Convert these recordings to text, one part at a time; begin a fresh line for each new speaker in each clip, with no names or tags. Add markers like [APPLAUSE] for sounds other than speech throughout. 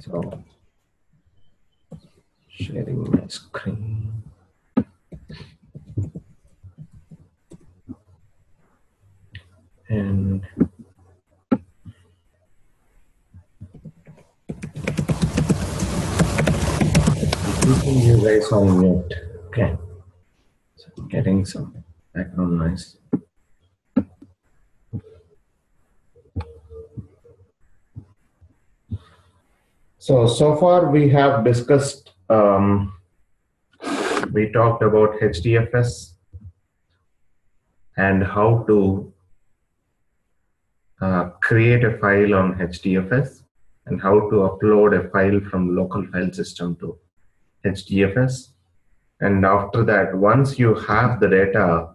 So sharing my screen. And keeping you guys on mute. Okay. So getting some background noise. So, so far we have discussed, um, we talked about HDFS and how to uh, create a file on HDFS and how to upload a file from local file system to HDFS. And after that, once you have the data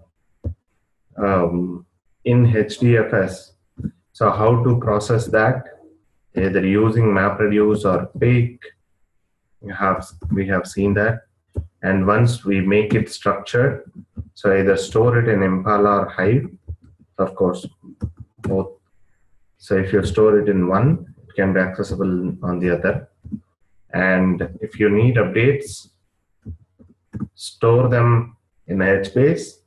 um, in HDFS, so how to process that either using MapReduce or Pig. We have we have seen that, and once we make it structured, so either store it in Impala or Hive, of course, both. So if you store it in one, it can be accessible on the other, and if you need updates, store them in HBase.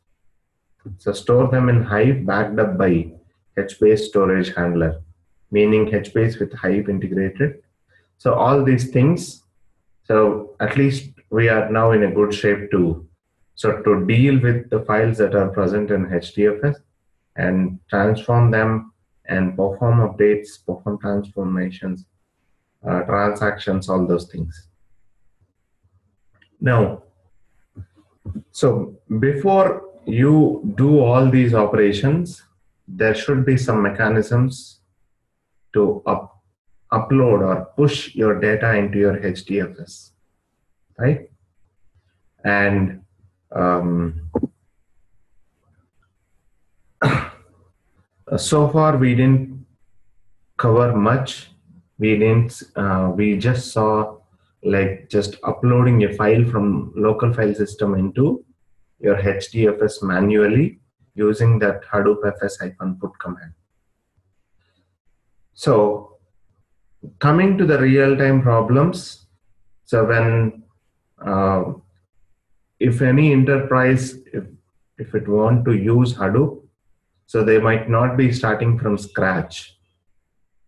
So store them in Hive backed up by HBase storage handler meaning HBase with Hive integrated. So all these things, so at least we are now in a good shape to so to deal with the files that are present in HDFS and transform them and perform updates, perform transformations, uh, transactions, all those things. Now, so before you do all these operations, there should be some mechanisms to up, upload or push your data into your HDFS, right? And um, [COUGHS] so far we didn't cover much. We didn't. Uh, we just saw like just uploading a file from local file system into your HDFS manually using that Hadoop fs-put command. So coming to the real-time problems, so when uh, if any enterprise, if, if it want to use Hadoop, so they might not be starting from scratch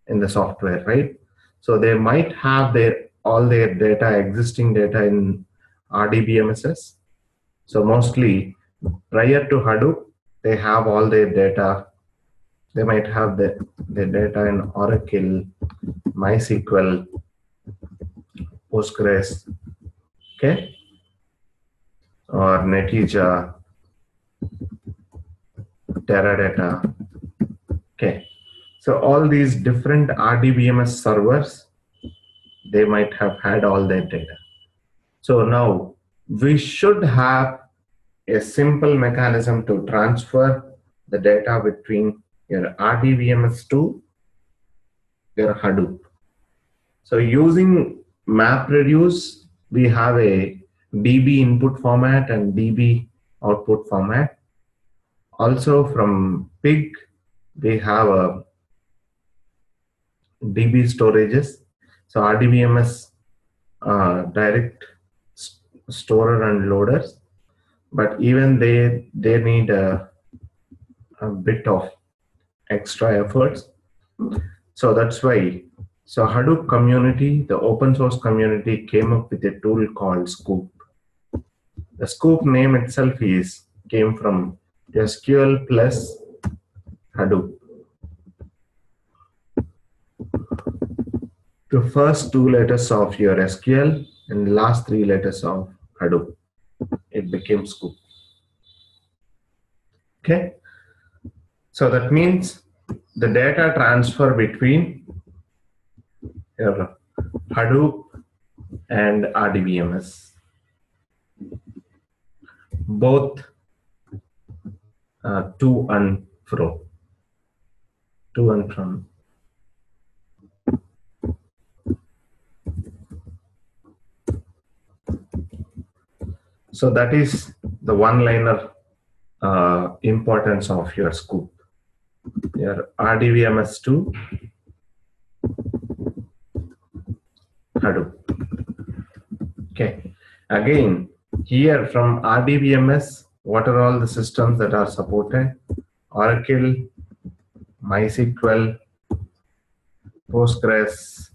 in the software, right? So they might have their all their data, existing data in RDBMSs. So mostly prior to Hadoop, they have all their data they might have the, the data in Oracle, MySQL, Postgres, okay, or Netezza, Teradata, okay. So all these different RDBMS servers, they might have had all their data. So now we should have a simple mechanism to transfer the data between your RDBMS2, your Hadoop. So using MapReduce, we have a DB input format and DB output format. Also from Pig, we have a DB storages. So RDBMS uh, direct storer and loaders, but even they they need a, a bit of extra efforts. Hmm. So that's why. So Hadoop community, the open source community came up with a tool called Sqoop. The Sqoop name itself is came from SQL plus Hadoop. The first two letters of your SQL and the last three letters of Hadoop. It became Sqoop. Okay. So that means the data transfer between Hadoop and RDBMS. Both uh, to and fro. To and from. So that is the one-liner uh, importance of your Sqoop your RDBMS2 Hadoop. Okay. Again, here from RDBMS, what are all the systems that are supported? Oracle, MySQL, Postgres,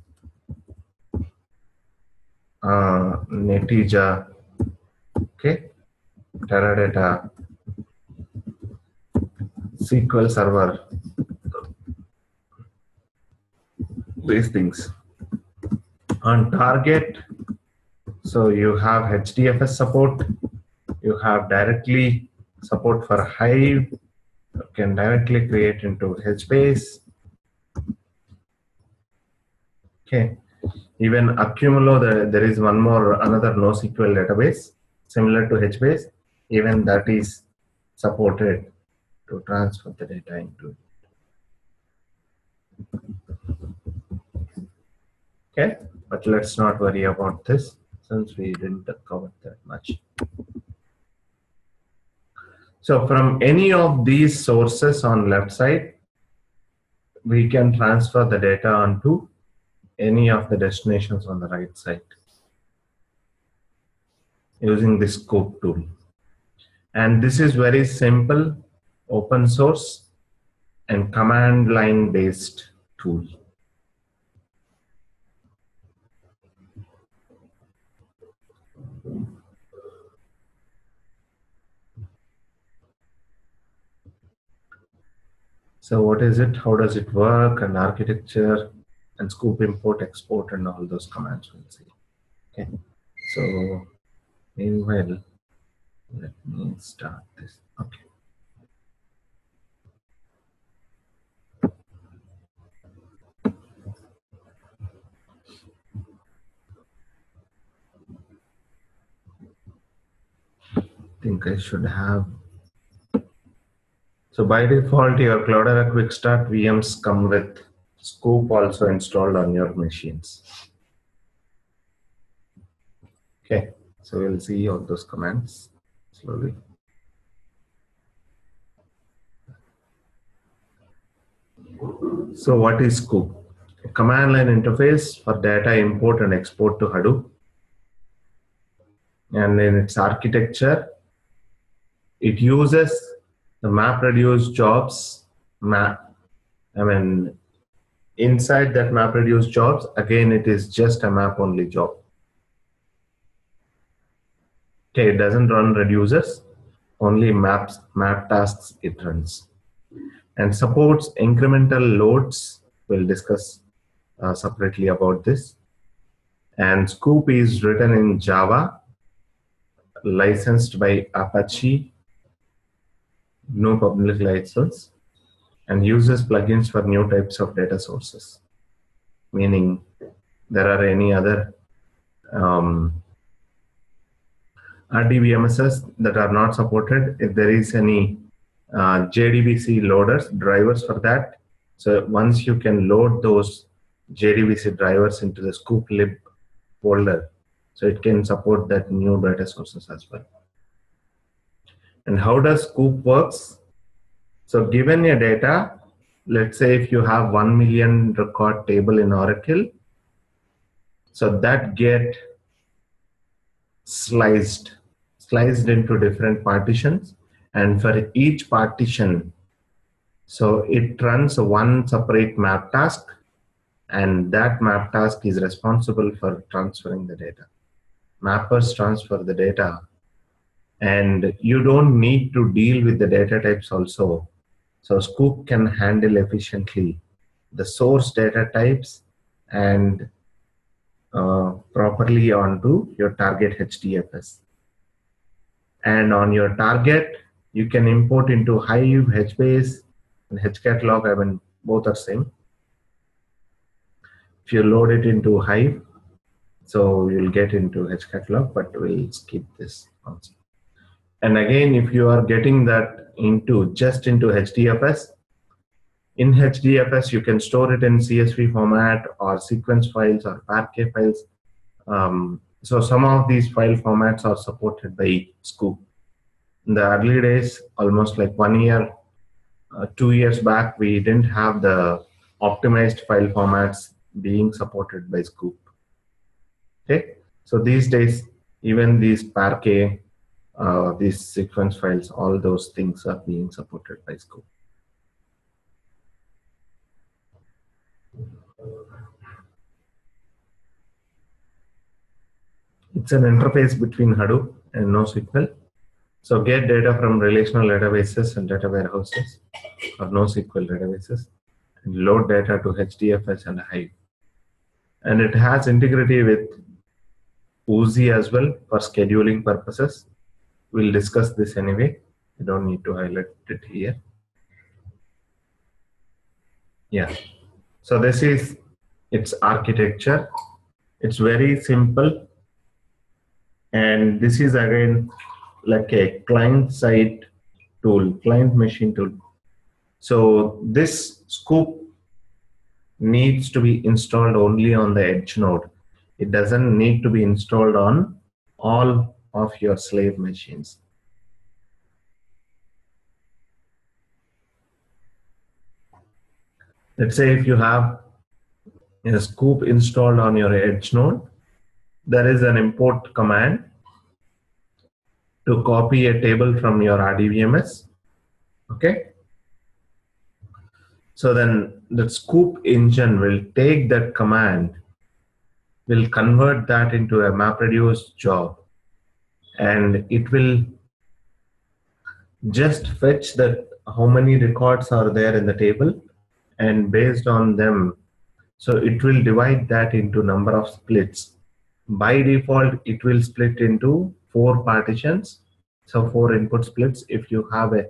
uh, Netezza, okay, Teradata, SQL Server, these things. On target, so you have HDFS support, you have directly support for Hive, you can directly create into HBase. Okay, even Accumulo, the, there is one more, another NoSQL database similar to HBase, even that is supported to transfer the data into it. Okay, but let's not worry about this since we didn't cover that much. So from any of these sources on left side, we can transfer the data onto any of the destinations on the right side using this Sqoop tool. And this is very simple, open source and command line based tool. So what is it? How does it work? And architecture and Sqoop import, export, and all those commands we'll see. Okay. So meanwhile, let me start this. Okay. Think I should have. So by default, your Cloudera Quick Start VMs come with Sqoop also installed on your machines. Okay, so we'll see all those commands slowly. So what is Sqoop? A command line interface for data import and export to Hadoop. And in its architecture, it uses the MapReduce jobs map. I mean, inside that MapReduce jobs, again, it is just a map only job. Okay, it doesn't run reducers, only maps, map tasks it runs. And supports incremental loads. We'll discuss uh, separately about this. And Sqoop is written in Java, licensed by Apache, no public license, and uses plugins for new types of data sources. Meaning, there are any other um, RDBMSs that are not supported. If there is any uh, JDBC loaders, drivers for that. So once you can load those JDBC drivers into the Sqoop lib folder, so it can support that new data sources as well. And how does Sqoop works? So given your data, let's say if you have 1 million record table in Oracle, so that get sliced, sliced into different partitions. And for each partition, so it runs one separate map task and that map task is responsible for transferring the data. Mappers transfer the data and you don't need to deal with the data types also. So Sqoop can handle efficiently the source data types and uh, properly onto your target HDFS. And on your target, you can import into Hive, HBase, and HCatalog. I mean, both are same. If you load it into Hive, so you'll get into HCatalog, but we'll skip this also. And again, if you are getting that into just into HDFS, in HDFS, you can store it in CSV format or sequence files or Parquet files. Um, so some of these file formats are supported by Sqoop. In the early days, almost like one year, uh, two years back, we didn't have the optimized file formats being supported by Sqoop. Okay, so these days, even these Parquet, uh, these sequence files, all those things are being supported by Sqoop. It's an interface between Hadoop and NoSQL. So get data from relational databases and data warehouses or NoSQL databases and load data to HDFS and Hive. And it has integrity with Oozie as well for scheduling purposes. We'll discuss this anyway. You don't need to highlight it here. Yeah. So this is its architecture. It's very simple. And this is again like a client side tool, client machine tool. So this Sqoop needs to be installed only on the edge node. It doesn't need to be installed on all of your slave machines. Let's say if you have a Sqoop installed on your edge node, there is an import command to copy a table from your RDBMS. Okay. So then the Sqoop engine will take that command, will convert that into a MapReduce job, and it will just fetch that how many records are there in the table, and based on them, so it will divide that into number of splits. By default, it will split into four partitions. So four input splits if you have a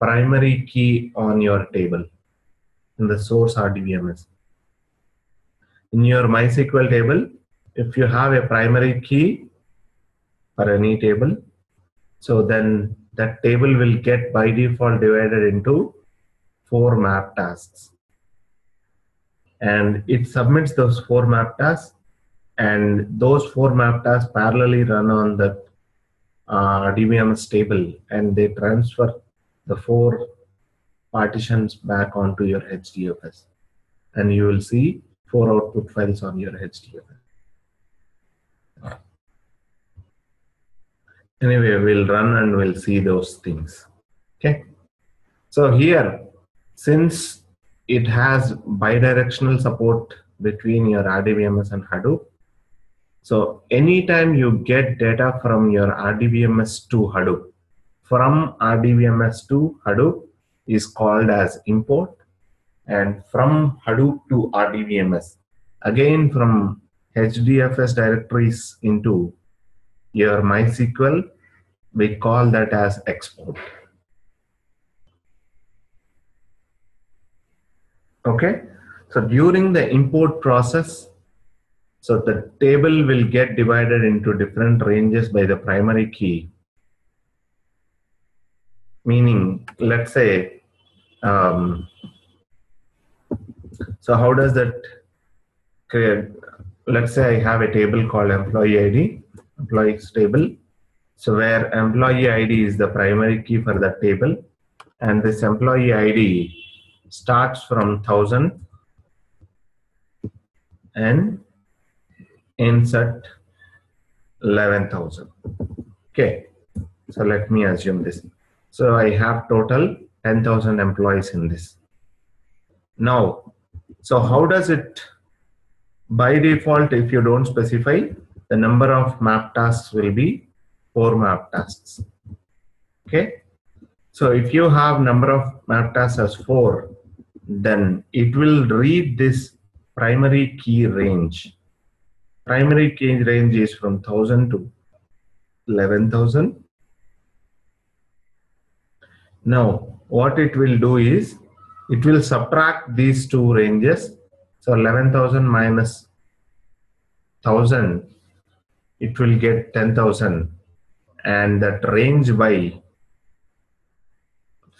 primary key on your table in the source RDBMS. In your MySQL table, if you have a primary key for any table, so then that table will get by default divided into four map tasks. And it submits those four map tasks and those four map tasks parallelly run on the uh, DBMS table and they transfer the four partitions back onto your HDFS. And you will see four output files on your HDFS. Anyway, we'll run and we'll see those things. Okay. So here, since it has bidirectional support between your RDBMS and Hadoop, so anytime you get data from your RDBMS to Hadoop, from RDBMS to Hadoop is called as import and from Hadoop to RDBMS, again from HDFS directories into your MySQL, we call that as export. Okay, so during the import process, so the table will get divided into different ranges by the primary key. Meaning, let's say, um, so how does that create? Let's say I have a table called employee ID, employees table. So where employee ID is the primary key for that table, and this employee ID starts from thousand and ends at 11,000. Okay, so let me assume this. So I have total 10,000 employees in this. Now, so how does it, by default, if you don't specify, the number of map tasks will be four map tasks. Okay, so if you have number of map tasks as four, then it will read this primary key range. Primary key range is from 1000 to 11000 now what it will do is it will subtract these two ranges. So 11000 minus 1000 it will get 10000 and that range by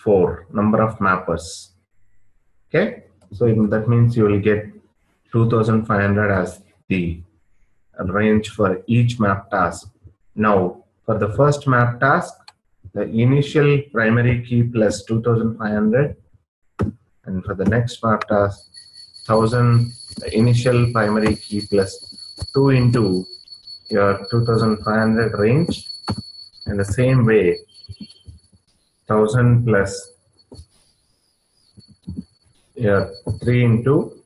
4 number of mappers. Okay? So that means you will get 2500 as the range for each map task. Now, for the first map task, the initial primary key plus 2500 and for the next map task 1000 initial primary key plus 2 into your 2500 range and the same way 1000 plus your 3 into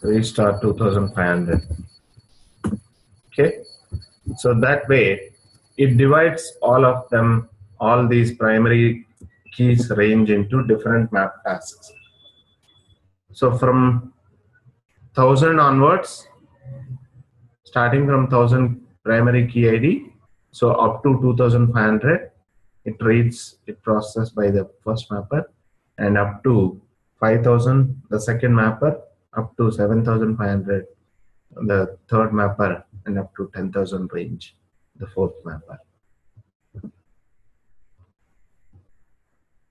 3 star 2500 okay? So that way it divides all of them all these primary keys range into different map tasks so from 1000 onwards starting from 1000 primary key id so up to 2500 it reads it processed by the first mapper and up to 5000 the second mapper up to 7500 the third mapper and up to 10000 range the fourth mapper.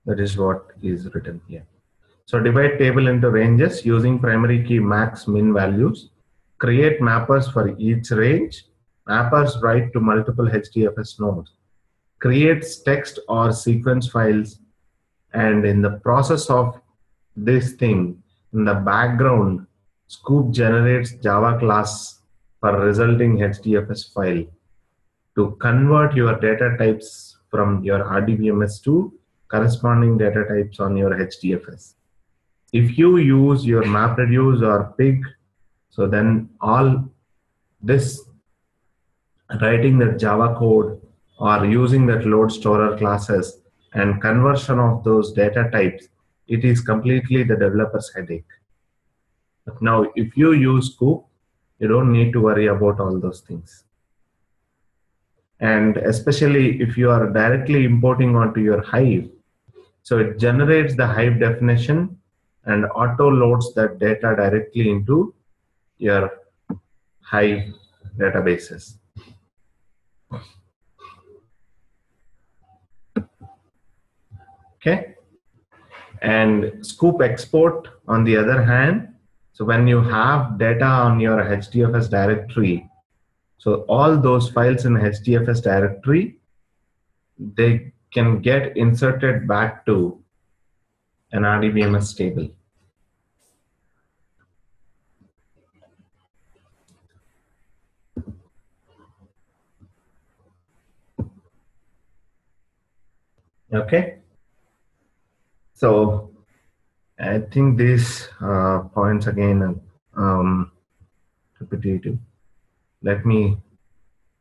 That is what is written here. So divide table into ranges using primary key max min values create mappers for each range. Mappers write to multiple hdfs nodes creates text or sequence files and in the process of this thing in the background Sqoop generates java class for resulting hdfs file to convert your data types from your rdbms to corresponding data types on your hdfs if you use your mapreduce or pig so then all this writing that java code or using that load storer classes and conversion of those data types, it is completely the developer's headache. But now, if you use Sqoop, you don't need to worry about all those things. And especially if you are directly importing onto your Hive, so it generates the Hive definition and auto loads that data directly into your Hive databases. okay and Sqoop export on the other hand so when you have data on your hdfs directory so all those files in hdfs directory they can get inserted back to an rdbms table okay so I think these uh, points again um, repetitive. Let me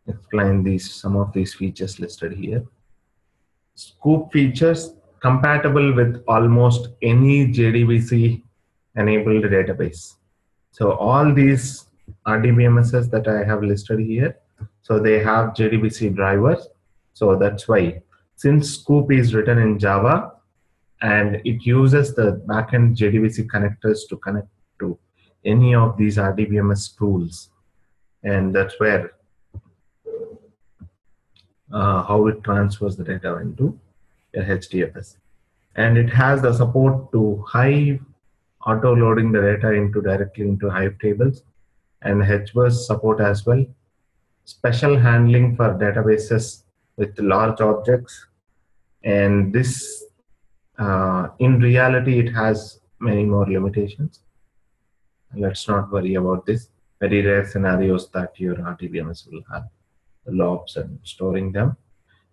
explain these some of these features listed here. Sqoop features compatible with almost any JDBC enabled database. So all these RDBMSs that I have listed here, so they have JDBC drivers. So that's why since Sqoop is written in Java, and it uses the backend JDBC connectors to connect to any of these RDBMS tools. And that's where uh, how it transfers the data into your HDFS. And it has the support to Hive, auto loading the data into directly into Hive tables, and HBase support as well. Special handling for databases with large objects. And this uh, in reality, it has many more limitations. Let's not worry about this. Very rare scenarios that your RDBMS will have the lobs and storing them.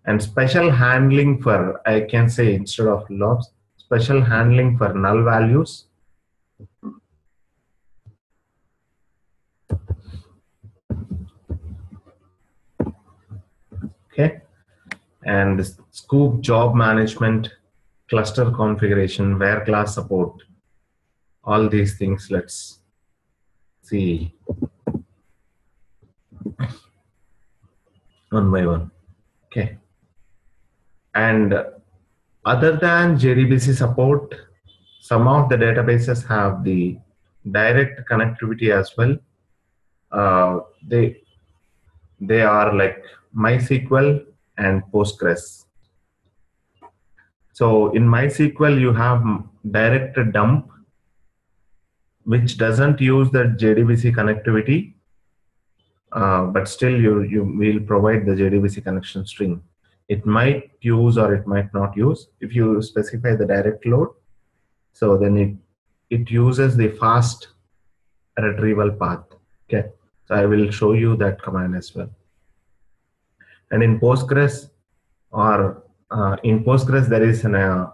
And special handling for, I can say instead of lobs, special handling for null values. Okay. And Sqoop job management cluster configuration, where class support, all these things. Let's see one by one. Okay. And other than JDBC support, some of the databases have the direct connectivity as well. Uh, they they are like MySQL and Postgres. So in MySQL, you have direct dump, which doesn't use the JDBC connectivity, uh, but still you, you will provide the JDBC connection string. It might use or it might not use. If you specify the direct load, so then it, it uses the fast retrieval path. Okay. So I will show you that command as well. And in Postgres or uh, in Postgres, there is an, uh,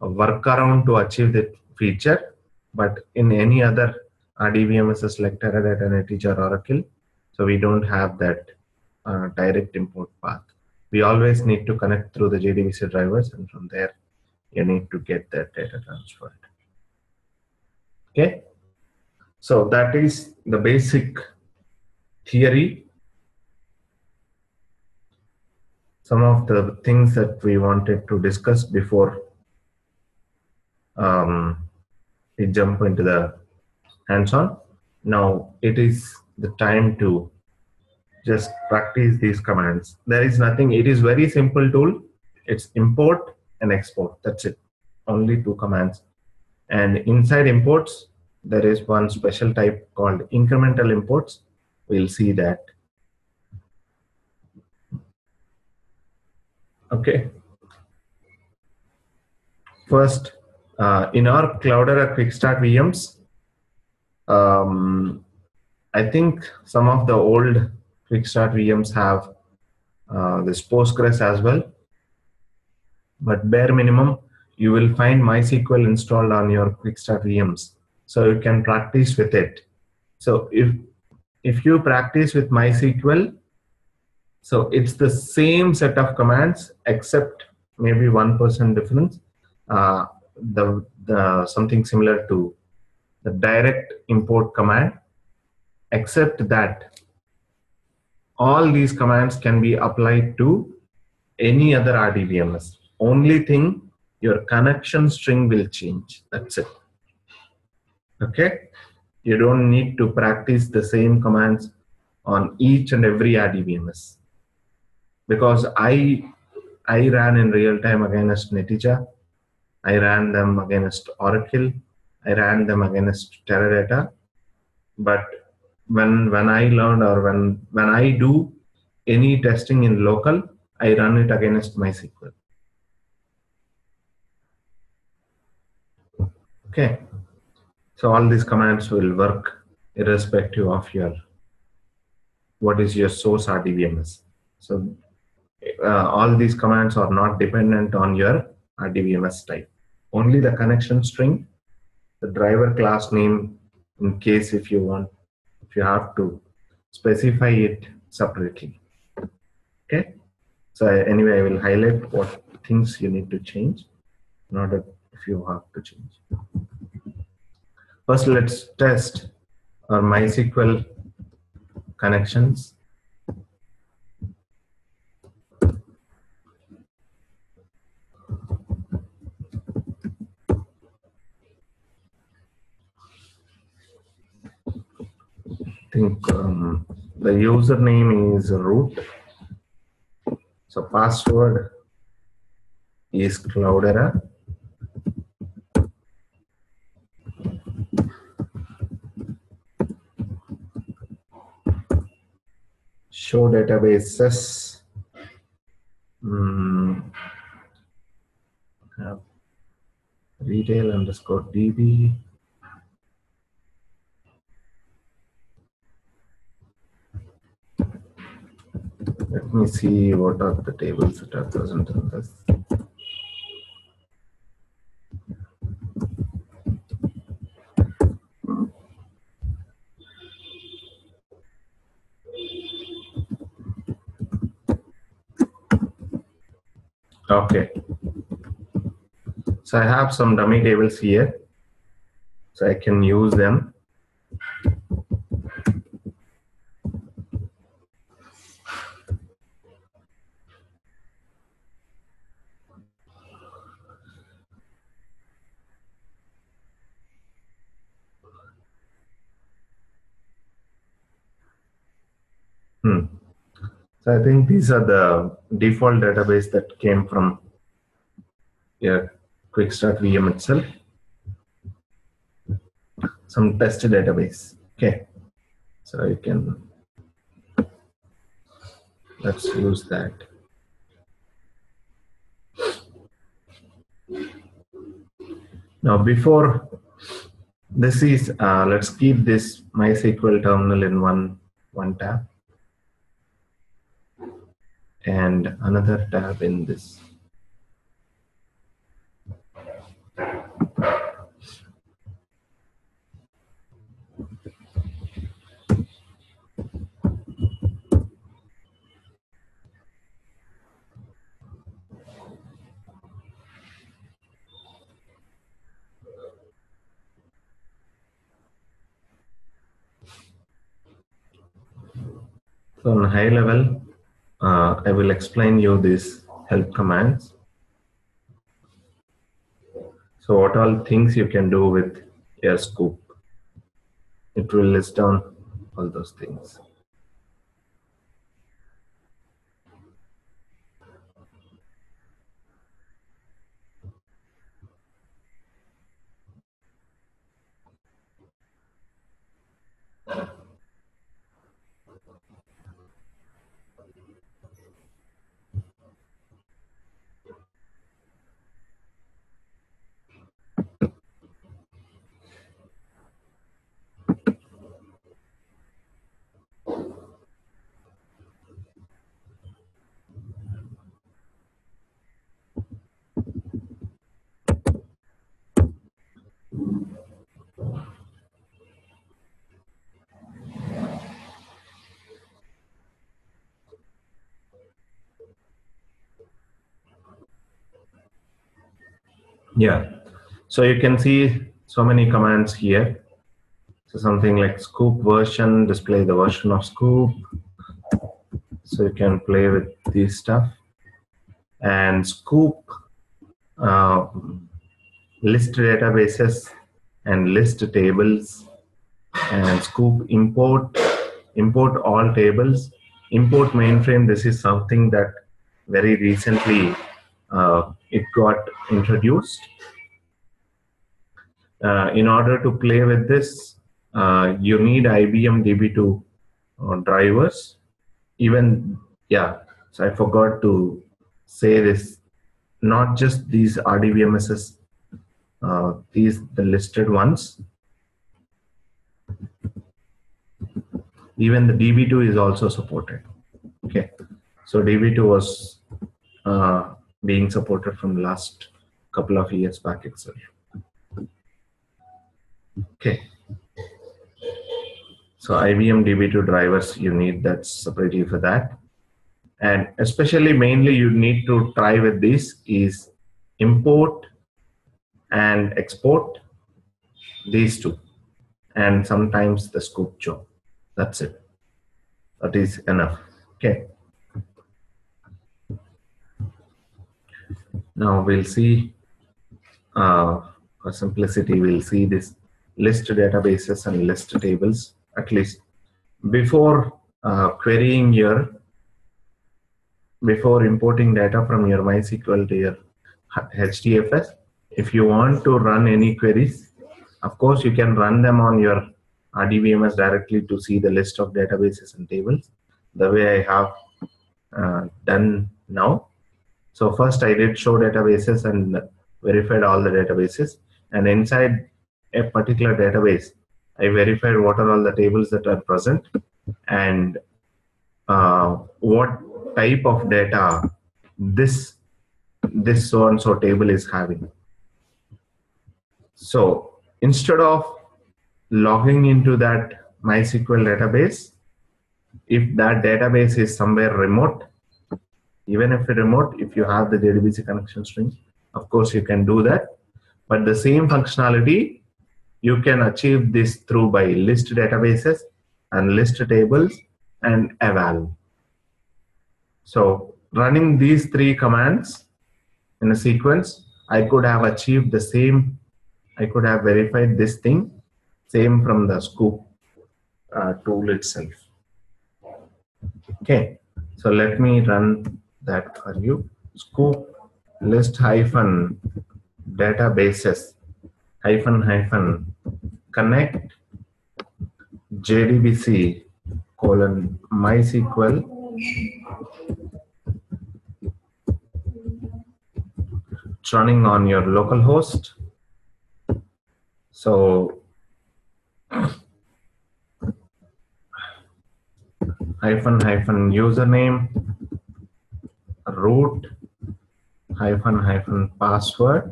a workaround to achieve that feature. But in any other RDBMSs like Teradata, Netezza, Oracle, so we don't have that uh, direct import path. We always need to connect through the JDBC drivers and from there you need to get that data transferred. Okay, so that is the basic theory. Some of the things that we wanted to discuss before um, we jump into the hands-on. Now it is the time to just practice these commands. There is nothing, it is very simple tool. It's import and export. That's it. Only two commands. And inside imports, there is one special type called incremental imports. We'll see that. Okay. First, uh, in our Cloudera Quick Start VMs, um, I think some of the old Quick Start VMs have uh, this Postgres as well. But bare minimum, you will find MySQL installed on your Quick Start VMs. So you can practice with it. So if if you practice with MySQL, so it's the same set of commands except maybe one percent difference. Uh, the the something similar to the direct import command, except that all these commands can be applied to any other RDBMS. Only thing, your connection string will change. That's it. Okay? You don't need to practice the same commands on each and every RDBMS. Because I I ran in real time against Netezza. I ran them against Oracle. I ran them against Teradata. But when when I learned or when when I do any testing in local, I run it against MySQL. Okay, so all these commands will work irrespective of your what is your source RDBMS. So uh, all these commands are not dependent on your RDBMS type. Only the connection string, the driver class name, in case if you want if you have to specify it separately. Okay. So anyway, I will highlight what things you need to change in order if you have to change. First, let's test our MySQL connections. Think um, the username is root. So password is Cloudera. Show databases. Mm, retail underscore DB. Let me see what are the tables that are present in this. Okay. So I have some dummy tables here. So I can use them. Hmm. So I think these are the default database that came from your Quickstart VM itself. Some test database. Okay. So you can let's use that. Now before this is, uh, let's keep this MySQL terminal in one, one tab and another tab in this. So on high level, uh, I will explain you these help commands. So what all things you can do with your Sqoop. It will list down all those things. Yeah. So you can see so many commands here. So something like sqoop version, display the version of Sqoop. So you can play with this stuff. And sqoop uh, list databases and list tables and sqoop import import all tables import mainframe this is something that very recently uh, it got introduced. Uh, in order to play with this, uh, you need IBM DB2 uh, drivers. Even, yeah, so I forgot to say this, not just these RDBMSs, uh, these the listed ones. Even the DB2 is also supported. Okay, so DB2 was uh, being supported from last couple of years back itself. Okay. So IBM DB2 drivers, you need that separately for that. And especially mainly you need to try with this is import and export these two and sometimes the Sqoop job. That's it. That is enough. Okay. Now we'll see, uh, for simplicity, we'll see this list databases and list tables at least before uh, querying your, before importing data from your MySQL to your HDFS. If you want to run any queries, of course, you can run them on your RDBMS directly to see the list of databases and tables, the way I have uh, done now. So first I did show databases and verified all the databases. And inside a particular database, I verified what are all the tables that are present and uh, what type of data this this so and so table is having. So instead of logging into that MySQL database, if that database is somewhere remote, even if remote if you have the jdbc connection string of course you can do that. But the same functionality you can achieve this through by list databases and list tables and eval. So running these three commands in a sequence i could have achieved the same i could have verified this thing same from the Sqoop uh, tool itself. Okay so let me run that for you. sqoop list hyphen databases hyphen hyphen connect JDBC colon MySQL running on your local host. So hyphen hyphen username root hyphen hyphen password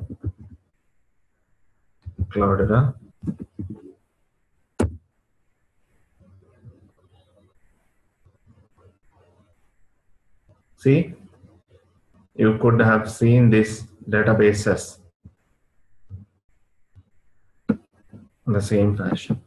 Cloudera. See, you could have seen these databases in the same fashion.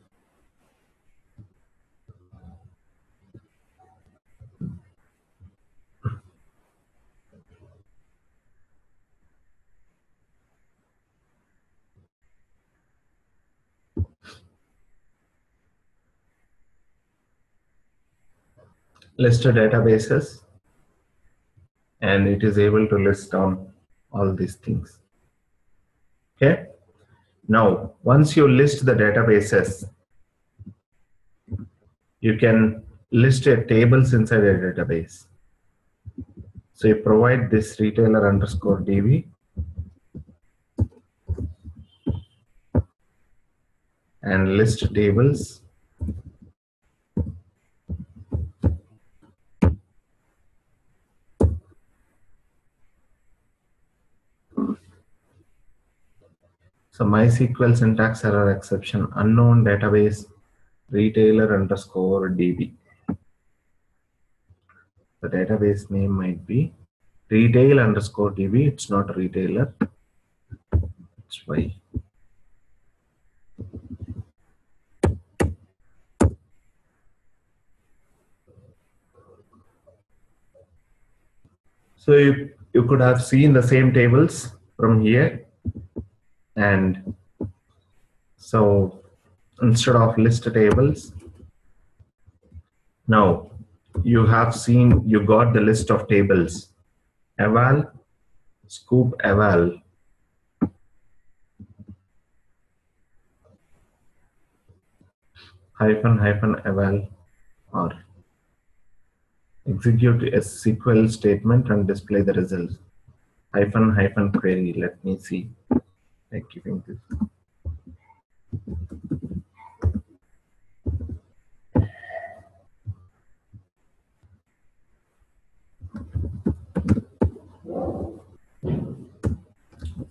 List databases and it is able to list down all these things. Okay. Now, once you list the databases, you can list your tables inside a database. So you provide this retailer underscore DB and list tables. So MySQL syntax error exception unknown database retailer underscore DB. The database name might be retail underscore DB. It's not retailer. It's why. So you, you could have seen the same tables from here and so instead of list tables now you have seen you got the list of tables. Eval sqoop eval hyphen hyphen eval or execute a SQL statement and display the results hyphen hyphen query let me see by giving this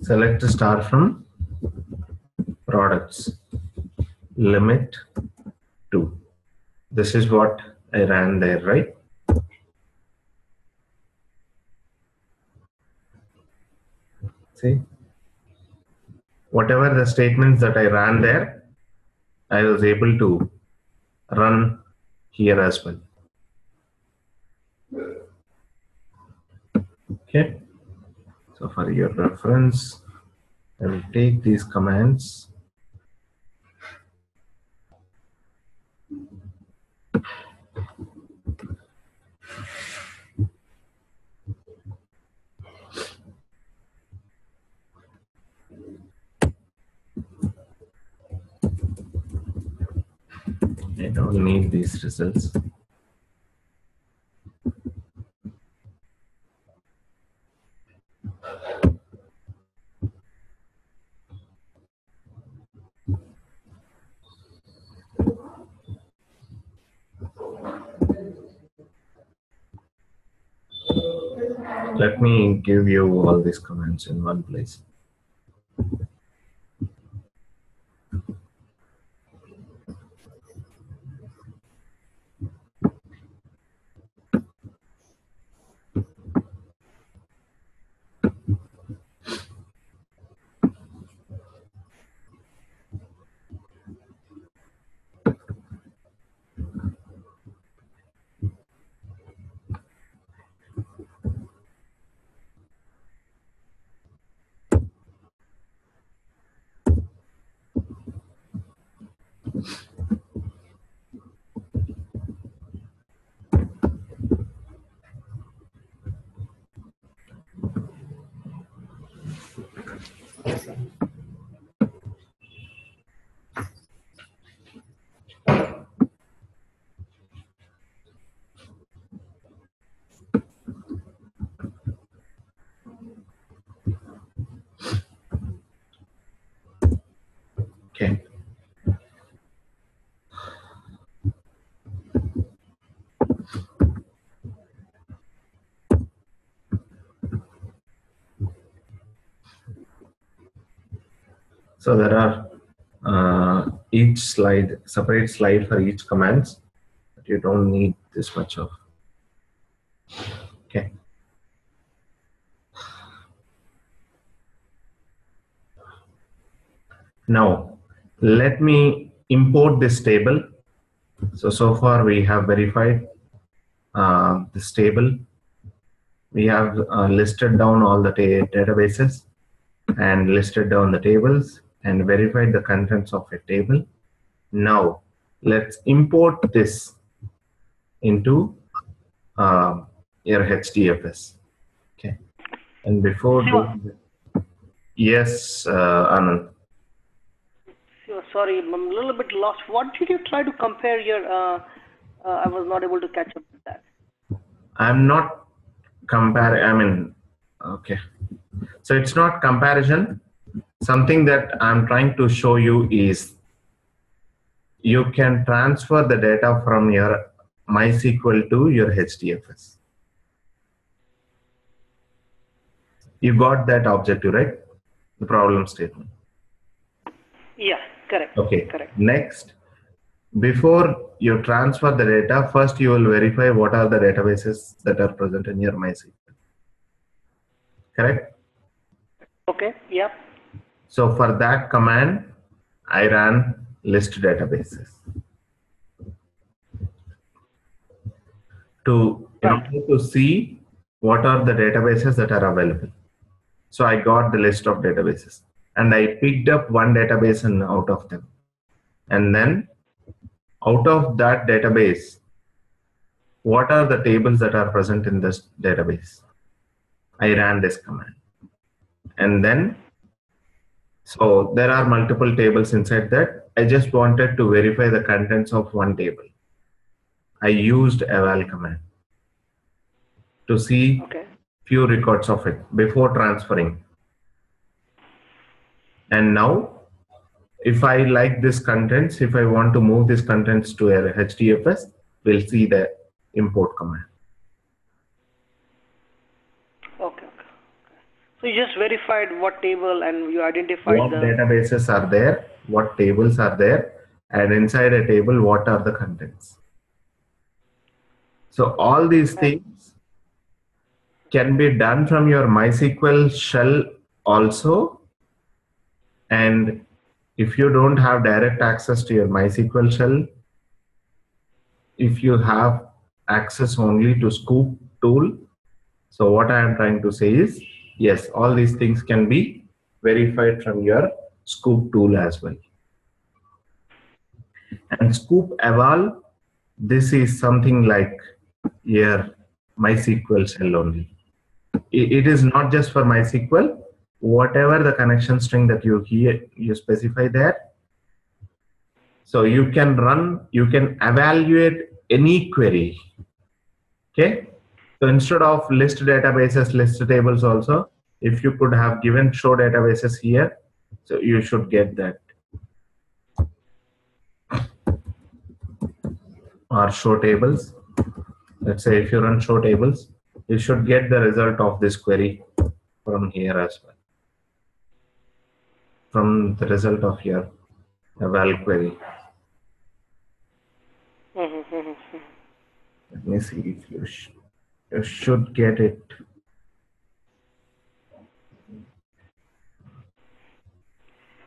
select star from products. Limit to this is what I ran there right? See whatever the statements that I ran there I was able to run here as well okay so for your reference, I will take these commands. I don't need these results. Let me give you all these comments in one place. Okay. So there are uh, each slide, separate slide for each commands. But you don't need this much of. Okay. Now, let me import this table. So, so far we have verified uh, this table. We have uh, listed down all the databases and listed down the tables and verified the contents of a table. Now, let's import this into uh, your HDFS. Okay. And before
Sure.
doing yes, uh, Anand.
So, sorry, I'm a little bit lost. What did you try to compare your? Uh, uh, I was not able to catch up with that.
I'm not compare. I mean, okay. So it's not comparison. Something that I'm trying to show you is you can transfer the data from your MySQL to your HDFS. You got that objective, right? The problem statement.
Correct.
Okay.
Correct.
Next, before you transfer the data, first you will verify what are the databases that are present in your MySQL. Correct?
Okay. Yep.
So for that command, I ran list databases. To,
Right.
to see what are the databases that are available. So I got the list of databases and I picked up one database and out of them. And then out of that database, what are the tables that are present in this database? I ran this command. And then so there are multiple tables inside that. I just wanted to verify the contents of one table. I used eval command to see
Okay.
few records of it before transferring. And now, if I like this contents, if I want to move this contents to a HDFS, we'll see the import command.
Okay. Okay. So you just verified what table and you identified
What
the.
databases are there, what tables are there, and inside a table, what are the contents. So all these things can be done from your MySQL shell also. And if you don't have direct access to your MySQL shell, if you have access only to Sqoop tool, so what I am trying to say is, yes, all these things can be verified from your Sqoop tool as well. And Sqoop eval, this is something like your MySQL shell only. It is not just for MySQL. Whatever the connection string that you hear, you specify there. So you can run, you can evaluate any query. Okay. So instead of list databases, list tables also, if you could have given show databases here, so you should get that. Or show tables. Let's say if you run show tables, you should get the result of this query from here as well. From the result of your eval query. Let me see if you, sh- you should get it.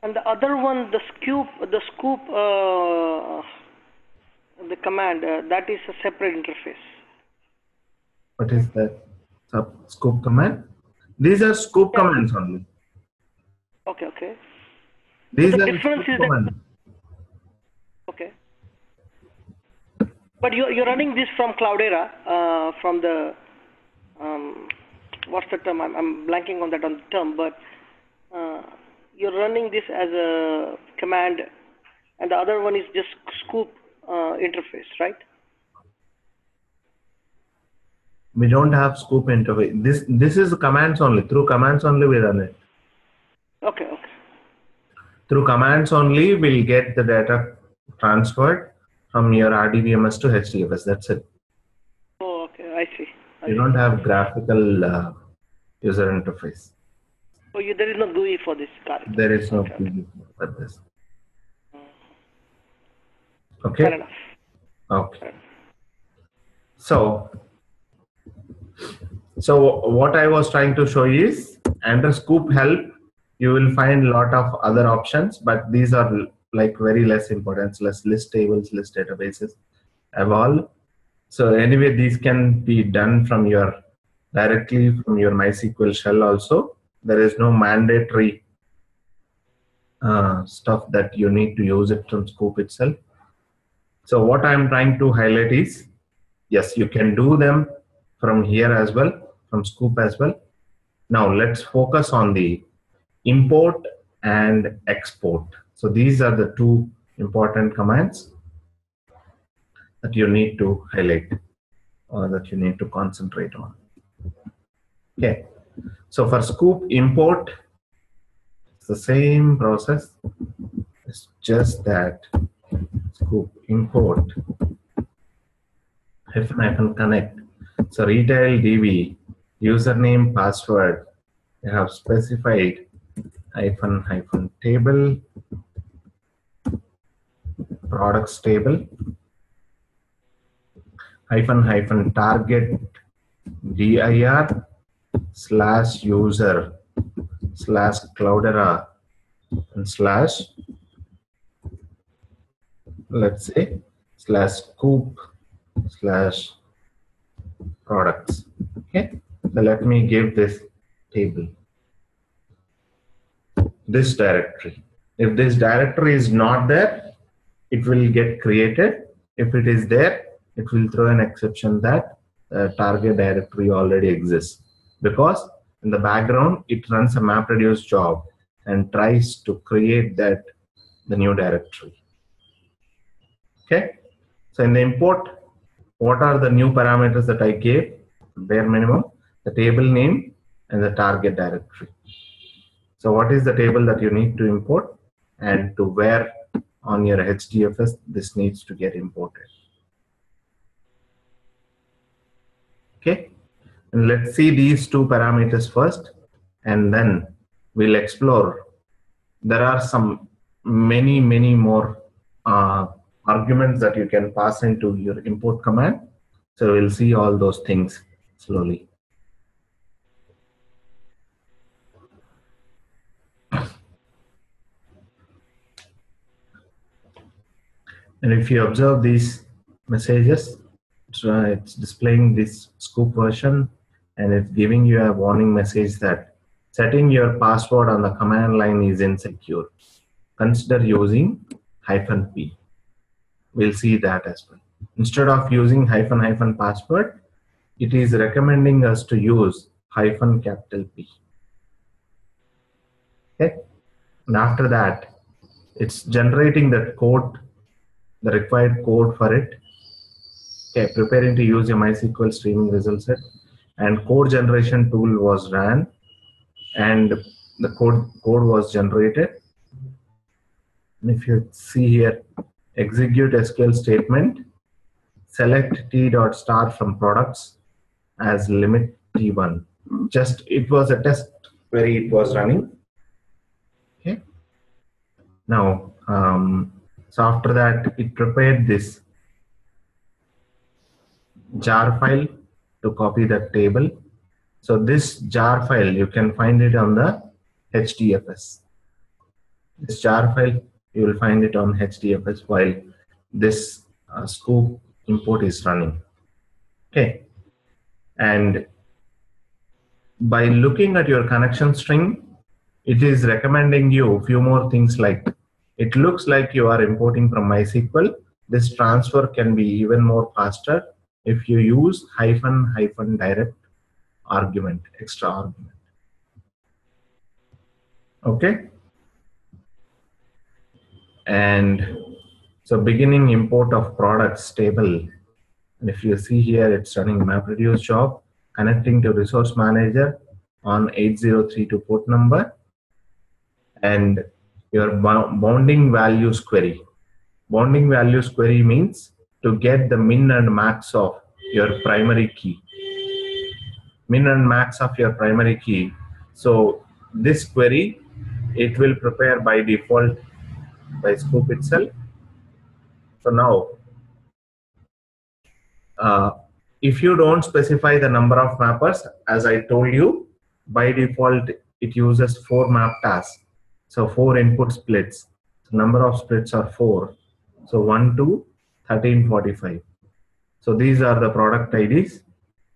And the other one, the sqoop, the sqoop, uh, the command, uh, that is a separate interface.
What is that? Sub sqoop command? These are sqoop
Yeah.
commands only.
Okay, okay,
These
the
are
difference is that- okay. But you're, you're running this from Cloudera, uh, from the, um, what's the term? I'm, I'm blanking on that on the term, but uh, you're running this as a command, and the other one is just sqoop uh, interface, right?
We don't have sqoop interface. This this is commands only. Through commands only we run it.
Okay, okay.
Through commands only we'll get the data transferred from your RDBMS to HDFS. That's it.
Oh, okay, I see. I
You
see.
don't have graphical uh, user interface.
Oh, you, there is no GUI for this. It.
There is no
Okay.
GUI for this.
Fair
Okay.
enough.
Okay. So, so what I was trying to show is under sqoop help, you will find a lot of other options, but these are like very less importance, less list tables, list databases, evolve. So anyway, these can be done from your directly from your MySQL shell also. There is no mandatory uh, stuff that you need to use it from sqoop itself. So what I'm trying to highlight is, yes, you can do them from here as well, from Sqoop as well. Now let's focus on the import and export. So these are the two important commands that you need to highlight or that you need to concentrate on. Okay. So for Sqoop import, it's the same process. It's just that sqoop import hyphen hyphen connect. So retail DB username password. You have specified hyphen hyphen table products table hyphen hyphen target dir slash user slash cloudera and slash let's say slash sqoop slash products. Okay? So let me give this table this directory if this directory is not there it will get created if it is there it will throw an exception that uh, target directory already exists because in the background it runs a MapReduce job and tries to create that the new directory Okay. So in the import, what are the new parameters that I gave? Bare minimum, the table name and the target directory. So what is the table that you need to import and to where on your HDFS this needs to get imported. Okay. And let's see these two parameters first and then we'll explore. There are some many, many more uh, arguments that you can pass into your import command. So we'll see all those things slowly. And if you observe these messages, it's, uh, it's displaying this sqoop version and it's giving you a warning message that setting your password on the command line is insecure. Consider using hyphen p we'll see that as well. Instead of using hyphen hyphen password, it is recommending us to use hyphen capital P. Okay. And after that, it's generating that code, the required code for it. Okay, preparing to use a MySQL streaming result set. And code generation tool was ran and the code code was generated. And if you see here, execute SQL statement, select t dot star from products as limit t1. Just it was a test where it was running. Okay. Now, um, so after that, it prepared this jar file to copy that table. So this jar file, you can find it on the HDFS. This jar file you will find it on HDFS while this uh, sqoop import is running. Okay. And by looking at your connection string, it is recommending you a few more things like it looks like you are importing from MySQL. This transfer can be even more faster if you use hyphen hyphen direct argument, extra argument. Okay and so beginning import of products table and if you see here it's running MapReduce job connecting to resource manager on 8032 port number and your bounding values query bounding values query means to get the min and max of your primary key min and max of your primary key so this query, it will prepare by default by Sqoop itself. So now, uh, if you don't specify the number of mappers, as I told you, by default, it uses four map tasks. So four input splits. So number of splits are four. So 1 to 1345. So these are the product IDs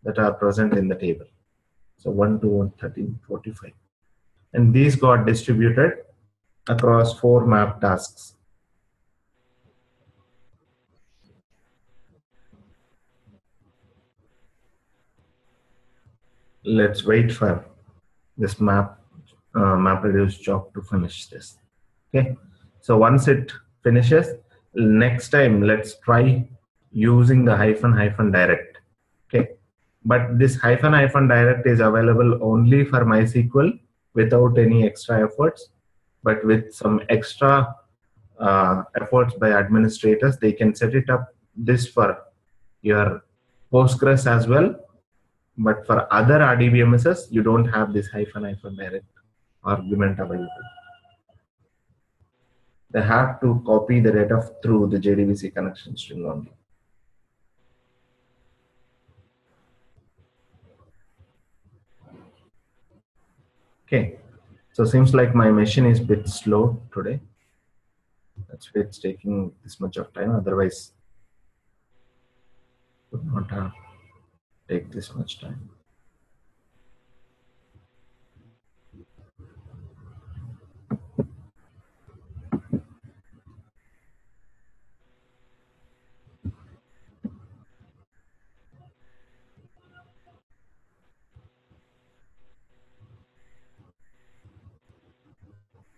that are present in the table. So 1 to 1345. And these got distributed across four map tasks. Let's wait for this map uh, MapReduce job to finish this. Okay, so once it finishes, next time let's try using the hyphen hyphen direct. Okay, but this hyphen hyphen direct is available only for MySQL without any extra efforts, but with some extra uh, efforts by administrators, they can set it up this for your Postgres as well. But for other RDBMSs, you don't have this hyphen hyphen direct argument available. They have to copy the data through the JDBC connection string only. Okay, so seems like my machine is a bit slow today. That's why it's taking this much of time. Otherwise, would not have take this much time.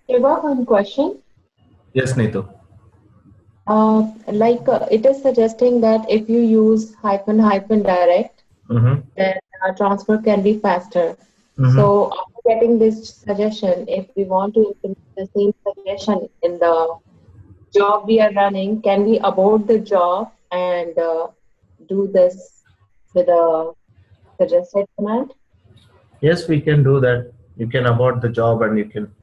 Got one question.
Yes, Neetu.
Uh, like uh, it is suggesting that if you use hyphen hyphen direct,
Mm-hmm.
then uh, transfer can be faster.
Mhm.
So after getting this suggestion, if we want to implement the same suggestion in the job we are running, can we abort the job and uh, do this with a suggested command?
Yes, we can do that. You can abort the job and you can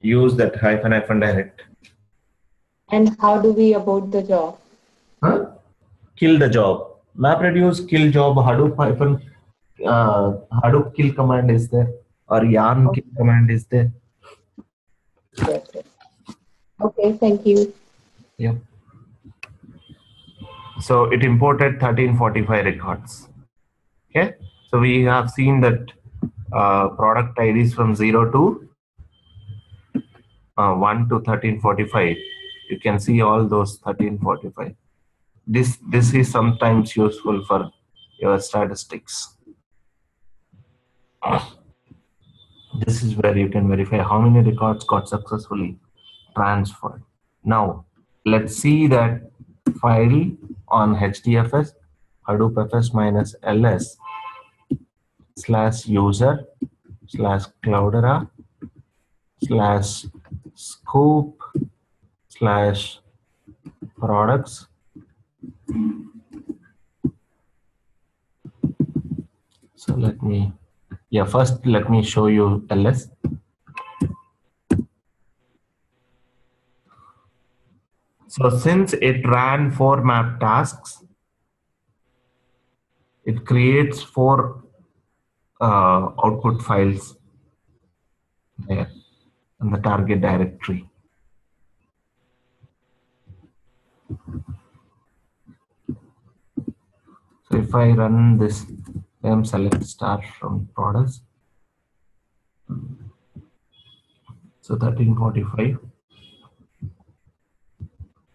use that hyphen hyphen direct.
And how do we abort the job?
Huh? Kill the job. MapReduce kill job Hadoop hyphen uh, Hadoop kill command is there or yarn kill command is there.
Okay, thank you.
Yeah. So it imported 1345 records. Okay. So we have seen that uh, product IDs from 0 to uh, 1 to 1345. You can see all those 1345. This, this is sometimes useful for your statistics. This is where you can verify how many records got successfully transferred. Now, let's see that file on HDFS, Hadoop FS minus ls slash user slash Cloudera slash sqoop slash products. So let me yeah first let me show you ls So since it ran four map tasks, it creates four uh, output files there in the target directory. So if I run this m select star from products, so 1345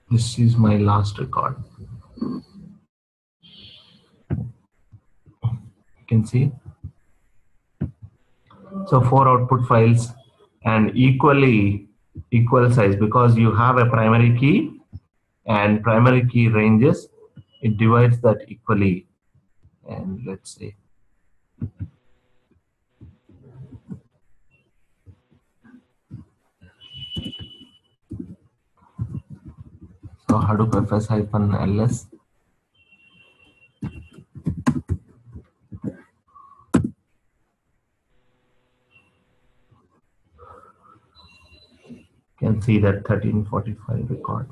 this is my last record you can see so four output files and equally equal size because you have a primary key and primary key ranges it divides that equally and let's see So Hadoop FS hyphen ls. See that 1345 record.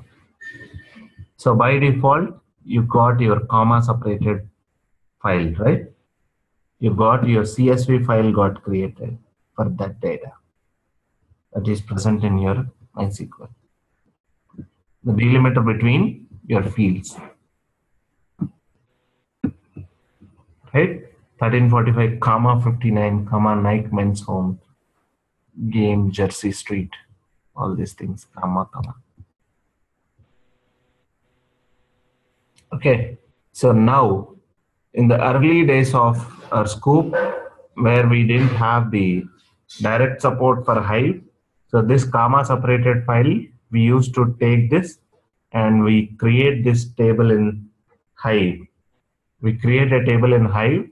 So by default, you got your comma separated file, right? You got your CSV file got created for that data that is present in your MySQL. The delimiter between your fields. Right? 1345, comma 59, comma Nike Men's Home, Game, Jersey Street, all these things, comma, comma. Okay, so now in the early days of our sqoop, where we didn't have the direct support for Hive, so this comma separated file, we used to take this and we create this table in Hive. We create a table in Hive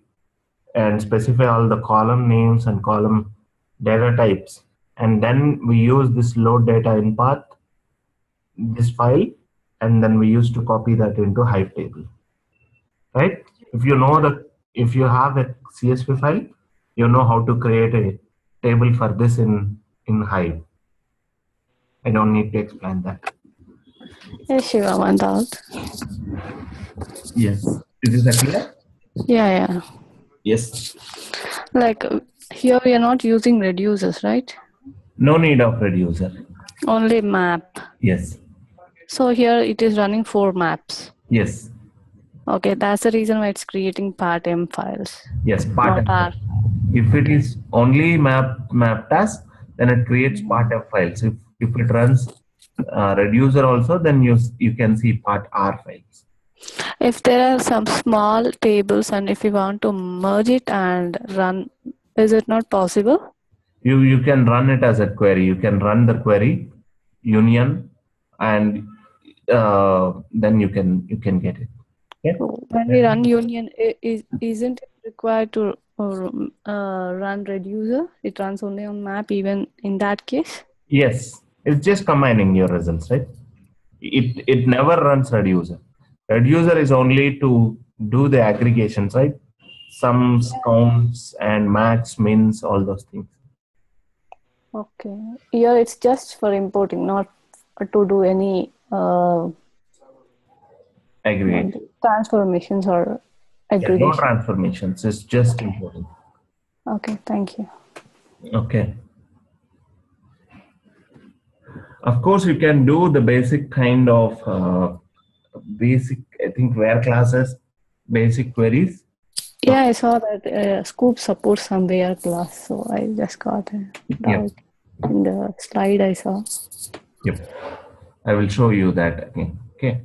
and specify all the column names and column data types. And then we use this load data in path, this file, and then we used to copy that into Hive table. Right? If you know the, if you have a CSV file, you know how to create a table for this in, in Hive. I don't need to explain that.
Yes, Shiva, one doubt.
Yes. Is this clear?
Yeah, yeah.
Yes.
Like here we are not using reducers, right?
No need of reducer.
Only map.
Yes.
So here it is running four maps.
Yes.
Okay, that's the reason why it's creating part M files.
Yes. Part
Not
F.
R.
If it is only map map task, then it creates part F files. If if it runs uh, reducer also, then you you can see part R files.
If there are some small tables and if you want to merge it and run, is it not possible?
You you can run it as a query. You can run the query union, and uh, then you can you can get it. Yeah.
When we run union, is, isn't it required to uh, uh, run reducer? It runs only on map even in that case?
Yes, it's just combining your results, right? It it never runs reducer. Reducer is only to do the aggregations, right? Sums, counts, and max, mins, all those things.
Okay. Here it's just for importing, not to do any uh,
Aggregate.
transformations or
Yeah, no
aggregation.
transformations. It's just important.
Okay, thank you.
Okay. Of course, you can do the basic kind of uh, basic, I think, where classes, basic queries.
Yeah, I saw that uh, Sqoop supports some where class, so I just got doubt in the slide I saw.
Yep. I will show you that again. Okay.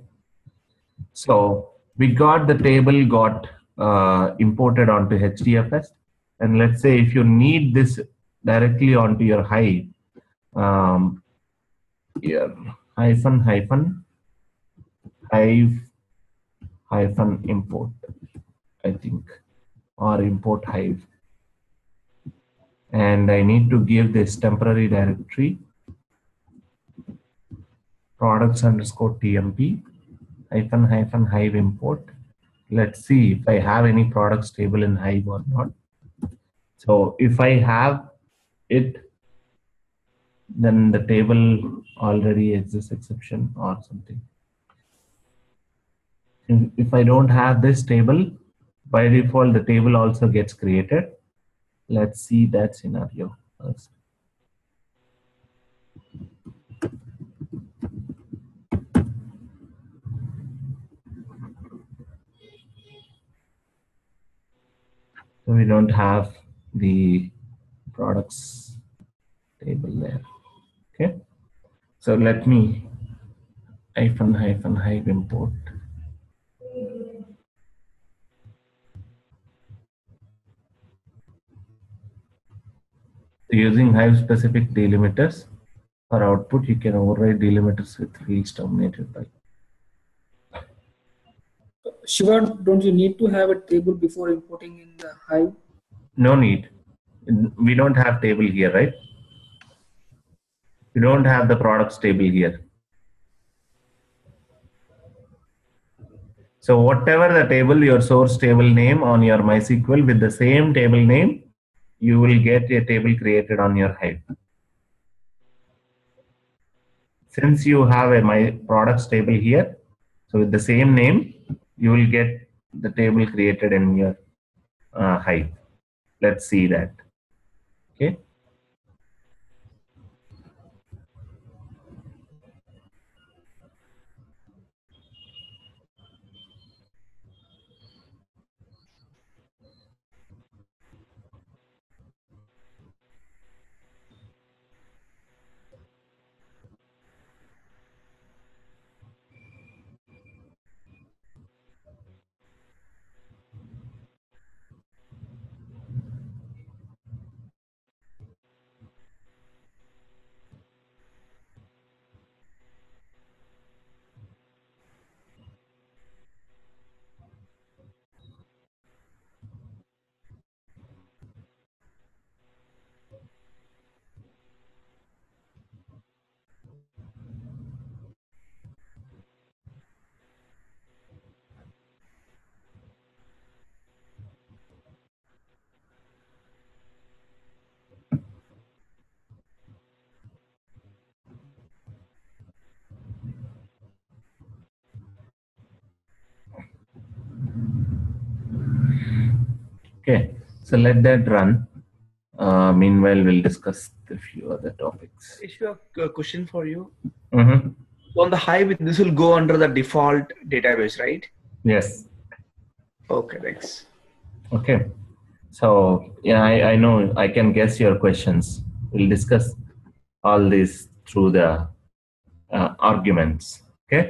So we got the table got uh, imported onto HDFS. And let's say if you need this directly onto your Hive, um, here, hyphen, hyphen, Hive, hyphen import, I think, or import Hive. And I need to give this temporary directory products underscore tmp hyphen hyphen hive import. Let's see if i have any products table in hive or not. So if i have it then the table already exists exception or something. If, i don't have this table by default the table also gets created let's see that scenario first So we don't have the products table there. Okay. So let me hyphen hyphen hive import. Using hive specific delimiters for output, you can override delimiters with fields terminated by.
Shiva, don't you need to have a table before importing in the Hive?
No need. We don't have table here, right? We don't have the products table here. So whatever the table, your source table name on your MySQL with the same table name, you will get a table created on your Hive. since you have a my products table here, so with the same name, you will get the table created in your uh, Hive. Let's see that. Okay. Okay, so let that run. Uh, meanwhile, we'll discuss a few other topics.
Issue a question for you.
Mhm.
On the Hive, this will go under the default database, right?
Yes.
Okay, thanks.
Okay. So yeah, I, I know I can guess your questions. We'll discuss all this through the uh, arguments. Okay.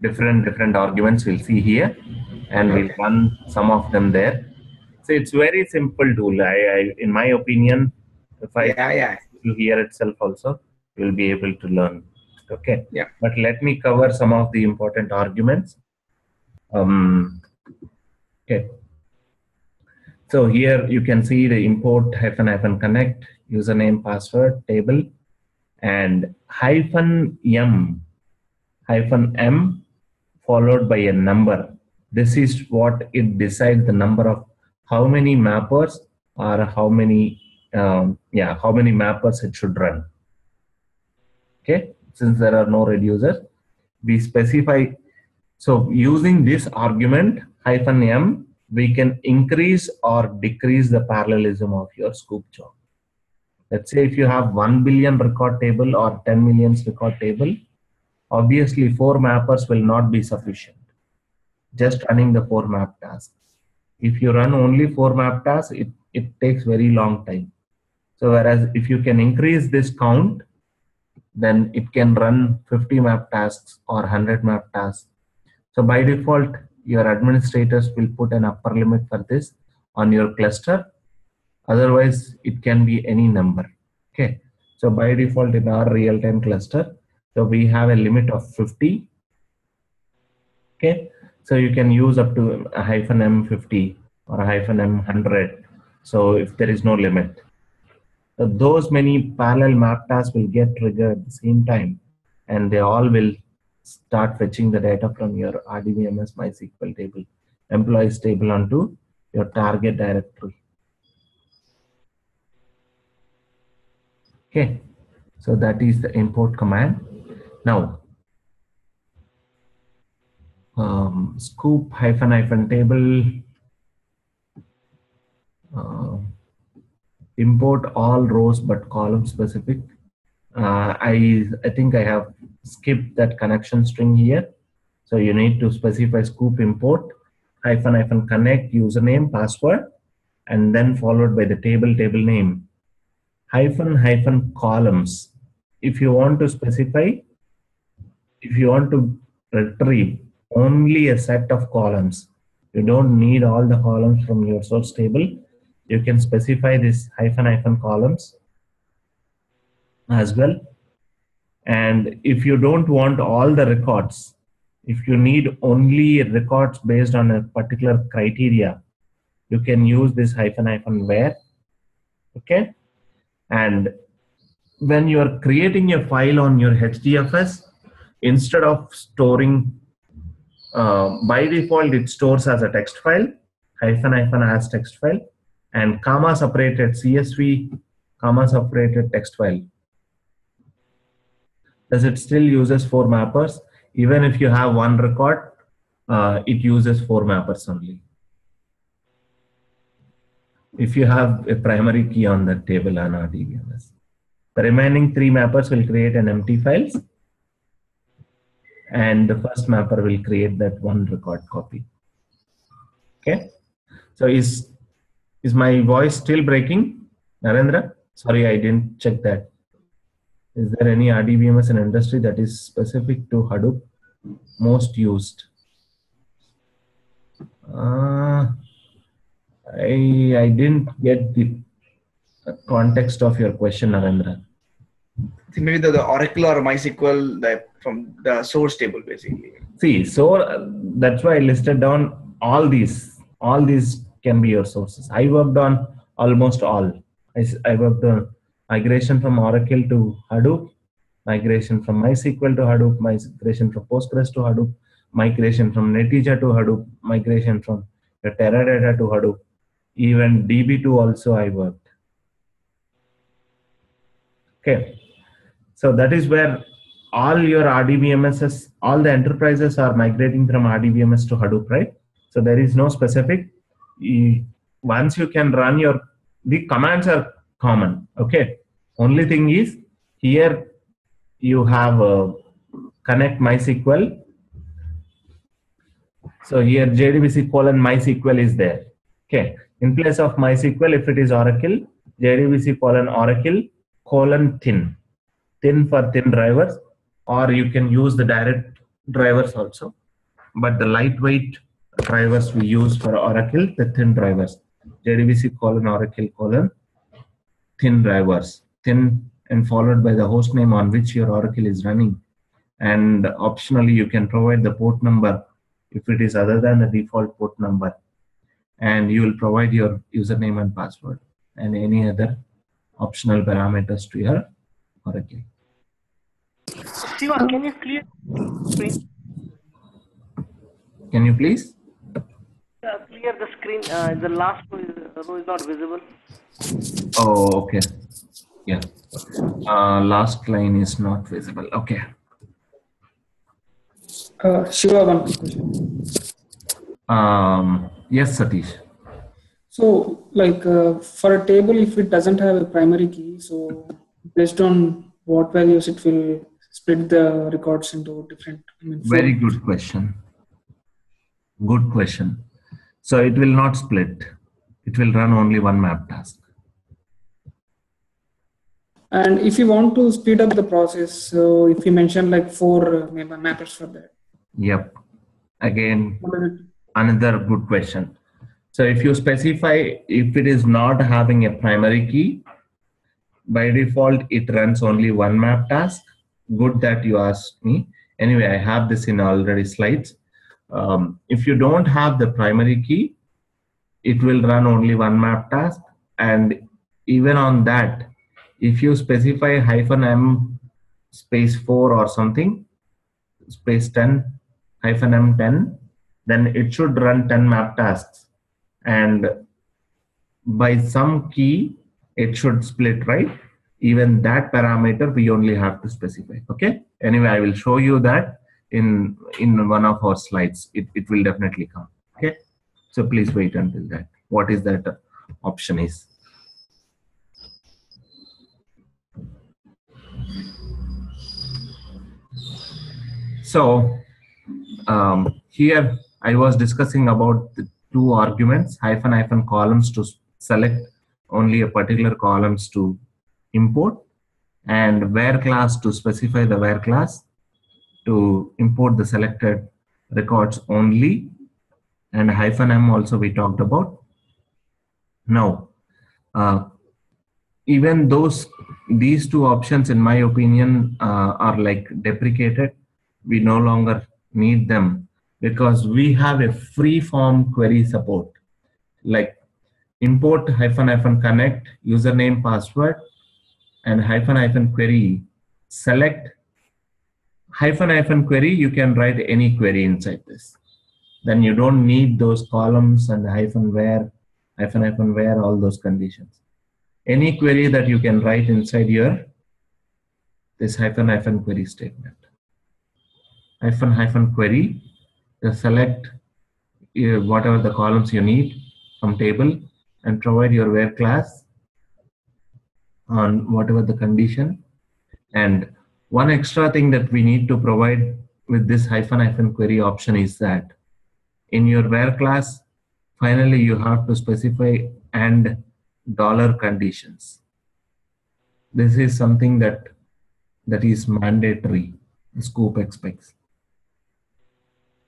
Different different arguments we'll see here, and we'll run some of them there. So it's very simple tool. I, I in my opinion, if I
Yeah, yeah.
you hear itself also, you'll be able to learn. Okay.
Yeah.
But let me cover some of the important arguments. Um, okay. So here you can see the import hyphen hyphen connect username password table and hyphen m hyphen m followed by a number. This is what it decides the number of how many mappers or how many um, yeah how many mappers it should run. Okay, since there are no reducers, we specify. So using this argument hyphen m, we can increase or decrease the parallelism of your sqoop job. Let's say if you have 1 billion record table or 10 millions record table, obviously four mappers will not be sufficient. Just running the four map tasks. If you run only four map tasks, it, it takes very long time. So whereas if you can increase this count, then it can run 50 map tasks or 100 map tasks. So by default, your administrators will put an upper limit for this on your cluster. Otherwise, it can be any number. Okay. So by default in our real-time cluster, so we have a limit of 50. Okay. So you can use up to a hyphen M50 or a hyphen M100. So if there is no limit. So those many parallel map tasks will get triggered at the same time and they all will start fetching the data from your RDBMS MySQL table, employees table onto your target directory. Okay, so that is the import command. Now, um, sqoop hyphen hyphen table, uh, import all rows but column specific. Uh, I, I think I have skipped that connection string here. So you need to specify sqoop import hyphen hyphen connect username password and then followed by the table table name hyphen hyphen columns. If you want to specify, if you want to retrieve only a set of columns, you don't need all the columns from your source table. You can specify this hyphen hyphen columns as well. And if you don't want all the records, if you need only records based on a particular criteria, you can use this hyphen hyphen where. Okay. And when you are creating a file on your HDFS, instead of storing uh, by default, it stores as a text file, hyphen hyphen as text file, and comma separated CSV, comma separated text file. does it still uses four mappers? Even if you have one record, uh, it uses four mappers only. If you have a primary key on the table on RDBMS. The remaining three mappers will create an empty files and the first mapper will create that one record copy. Okay. So is, is my voice still breaking, Narendra? Sorry, I didn't check that. Is there any RDBMS in industry that is specific to Hadoop most used? Uh, I, I didn't get the context of your question, Narendra.
I maybe the, the Oracle or MySQL the, from the source table basically.
See, so uh, that's why I listed down all these. All these can be your sources. I worked on almost all. I worked on migration from Oracle to Hadoop, migration from MySQL to Hadoop, migration from Postgres to Hadoop, migration from Netezza to Hadoop, migration from the Teradata to Hadoop. Even DB2 also I worked. Okay. So that is where all your RDBMSs, all the enterprises are migrating from RDBMS to Hadoop, right? So there is no specific. Once you can run your, the commands are common. Okay. Only thing is here you have uh, connect MySQL. So here JDBC colon MySQL is there. Okay. In place of MySQL, if it is Oracle, JDBC colon Oracle colon thin thin for thin drivers or you can use the direct drivers also. But the lightweight drivers we use for oracle the thin drivers. Jdbc colon oracle colon thin drivers. Thin and followed by the host name on which your oracle is running. And optionally you can provide the port number if it is other than the default port number. And you will provide your username and password and any other optional parameters to your oracle
Shiva, can you clear screen?
Can you please?
Uh, clear the screen. Uh, the last row is, row is not visible.
Oh, okay. Yeah. Uh, last line is not visible. Okay.
Uh, Shiva, one question.
Um, yes, Satish.
So, like uh, for a table, if it doesn't have a primary key, so based on what values it will split the records into different. I mean,
Very good question. Good question. So it will not split. It will run only one map task.
And if you want to speed up the process, so if you mention like four uh, maybe mappers for that,
Yep. Again,
what is it?
another good question. So if you specify if it is not having a primary key, by default it runs only one map task. Good that you asked me. Anyway, I have this in already slides. Um, if you don't have the primary key, it will run only one map task. And even on that, if you specify hyphen m space 4 or something, space 10 hyphen m10, then it should run 10 map tasks. And by some key, it should split, right? Even that parameter we only have to specify. Okay. Anyway, I will show you that in in one of our slides. It, it will definitely come. Okay. So please wait until that. What is that option is? So um, here I was discussing about the two arguments hyphen hyphen columns to select only a particular columns to import and where class to specify the where class to import the selected records only and hyphen m also we talked about. Now uh, even those these two options in my opinion uh, are like deprecated. We no longer need them because we have a free form query support. Like import hyphen hyphen connect username password and hyphen hyphen query. Select hyphen hyphen query. You can write any query inside this. Then you don't need those columns and hyphen where hyphen hyphen where all those conditions. Any query that you can write inside your this hyphen hyphen query statement. Hyphen hyphen query, select uh, whatever the columns you need from table and provide your where class on whatever the condition. And one extra thing that we need to provide with this hyphen hyphen query option is that in your where class, finally you have to specify and dollar conditions. This is something that that is mandatory, Sqoop expects.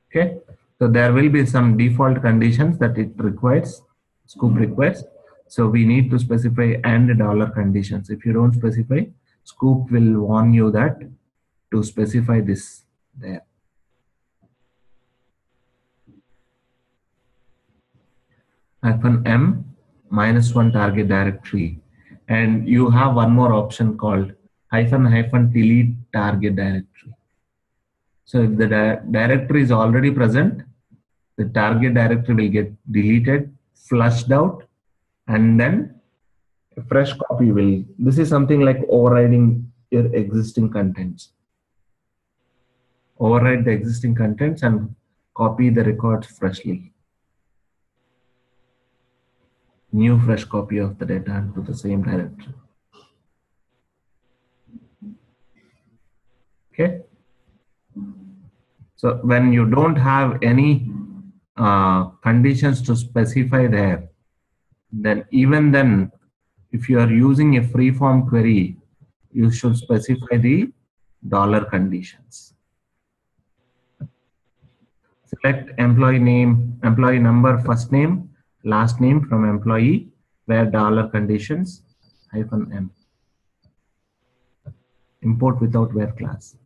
Okay, so there will be some default conditions that it requires, Sqoop requires. So we need to specify and dollar conditions. If you don't specify, Sqoop will warn you that to specify this there. Hyphen M minus one target directory. And you have one more option called hyphen hyphen delete target directory. So if the di directory is already present, the target directory will get deleted, flushed out, and then a fresh copy will. This is something like overriding your existing contents. Override the existing contents and copy the records freshly. New fresh copy of the data to the same directory. Okay. So when you don't have any uh, conditions to specify there, then even then, if you are using a free form query, you should specify the dollar conditions. Select employee name, employee number, first name, last name from employee, where dollar conditions, hyphen M. Import without where class.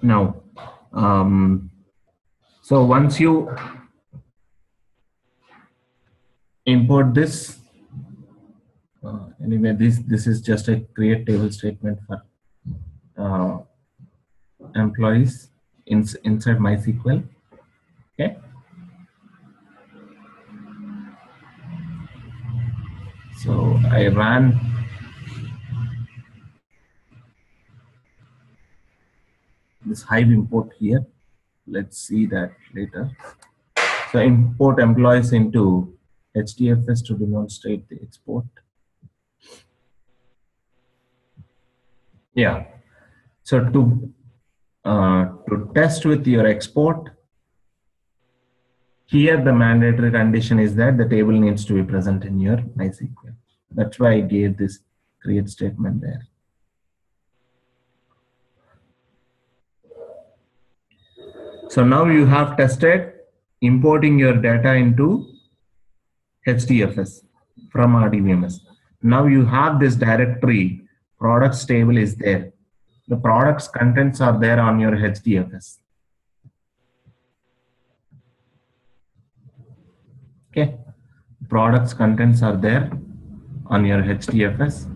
Now, um, so once you import this, uh, anyway, this this is just a create table statement for uh, employees in, inside MySQL. Okay. So I ran this Hive import here. Let's see that later. So import employees into HDFS to demonstrate the export. Yeah. So to uh, to test with your export, here the mandatory condition is that the table needs to be present in your MySQL. That's why I gave this create statement there. So now you have tested importing your data into HDFS from RDBMS. Now you have this directory, products table is there. The products contents are there on your HDFS. Okay, products contents are there on your HDFS.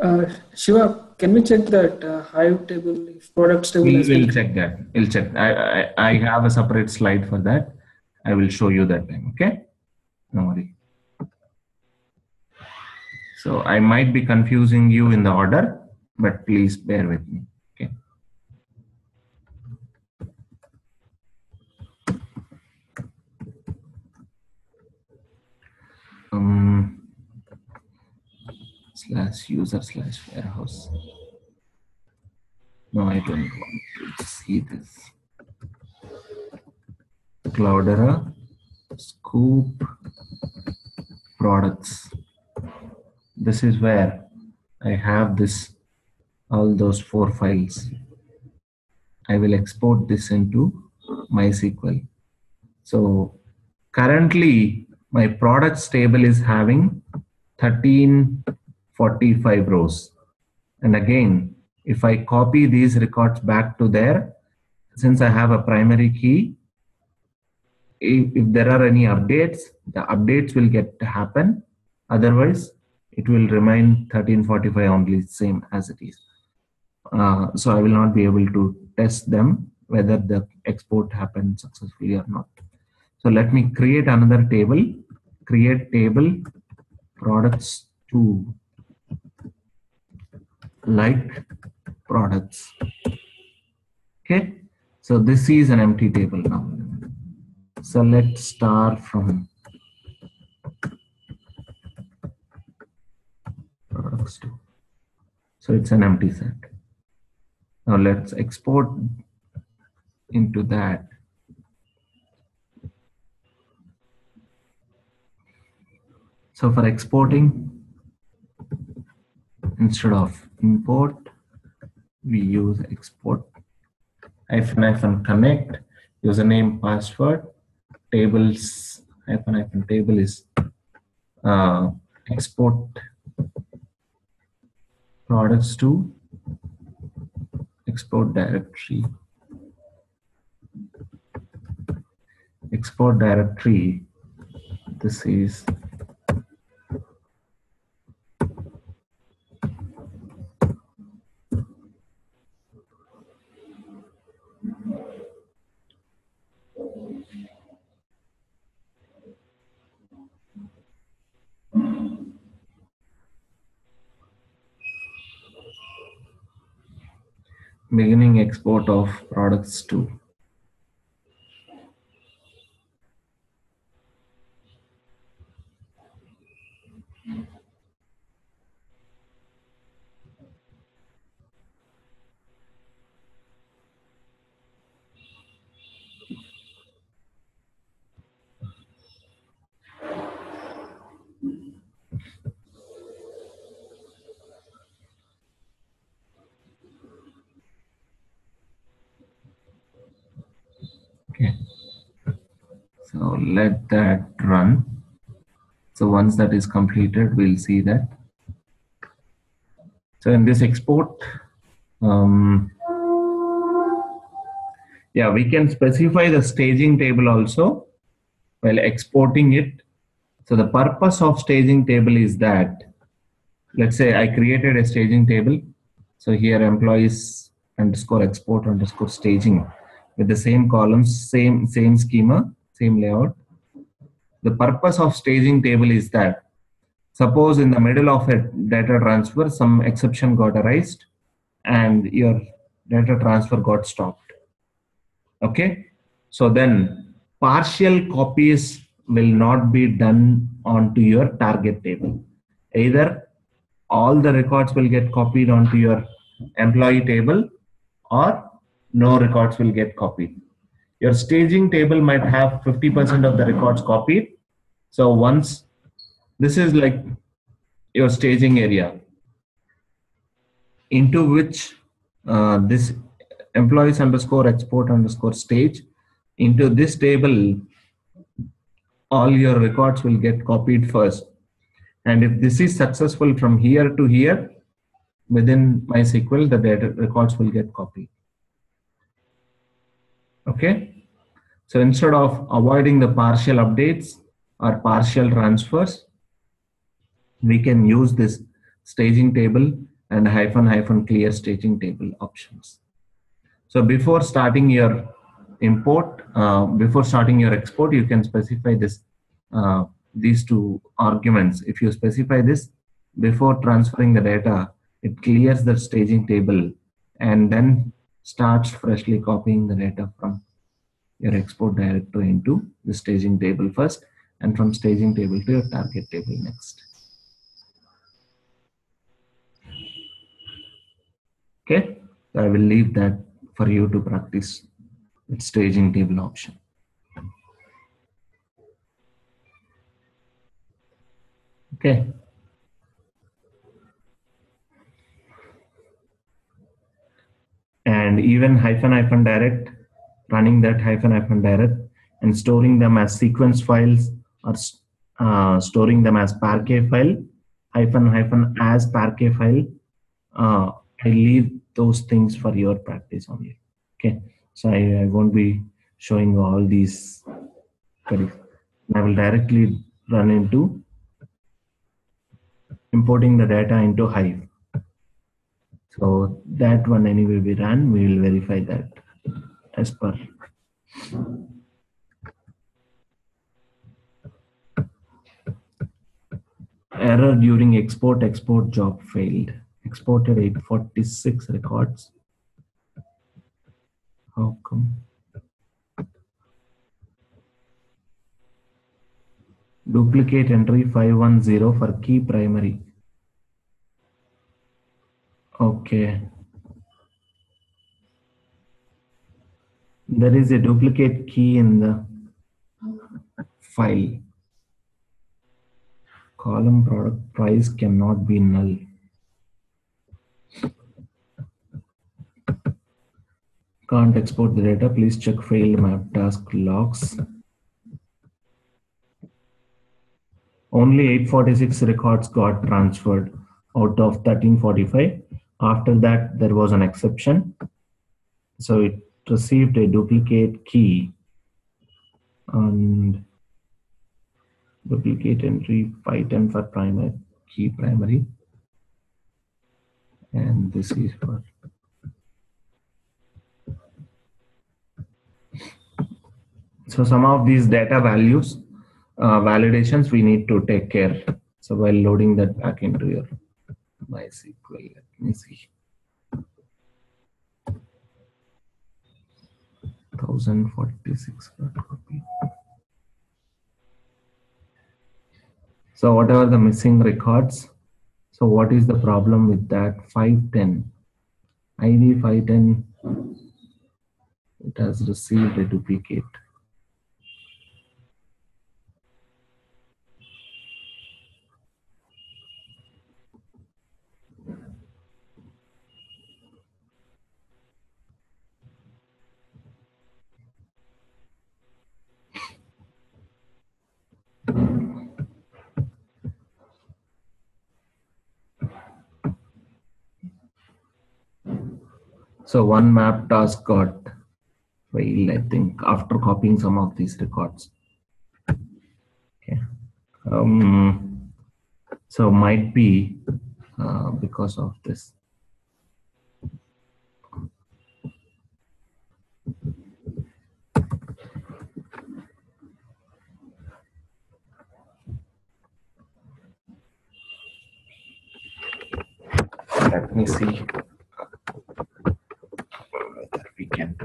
Uh, Shiva, can we check that uh, Hive table, if products table
We will check that. We'll check. I, I I have a separate slide for that. I will show you that time. Okay, no worry. So I might be confusing you in the order, but please bear with me. Okay. Um, slash user slash warehouse. No, I don't want to see this. Cloudera, Sqoop, products. This is where I have this, all those four files. I will export this into MySQL. So currently my products table is having 1345 rows. And again, if I copy these records back to there, since I have a primary key, if, if there are any updates, the updates will get to happen. Otherwise, it will remain 1345 only same as it is. Uh, so I will not be able to test them whether the export happened successfully or not. So let me create another table, create table products to like products. Okay, so this is an empty table now. Select star from products to. So it's an empty set. Now let's export into that. So for exporting, instead of import, we use export hyphen hyphen connect, username, password, tables, hyphen hyphen table is uh, export products to export directory. Export directory, this is beginning export of products to Okay. So let that run. So once that is completed, we'll see that. So in this export, um, yeah, we can specify the staging table also while exporting it. So the purpose of staging table is that, let's say I created a staging table. So here employees underscore export underscore staging with the same columns, same, same schema, layout. The purpose of staging table is that suppose in the middle of a data transfer, some exception got arised and your data transfer got stopped. Okay. So then partial copies will not be done onto your target table. Either all the records will get copied onto your employee table or no records will get copied. Your staging table might have 50% of the records copied. So once this is like your staging area into which uh, this employees underscore export underscore stage into this table all your records will get copied first. And if this is successful from here to here within MySQL the data records will get copied. Okay so instead of avoiding the partial updates or partial transfers we can use this staging table and hyphen hyphen clear staging table options. So before starting your import uh, before starting your export you can specify this uh, these two arguments. If you specify this before transferring the data it clears the staging table and then starts freshly copying the data from your export directory into the staging table first and from staging table to your target table next. Okay, so I will leave that for you to practice with staging table option. Okay. and even hyphen hyphen direct running that hyphen hyphen direct and storing them as sequence files or uh, storing them as parquet file hyphen hyphen as parquet file uh, i leave those things for your practice only. Okay. So i, I won't be showing all these i will directly run into importing the data into hive. So that one anyway we ran, we will verify that as per error during export export job failed. Exported 846 records. How come? Duplicate entry 510 for key primary. Okay. There is a duplicate key in the file. Column product price cannot be null. Can't export the data. Please check failed map task logs. Only 846 records got transferred out of 1345 after that there was an exception. So it received a duplicate key and duplicate entry 510 for primary key primary. And this is for so some of these data values uh, validations we need to take care. So while loading that back into your mysql let me see 1046 copy so whatever the missing records so what is the problem with that? 510 id 510 it has received a duplicate So one map task got failed, I think, after copying some of these records. Okay. Um, so might be uh, because of this. Let me see can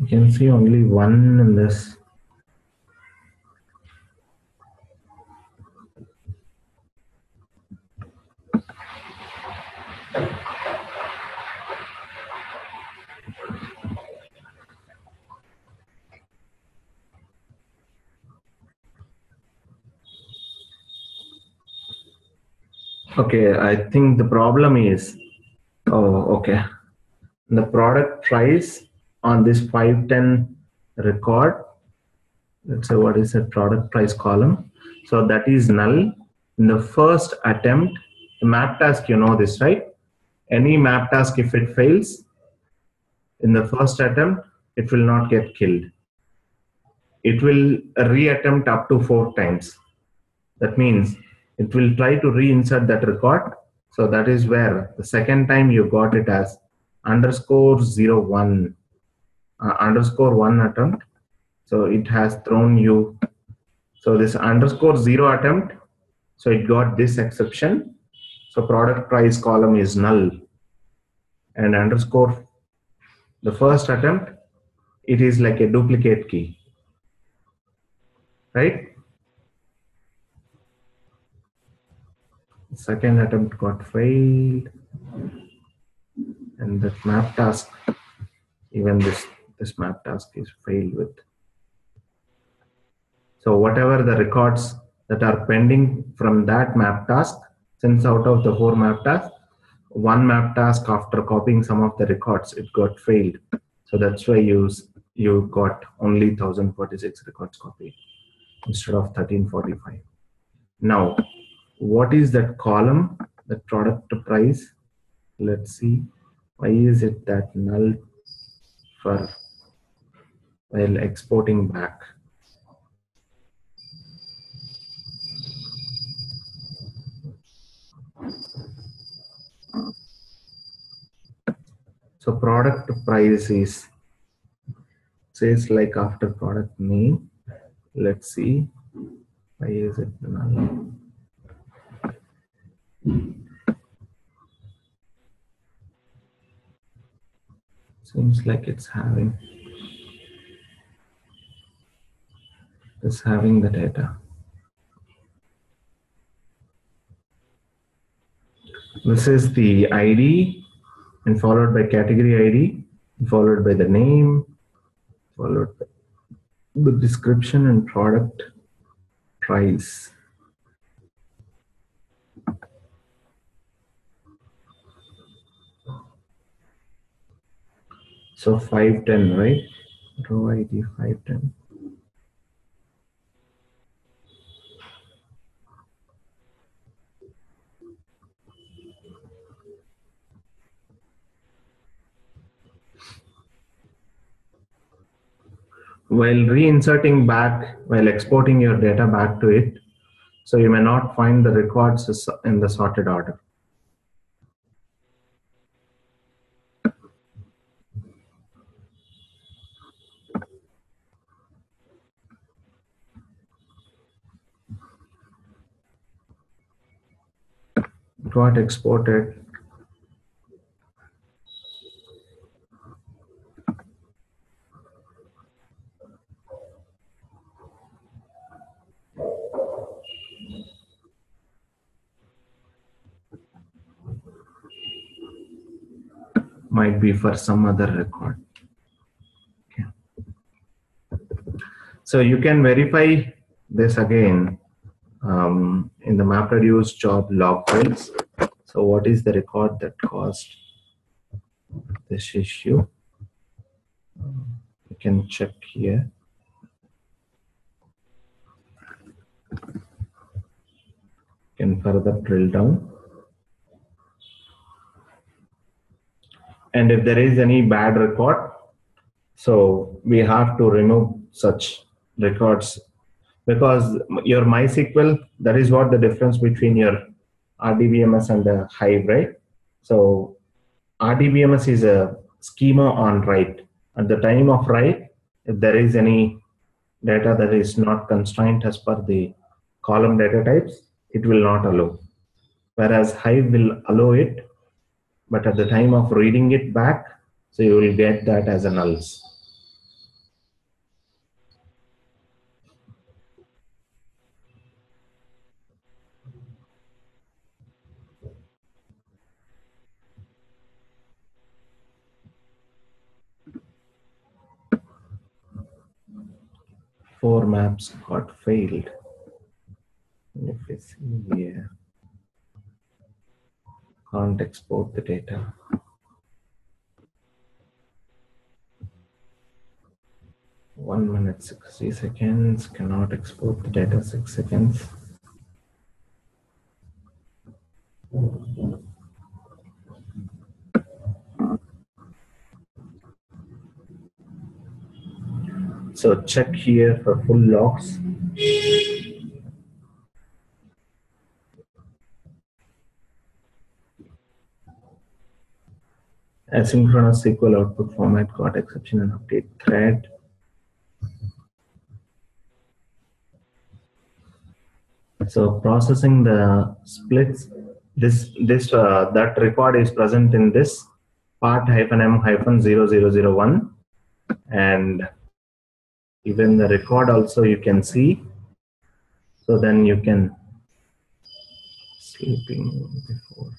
You can see only one in this. Okay, I think the problem is, oh, okay. The product price on this 510 record, let's say what is the product price column. So that is null. In the first attempt, the map task, you know this, right? Any map task, if it fails, in the first attempt, it will not get killed. It will reattempt up to four times. That means it will try to reinsert that record. So that is where the second time you got it as underscore zero one uh, underscore one attempt. So it has thrown you. So this underscore zero attempt. So it got this exception. So product price column is null. And underscore the first attempt, it is like a duplicate key. Right? Second attempt got failed. And that map task even this this map task is failed with. So whatever the records that are pending from that map task since out of the four map tasks one map task after copying some of the records it got failed. So that's why you you got only 1046 records copied instead of 1345 now what is that column the product price let's see why is it that null for while exporting back. So product price is says like after product name. Let's see. Why is it null? Seems like it's having it's having the data. This is the ID and followed by category ID, followed by the name, followed by the description and product price. So 510, right? Row ID 510. while reinserting back, while exporting your data back to it, so you may not find the records in the sorted order. Got exported might be for some other record. So you can verify this again um, in the MapReduce job log files. So what is the record that caused this issue? You can check here. Can further drill down. and if there is any bad record so we have to remove such records because your mysql that is what the difference between your rdbms and the hive right? So rdbms is a schema on write. At the time of write if there is any data that is not constrained as per the column data types it will not allow. Whereas hive will allow it but at the time of reading it back, so you will get that as a nulls. Four maps got failed. If we see here can't export the data. One minute, 60 seconds, cannot export the data, six seconds. So check here for full logs. asynchronous SQL output format got exception and update thread. So processing the splits, this this uh, that record is present in this part hyphen m hyphen 0001 and even the record also you can see. So then you can sleeping before.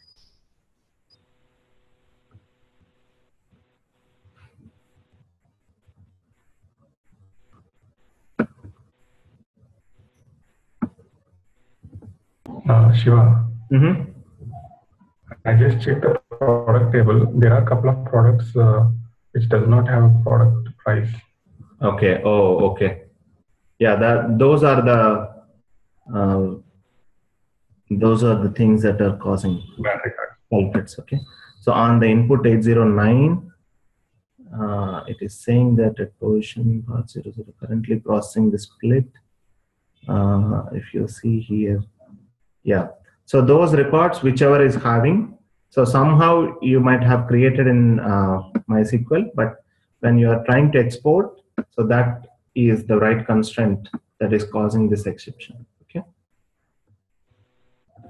Uh, Shiva,
Mhm.
I just checked the product table. There are a couple of products uh, which does not have a product price.
Okay. Oh, okay. Yeah, that those are the uh, those are the things that are causing culprits. Okay. So on the input 809, uh, it is saying that at position part 00 currently processing the split. Uh, if you see here, yeah. So those records, whichever is having, so somehow you might have created in uh, MySQL, but when you are trying to export, so that is the right constraint that is causing this exception. Okay.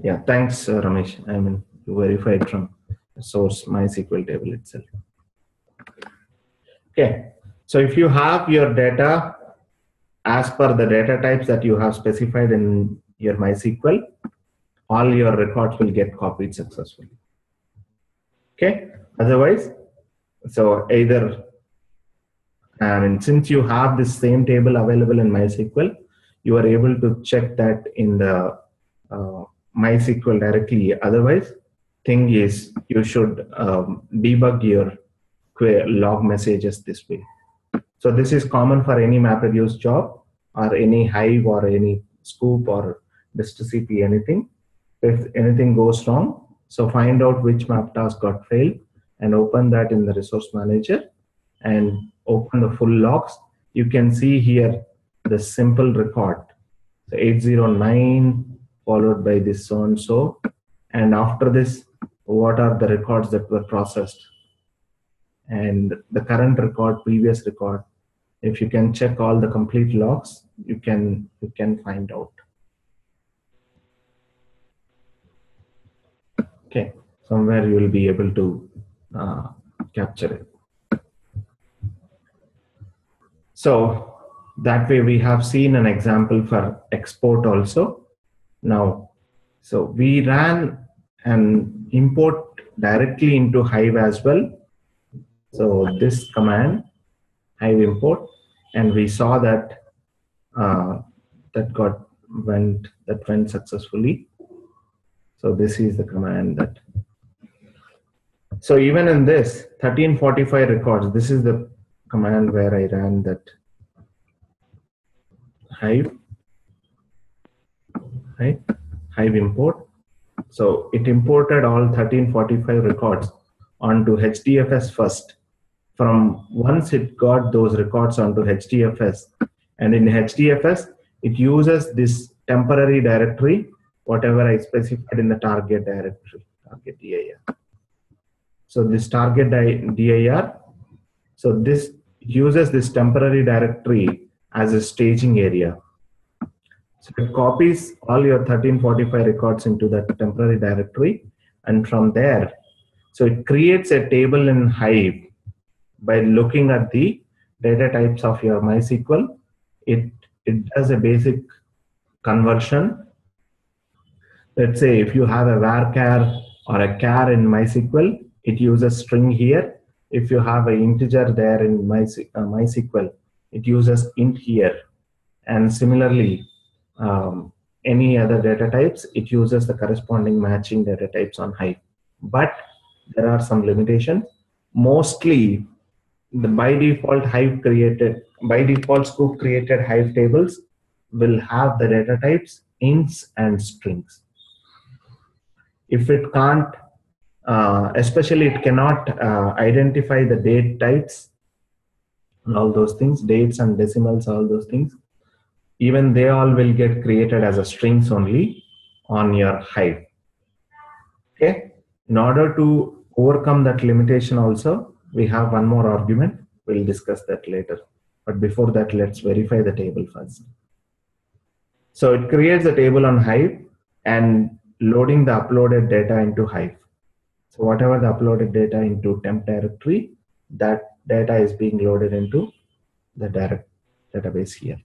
Yeah. Thanks, uh, Ramesh. I mean, you verified from source MySQL table itself. Okay, so if you have your data as per the data types that you have specified in your MySQL, all your records will get copied successfully. Okay, otherwise, so either, Mean, since you have the same table available in MySQL, you are able to check that in the uh, MySQL directly. Otherwise, thing is you should um, debug your log messages this way. So this is common for any MapReduce job or any Hive or any Sqoop or DistCp anything. If anything goes wrong, so find out which map task got failed and open that in the resource manager and open the full logs. You can see here the simple record. So 809 followed by this so and so. And after this, what are the records that were processed? and the current record, previous record. If you can check all the complete logs, you can you can find out. Okay, somewhere you will be able to uh, capture it. So that way we have seen an example for export also. Now, so we ran an import directly into Hive as well so this command, hive import, and we saw that uh, that got went that went successfully. So this is the command that. So even in this 1345 records, this is the command where I ran that hive, right? Hive import. So it imported all 1345 records onto HDFS first from once it got those records onto HDFS. And in HDFS, it uses this temporary directory, whatever I specified in the target directory, target dir. So this target dir, so this uses this temporary directory as a staging area. So it copies all your 1345 records into that temporary directory. And from there, so it creates a table in Hive by looking at the data types of your MySQL. It, it does a basic conversion. Let's say if you have a varchar or a char in MySQL, it uses string here. If you have an integer there in My, uh, MySQL, it uses int here. And similarly, um, any other data types, it uses the corresponding matching data types on Hive. But there are some limitations. Mostly, the by default hive created by default sqoop created hive tables will have the data types ints and strings if it can't uh, especially it cannot uh, identify the date types and all those things dates and decimals all those things even they all will get created as a strings only on your hive okay in order to overcome that limitation also we have one more argument. We'll discuss that later. But before that, let's verify the table first. So it creates a table on Hive and loading the uploaded data into Hive. So whatever the uploaded data into temp directory, that data is being loaded into the direct database here.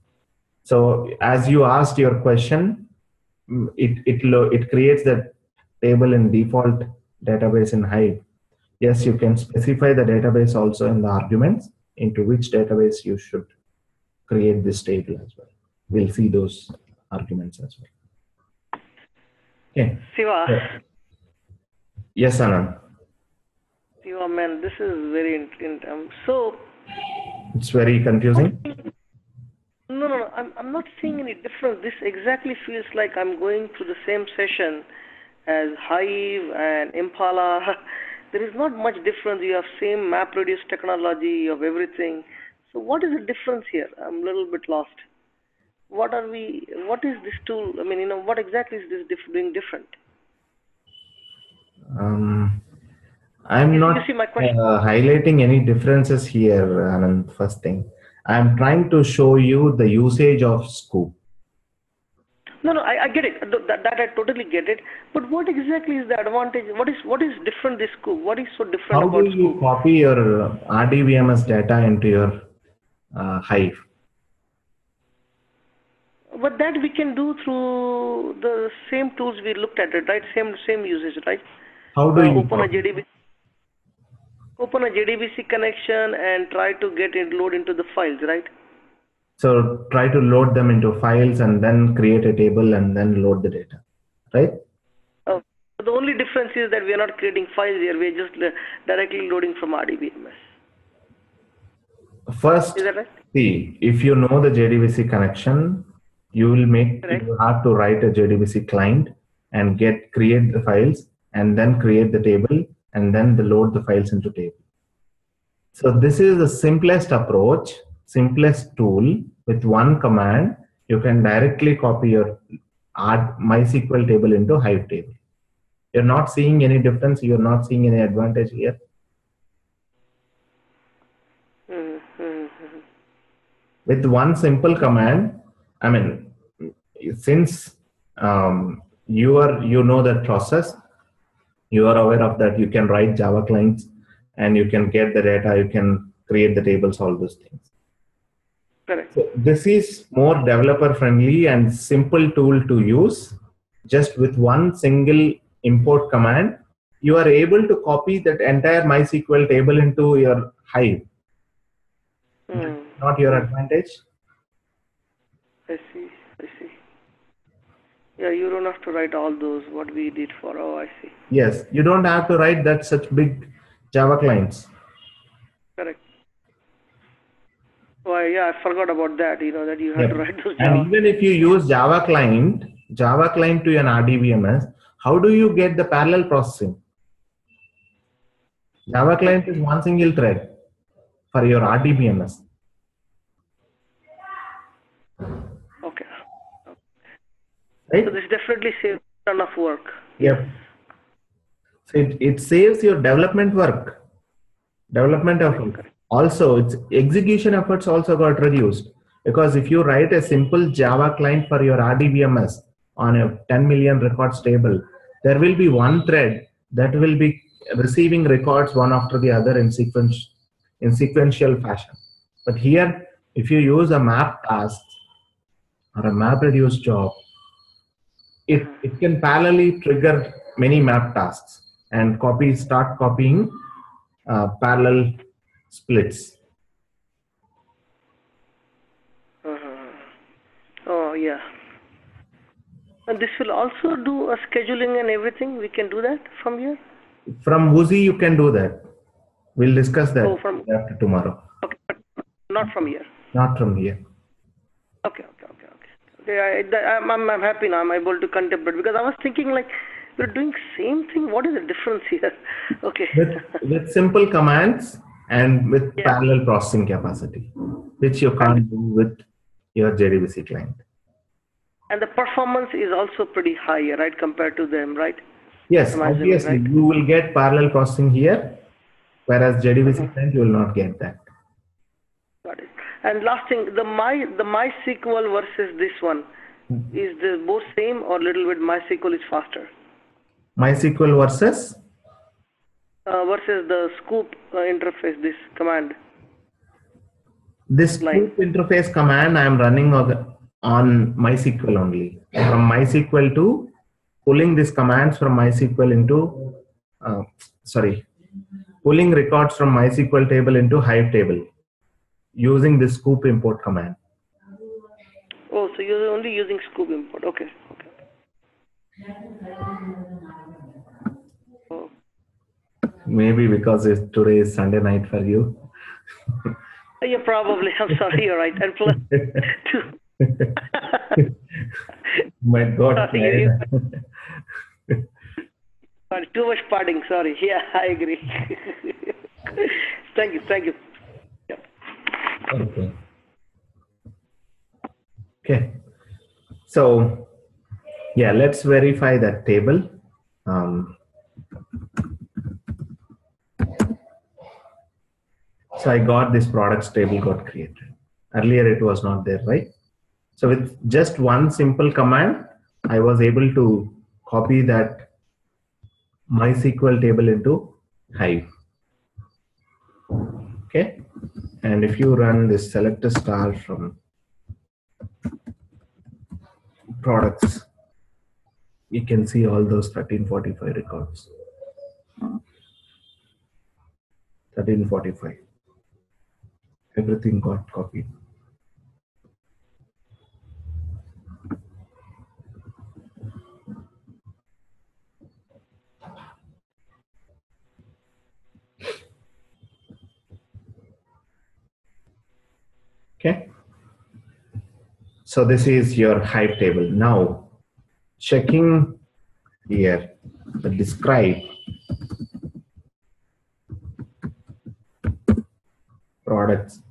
So as you asked your question, mm, it, it, it creates the table in default database in Hive yes, you can specify the database also in the arguments into which database you should create this table as well. We'll see those arguments as well. Okay.
Siva.
Yeah. Yes, Anand.
Siva, man, this is very interesting. Um, so.
It's very confusing.
No, no, no. I'm, I'm not seeing any difference. This exactly feels like I'm going through the same session as Hive and Impala [LAUGHS] there is not much difference. You have same map reduce technology of everything. So what is the difference here? I'm a little bit lost. What are we? What is this tool? I mean, you know, what exactly is this diff- doing different?
Um, I'm not
see my question?
uh, highlighting any differences here, Anand. First thing, I'm trying to show you the usage of Sqoop.
No, no, I, I get it. That, that I totally get it. But what exactly is the advantage? What is what is different this sqoop? What is so different
How
about
do you
sqoop?
copy your RDBMS data into your uh, Hive?
But that we can do through the same tools we looked at it, right? Same same usage, right?
How do
Uh,
you
open a? JDBC, open a JDBC connection and try to get it load into the files, right?
So try to load them into files and then create a table and then load the data, right?
Uh, the only difference is that we are not creating files here. We are just uh, directly loading from RDBMS.
First,
Is that right?
see if you know the JDBC connection, you will make
Correct.
you have to write a JDBC client and get create the files and then create the table and then the load the files into table. So this is the simplest approach, simplest tool with one command. You can directly copy your add MySQL table into Hive table. You're not seeing any difference. You're not seeing any advantage here.
Mm-hmm.
with one simple command i mean since um, you are you know that process you are aware of that. You can write java clients and you can get the data. You can create the tables all those things.
Correct.
so this is more developer friendly and simple tool to use. Just with one single import command you are able to copy that entire mysql table into your hive.
Mm.
not your advantage
I see. I see. Yeah, you don't have to write all those what we did for. Oh, I see.
Yes, you don't have to write that such big Java clients.
Correct. Oh, yeah, I forgot about that. You know that you have to write those Java.
And even if you use Java client, Java client to an RDBMS, how do you get the parallel processing? Java client is one single thread for your RDBMS.
Okay.
Right?
So this definitely saves a ton of work.
Yep. So it, it saves your development work. Development effort. Also, its execution efforts also got reduced because if you write a simple Java client for your RDBMS on a 10 million records table, there will be one thread that will be receiving records one after the other in sequence in sequential fashion. But here, if you use a map task or a map reduce job, it, it can parallelly trigger many map tasks and copy start copying uh, parallel splits.
Uh-huh. Oh, yeah. And this will also do a scheduling and everything. We can do that from here.
From Oozie, you can do that. We'll discuss that
Oh, from-
after tomorrow.
Okay, but not from here.
Not from here.
Okay, okay, okay, okay. I, I'm, I'm, I'm happy now. I'm able to contemplate because I was thinking like we're doing same thing. What is the difference here? [LAUGHS] Okay.
With, with simple commands and with
Yeah.
parallel processing capacity, which you can't do with your JDBC client.
and the performance is also pretty high, right, compared to them, right?
Yes,
Am I
obviously,
right?
you will get parallel processing here, whereas JDBC
Mm-hmm.
client, you will not get that.
And last thing, the my the MySQL versus this one, is the both same or little bit MySQL is faster?
MySQL versus?
Uh, versus the Sqoop uh, interface, this command.
This sqoop interface command I am running on on MySQL only. From MySQL to pulling these commands from MySQL into, uh, sorry, pulling records from MySQL table into Hive table using this sqoop import command.
Oh, so you're only using Sqoop import. Okay, okay. Oh,
Maybe because it's, today is Sunday night for you. [LAUGHS]
yeah, probably. I'm sorry. You're right. And plus. [LAUGHS]
My God.
Sorry, you- Sorry, too much padding. Sorry. Yeah, I agree. [LAUGHS] thank you. Thank you.
Okay. Okay. So, yeah, let's verify that table. Um, so I got this products table got created. Earlier it was not there, right? So with just one simple command, I was able to copy that MySQL table into Hive. Okay. And if you run this select a star from products, you can see all those 1345 records. 1345. Everything got copied. Okay. So this is your Hive table. Now, checking here the describe products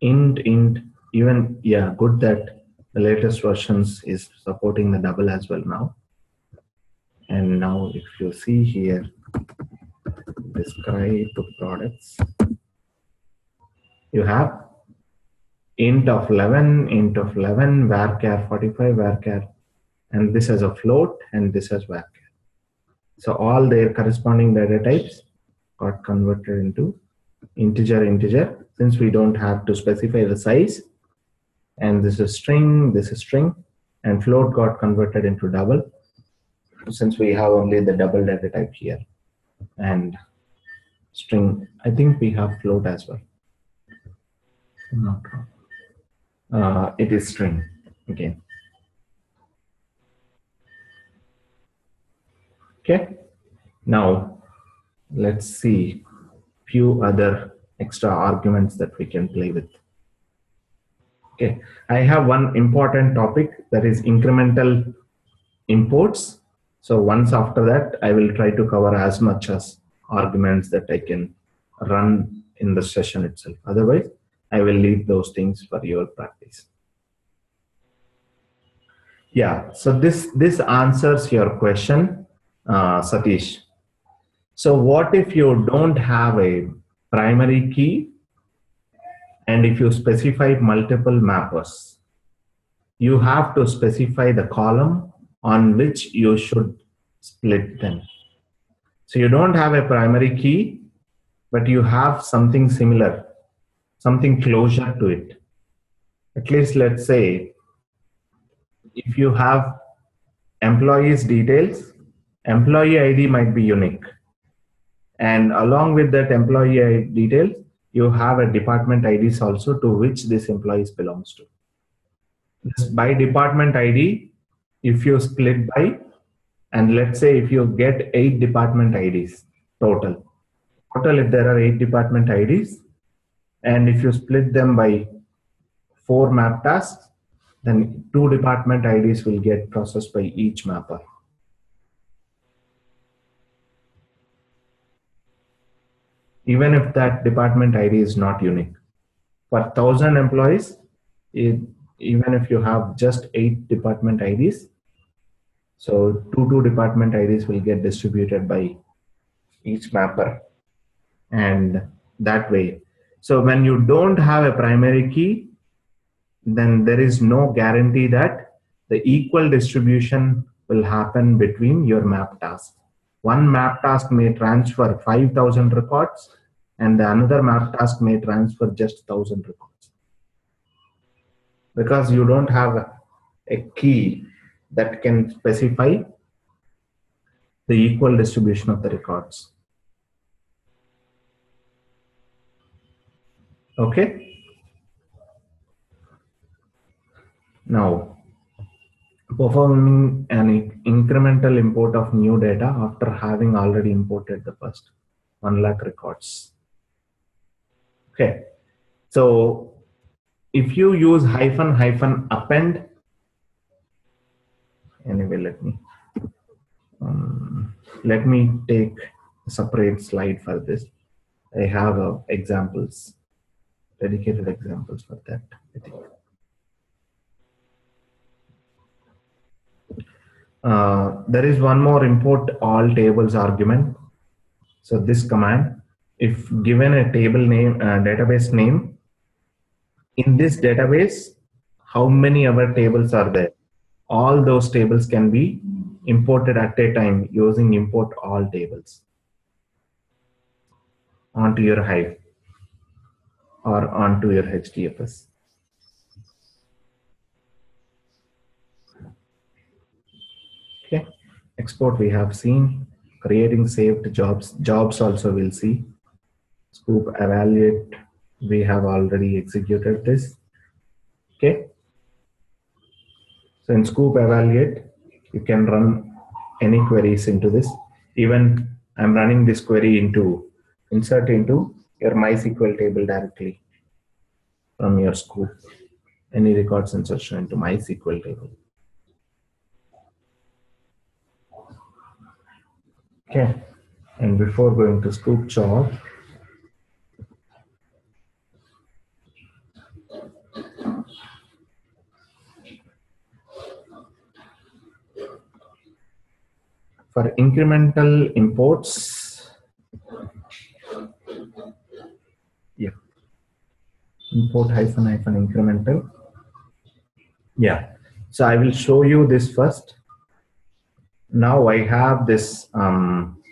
int int even yeah good that the latest versions is supporting the double as well now and now if you see here describe products you have int of 11 int of 11 varchar 45 varchar and this as a float and this as varchar so all their corresponding data types got converted into integer integer. Since we don't have to specify the size and this is string this is string and float got converted into double since we have only the double data type here and string i think we have float as well. Not wrong uh, it is string again. Okay. Now let's see few other extra arguments that we can play with. Okay. I have one important topic that is incremental imports. So once after that i will try to cover as much as arguments that i can run in the session itself. Otherwise i will leave those things for your practice. Yeah so this this answers your question uh, satish. So what if you don't have a primary key? And if you specify multiple mappers you have to specify the column on which you should split them. So you don't have a primary key but you have something similar something closer to it. At least let's say if you have employees details employee id might be unique. And along with that employee details you have a department ids also to which this employees belongs to. By department id if you split by and let's say if you get eight department ids total. Total if there are eight department ids and if you split them by four map tasks then two department ids will get processed by each mapper even if that department ID is not unique. For 1000 employees, it, even if you have just eight department IDs, so two two department IDs will get distributed by each mapper. And that way, so when you don't have a primary key, then there is no guarantee that the equal distribution will happen between your map tasks one map task may transfer 5000 records and another map task may transfer just 1000 records. Because you don't have a, a key that can specify the equal distribution of the records okay now performing an incremental import of new data after having already imported the first 1 lakh records. Okay, so if you use hyphen hyphen append, anyway, let me. Um, let me take a separate slide for this. I have uh, examples, dedicated examples for that, I think. Uh, there is one more import all tables argument. So this command, if given a table name, uh, database name, in this database, how many other tables are there? All those tables can be imported at a time using import all tables onto your Hive or onto your HDFS. Okay, export we have seen, creating saved jobs, jobs also we'll see. Sqoop evaluate, we have already executed this. Okay, so in Sqoop evaluate, you can run any queries into this. Even I'm running this query into insert into your MySQL table directly from your Sqoop. Any records insertion into MySQL table. Okay, and before going to Sqoop job, for incremental imports, yeah, import hyphen hyphen incremental. Yeah, so I will show you this first. Now I have this um,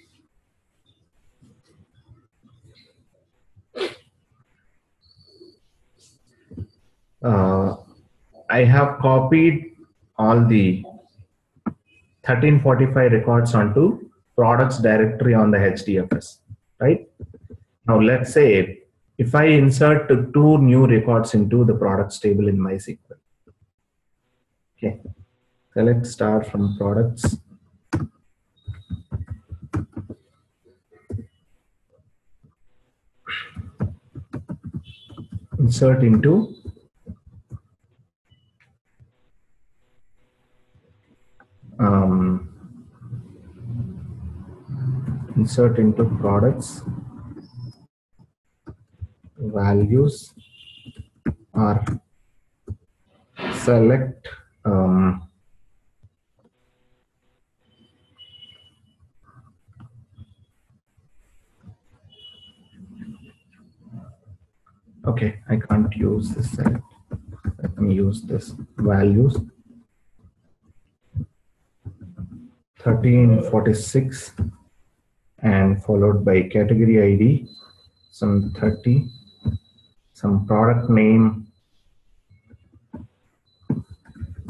uh, I have copied all the 1345 records onto products directory on the HDFS, right? Now let's say if I insert two new records into the products table in MySQL. Okay, select start from products. Insert into um, insert into products values or select um, okay I can't use this select let me use this values. 1346 and followed by category ID, some 30, some product name,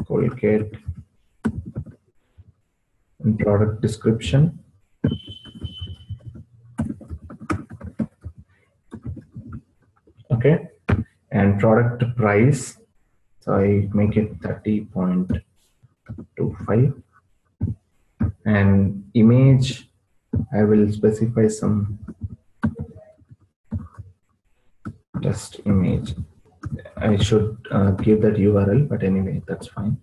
Colgate, and product description. Okay, and product price. So I make it 30.25 and image I will specify some test image. I should uh, give that URL but anyway that's fine.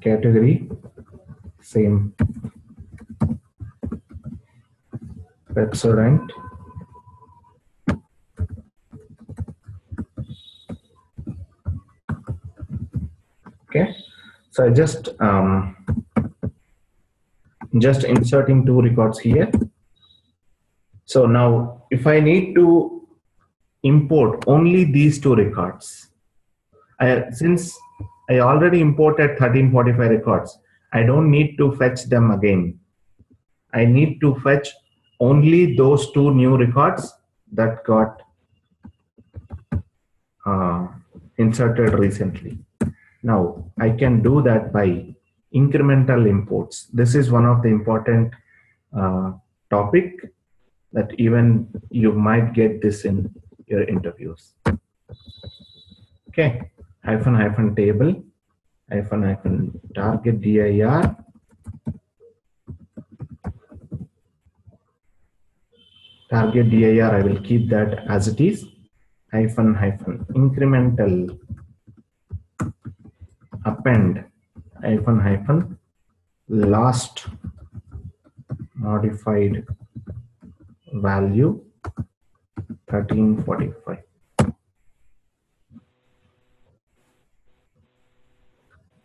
Category same. Pepsodent. So I just um, just inserting two records here. So now, if I need to import only these two records, I, since I already imported 1345 records, I don't need to fetch them again. I need to fetch only those two new records that got uh, inserted recently. Now I can do that by incremental imports. This is one of the important uh, topic that even you might get this in your interviews. Okay, hyphen hyphen table, hyphen hyphen target dir target dir i will keep that as it is hyphen hyphen incremental append hyphen hyphen last modified value 1345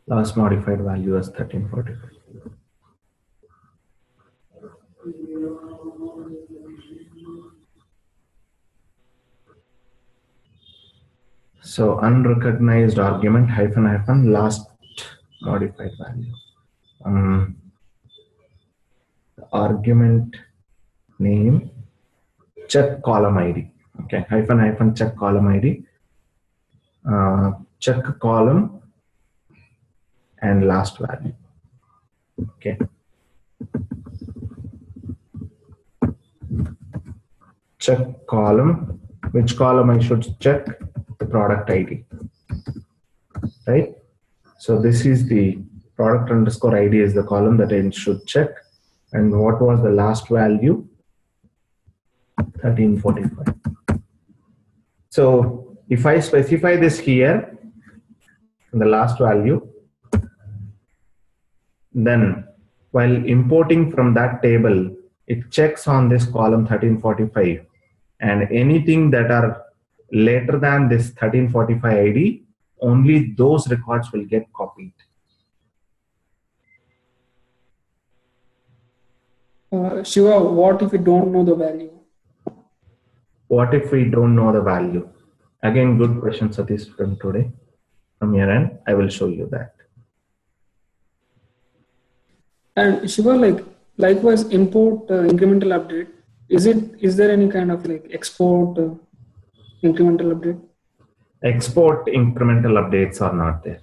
last modified value is 1345 So unrecognized argument hyphen hyphen last modified value. Um, argument name check column ID. Okay, hyphen hyphen check column ID. Uh, check column and last value. Okay. Check column. Which column I should check? The product ID, right? So this is the product underscore ID is the column that I should check. And what was the last value? 1345. So if I specify this here, the last value, then while importing from that table, it checks on this column 1345 and anything that are later than this 1345 ID, only those records will get copied.
Uh, Shiva, what if we don't know the value?
What if we don't know the value? Again, good question, Satish, from today. From your end, I will show you that.
And Shiva, like likewise, import uh, incremental update. Is it? Is there any kind of like export uh, incremental update?
Export incremental updates are not there.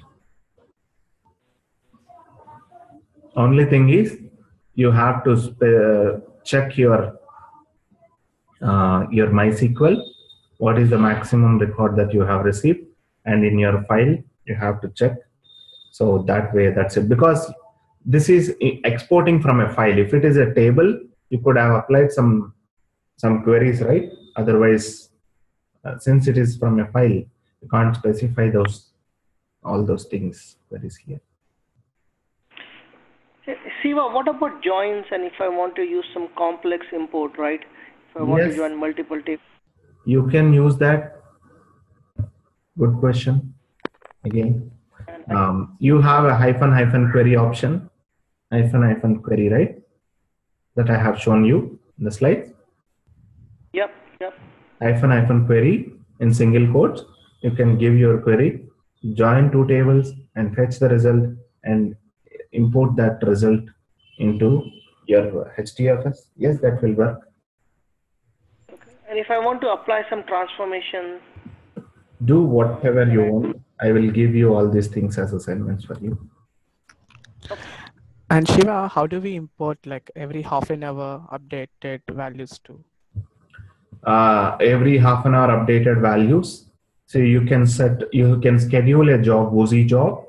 Only thing is you have to uh, check your uh, your MySQL. What is the maximum record that you have received, and in your file you have to check. So that way, that's it. Because this is exporting from a file. If it is a table, you could have applied some some queries, right? Otherwise, uh, since it is from a file, you can't specify those all those things that is here.
Siva, what about joins and if I want to use some complex import, right? If I want
Yes.
to join multiple tables.
You can use that. Good question. Again, um, you have a hyphen hyphen query option, hyphen hyphen query, right? That I have shown you in the slides.
Yep, yep.
hyphen hyphen query in single quotes. You can give your query, join two tables and fetch the result and import that result into your HDFS. Yes, that will work.
And if I want to apply some transformation,
Do whatever you want. I will give you all these things as assignments for you.
And Shiva, how do we import like every half an hour updated values to?
Uh, every half an hour updated values. So you can set, you can schedule a job, Oozie job.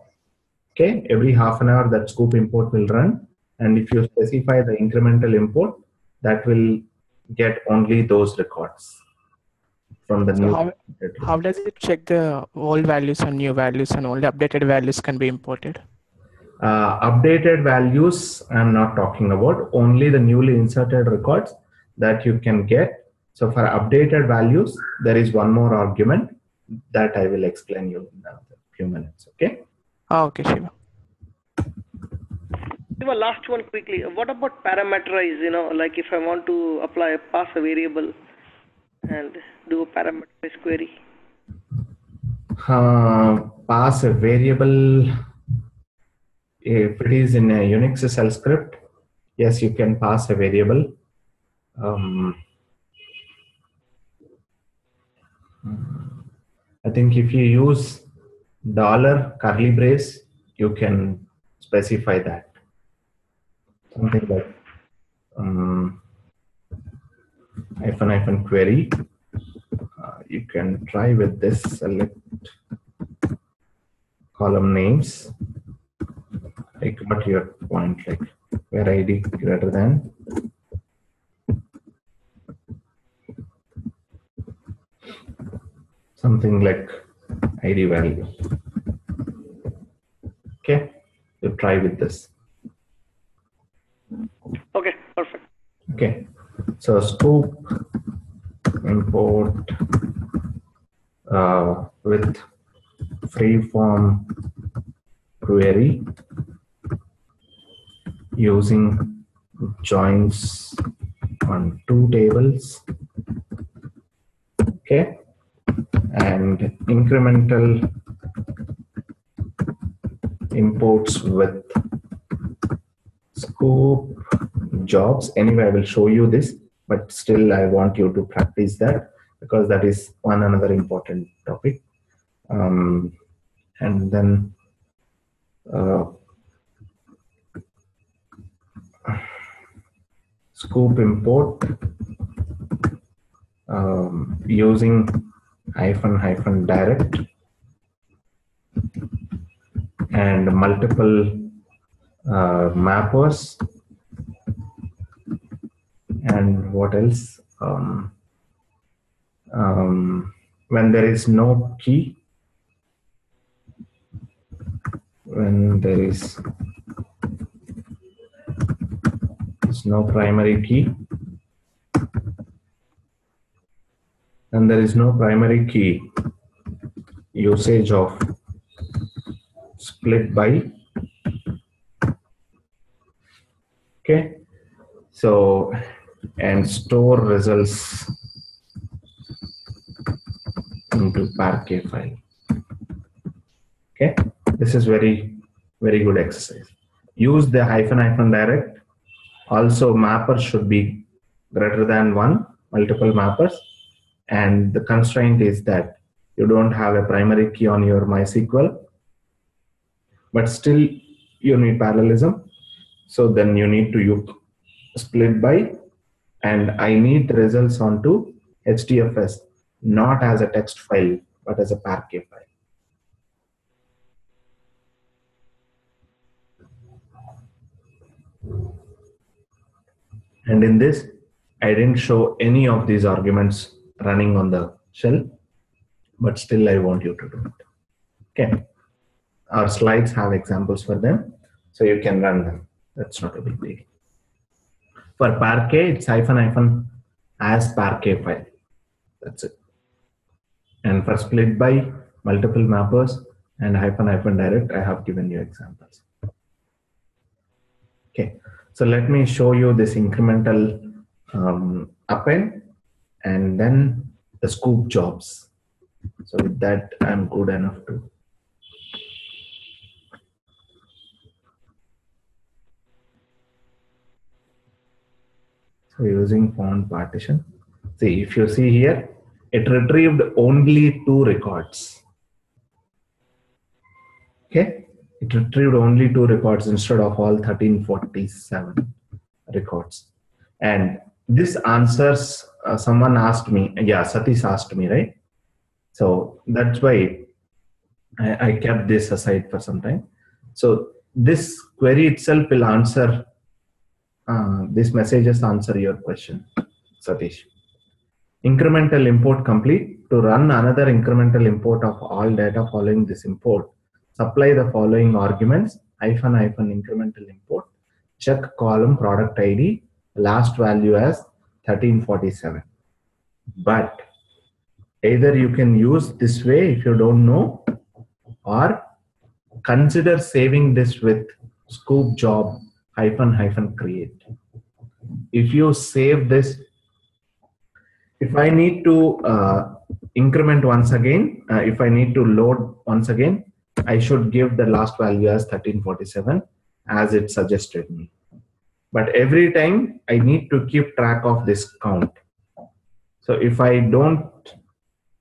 Okay, every half an hour that sqoop import will run. And if you specify the incremental import, that will get only those records from the
So
new.
how, how does it check the old values and new values and only updated values can be imported?
Uh, updated values, I'm not talking about, only the newly inserted records that you can get. So for updated values, there is one more argument that I will explain you in a few minutes. Okay.
Oh, okay, Shiva.
Siva, last one quickly. What about parameterize? You know, like if I want to apply a pass a variable and do a parameterized query.
Uh, pass a variable. If it is in a Unix shell script, yes, you can pass a variable. Um, I think if you use dollar curly brace, you can specify that. Something like um, hyphen hyphen query. Uh, you can try with this select column names. I got your point like where ID greater than something like id value. Okay, you try with this.
Okay, perfect.
Okay, so sqoop import uh, with freeform query using joins on two tables. Okay, and incremental imports with sqoop jobs. Anyway, I will show you this, but still I want you to practice that because that is one another important topic. Um, and then uh, sqoop import um, using hyphen hyphen direct and multiple uh, mappers and what else? Um, um, when there is no key when there is is no primary key and there is no primary key usage of split by. Okay. So and store results into parquet file. Okay. This is very very good exercise. Use the hyphen hyphen direct. Also mappers should be greater than one multiple mappers and the constraint is that you don't have a primary key on your mysql but still you need parallelism. So then you need to split by and i need the results onto hdfs not as a text file but as a parquet file. And in this, I didn't show any of these arguments running on the shell, but still I want you to do it. Okay. Our slides have examples for them, so you can run them. That's not a big deal. For Parquet, it's hyphen hyphen as Parquet file. That's it. And for split by multiple mappers and hyphen hyphen direct, I have given you examples. Okay. So let me show you this incremental um, append and then the sqoop jobs. So with that, I'm good enough to. So using font partition. See, if you see here, it retrieved only two records. Okay it retrieved only two records instead of all 1347 records. And this answers, uh, someone asked me, yeah, Satish asked me, right? So that's why I, I kept this aside for some time. So this query itself will answer, uh, these messages answer your question, Satish. Incremental import complete. To run another incremental import of all data following this import, supply the following arguments hyphen hyphen incremental import check column product id last value as 1347 but either you can use this way if you don't know or consider saving this with sqoop job hyphen hyphen create if you save this if i need to uh, increment once again uh, if i need to load once again I should give the last value as 1347 as it suggested me. But every time I need to keep track of this count. So if I don't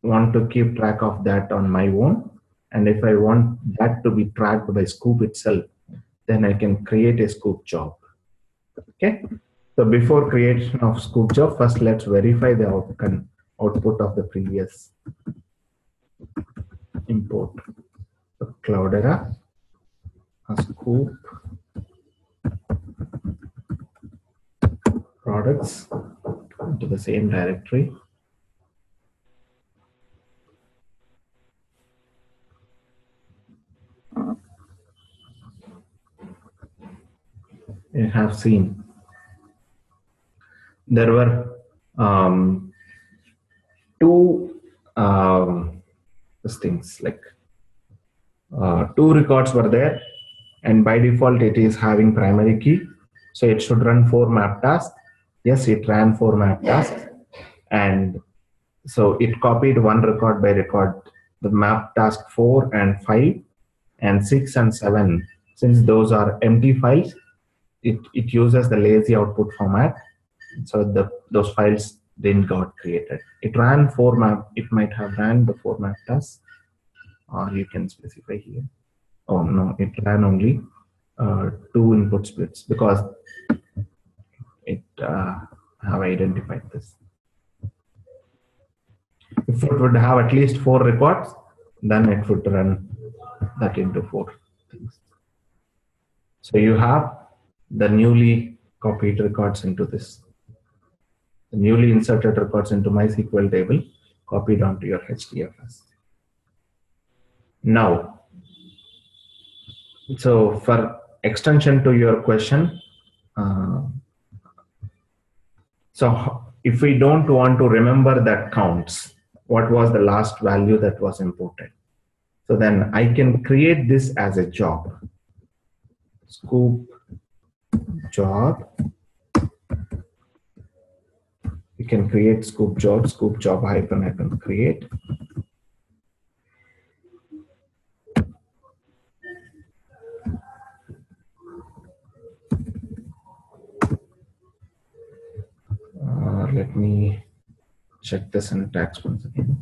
want to keep track of that on my own, and if I want that to be tracked by Sqoop itself, then I can create a Sqoop job. Okay. So before creation of Sqoop job, first let's verify the outcome, output of the previous import. Cloudera, a sqoop, products into the same directory. You have seen. There were um, two um, things like uh, two records were there and by default it is having primary key. So it should run four map tasks. Yes, it ran four map tasks, and so it copied one record by record. The map task 4 and 5 and 6 and 7 since those are empty files it, it uses the lazy output format. So the those files didn't got created. It ran four map it might have ran the four map tasks. Or you can specify here. Oh no it ran only uh, two input splits because it uh, have identified this if it would have at least four records, then it would run that into four things. So you have the newly copied records into this. The newly inserted records into MySQL table copied onto your HDFS. Now, so for extension to your question, uh, so if we don't want to remember that counts, what was the last value that was imported. So then I can create this as a job. Sqoop job. You can create sqoop job, sqoop job hyphen hyphen create. Uh, let me check the syntax once again.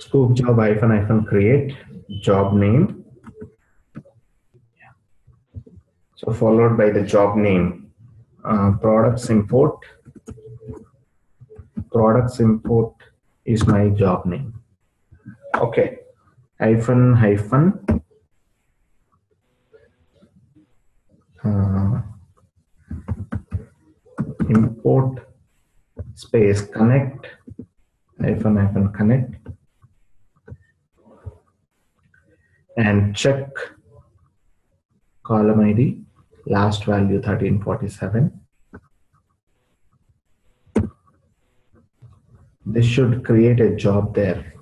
Sqoop job hyphen hyphen create job name. So followed by the job name. Uh, products import. Products import is my job name. Okay. Hyphen hyphen. Uh, Uh, import space connect hyphen hyphen connect and check column id last value 1347 this should create a job there.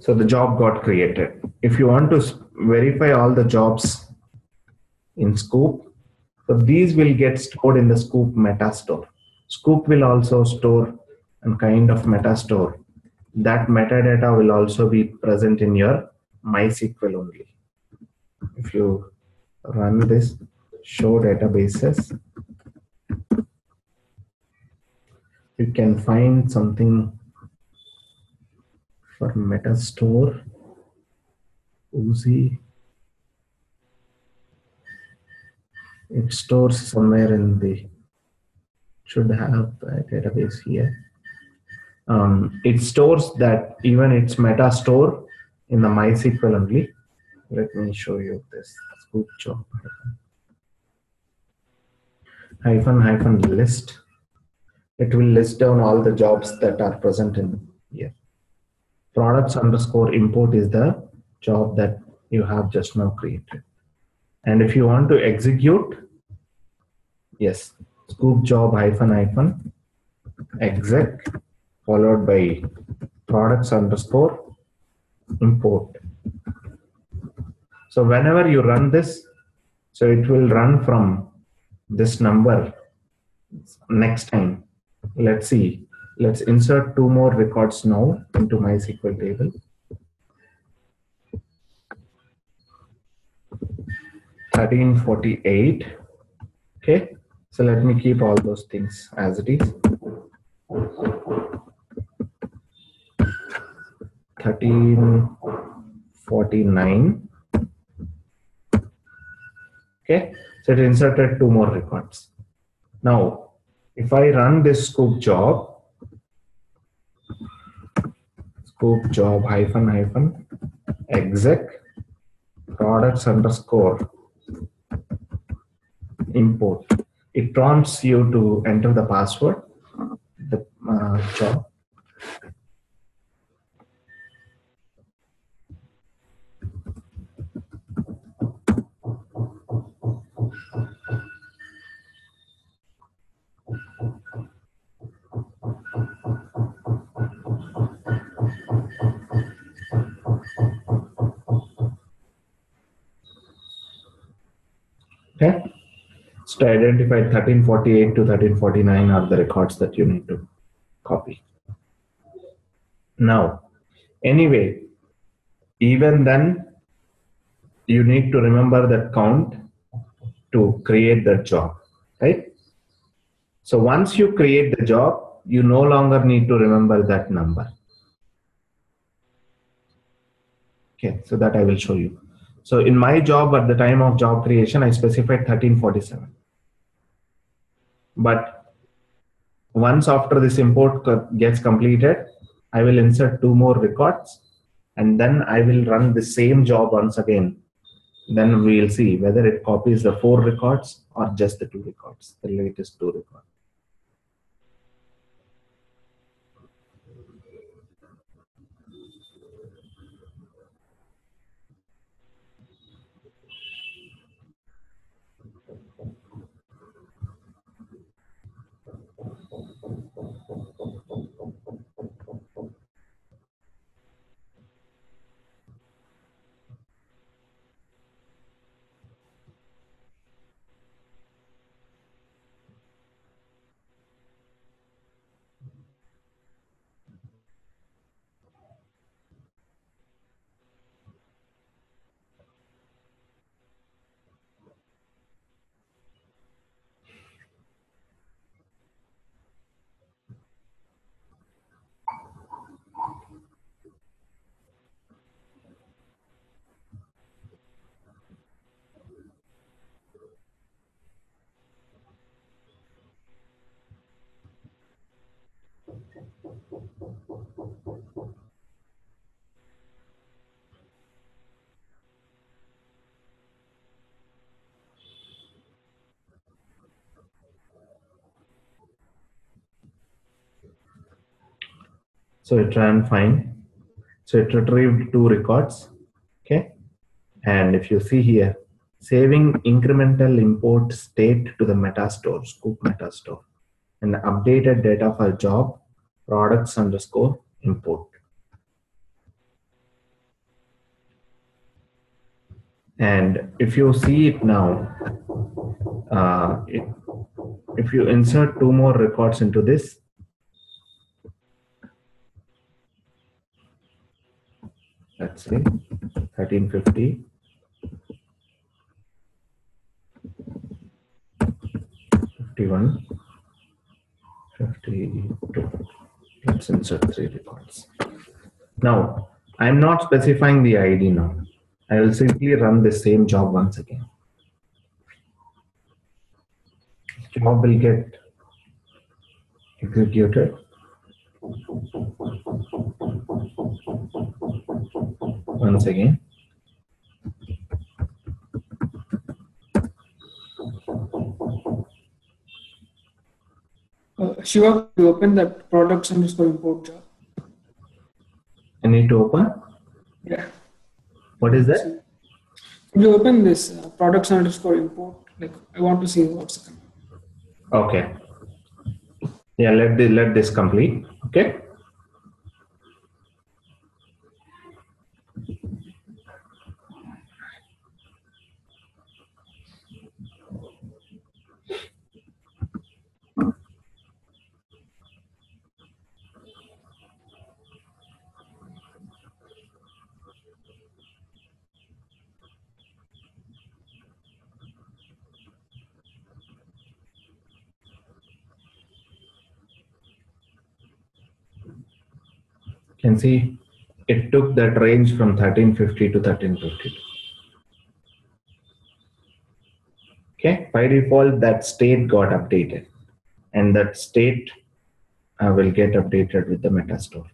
So the job got created. If you want to verify all the jobs in Sqoop. So these will get stored in the Sqoop meta store. Sqoop will also store a kind of meta store. That metadata will also be present in your MySQL only. If you run this show databases, you can find something for Metastore, Oozie, it stores somewhere in the should have a database here. Um, it stores that even its meta store in the mysql only. Let me show you this. Sqoop job. Hyphen hyphen list. It will list down all the jobs that are present in here. Products underscore import is the job that you have just now created and if you want to execute, yes, sqoop job hyphen hyphen exec followed by products underscore import. So whenever you run this, so it will run from this number next time. Let's see. Let's insert two more records now into MySQL table. 1348 okay so let me keep all those things as it is. 1349 okay so it inserted two more records. Now if i run this sqoop job sqoop job hyphen hyphen exec products underscore import. It prompts you to enter the password, the uh, job. Okay so identify 1348 to 1349 are the records that you need to copy. Now, anyway, even then, you need to remember that count to create that job, right? So once you create the job, you no longer need to remember that number. Okay, so that I will show you. So in my job at the time of job creation, I specified 1347. But once after this import gets completed, I will insert two more records and then I will run the same job once again. Then we will see whether it copies the four records or just the two records, the latest two records. So it ran fine. So it retrieved two records. Okay. And if you see here, saving incremental import state to the meta metastore, sqoop metastore, and updated data for job products underscore import. And if you see it now, uh, it, if you insert two more records into this, let's see. 1350 51 52 let's insert three records. Now i'm not specifying the id now. I will simply run the same job once again. Job will get executed once again.
Uh, Shiva, you open that products underscore import job.
I need to open.
Yeah.
What is that?
If you open this uh, products underscore import, like I want to see what's coming.
Okay. Yeah, let the, let this complete. Okay. Can see it took that range from 1350 to 1352. Okay, by default, that state got updated, and that state uh, will get updated with the metastore.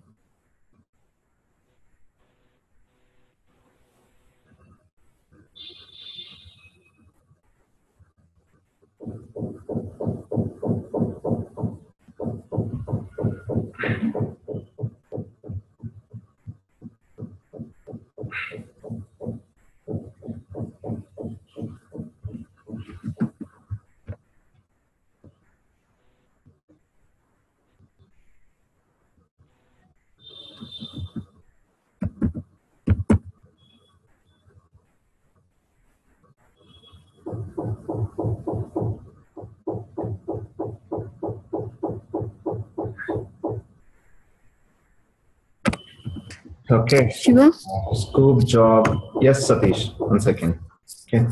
Okay.
Shiva?
Sqoop job. Yes, Satish. One second. Okay.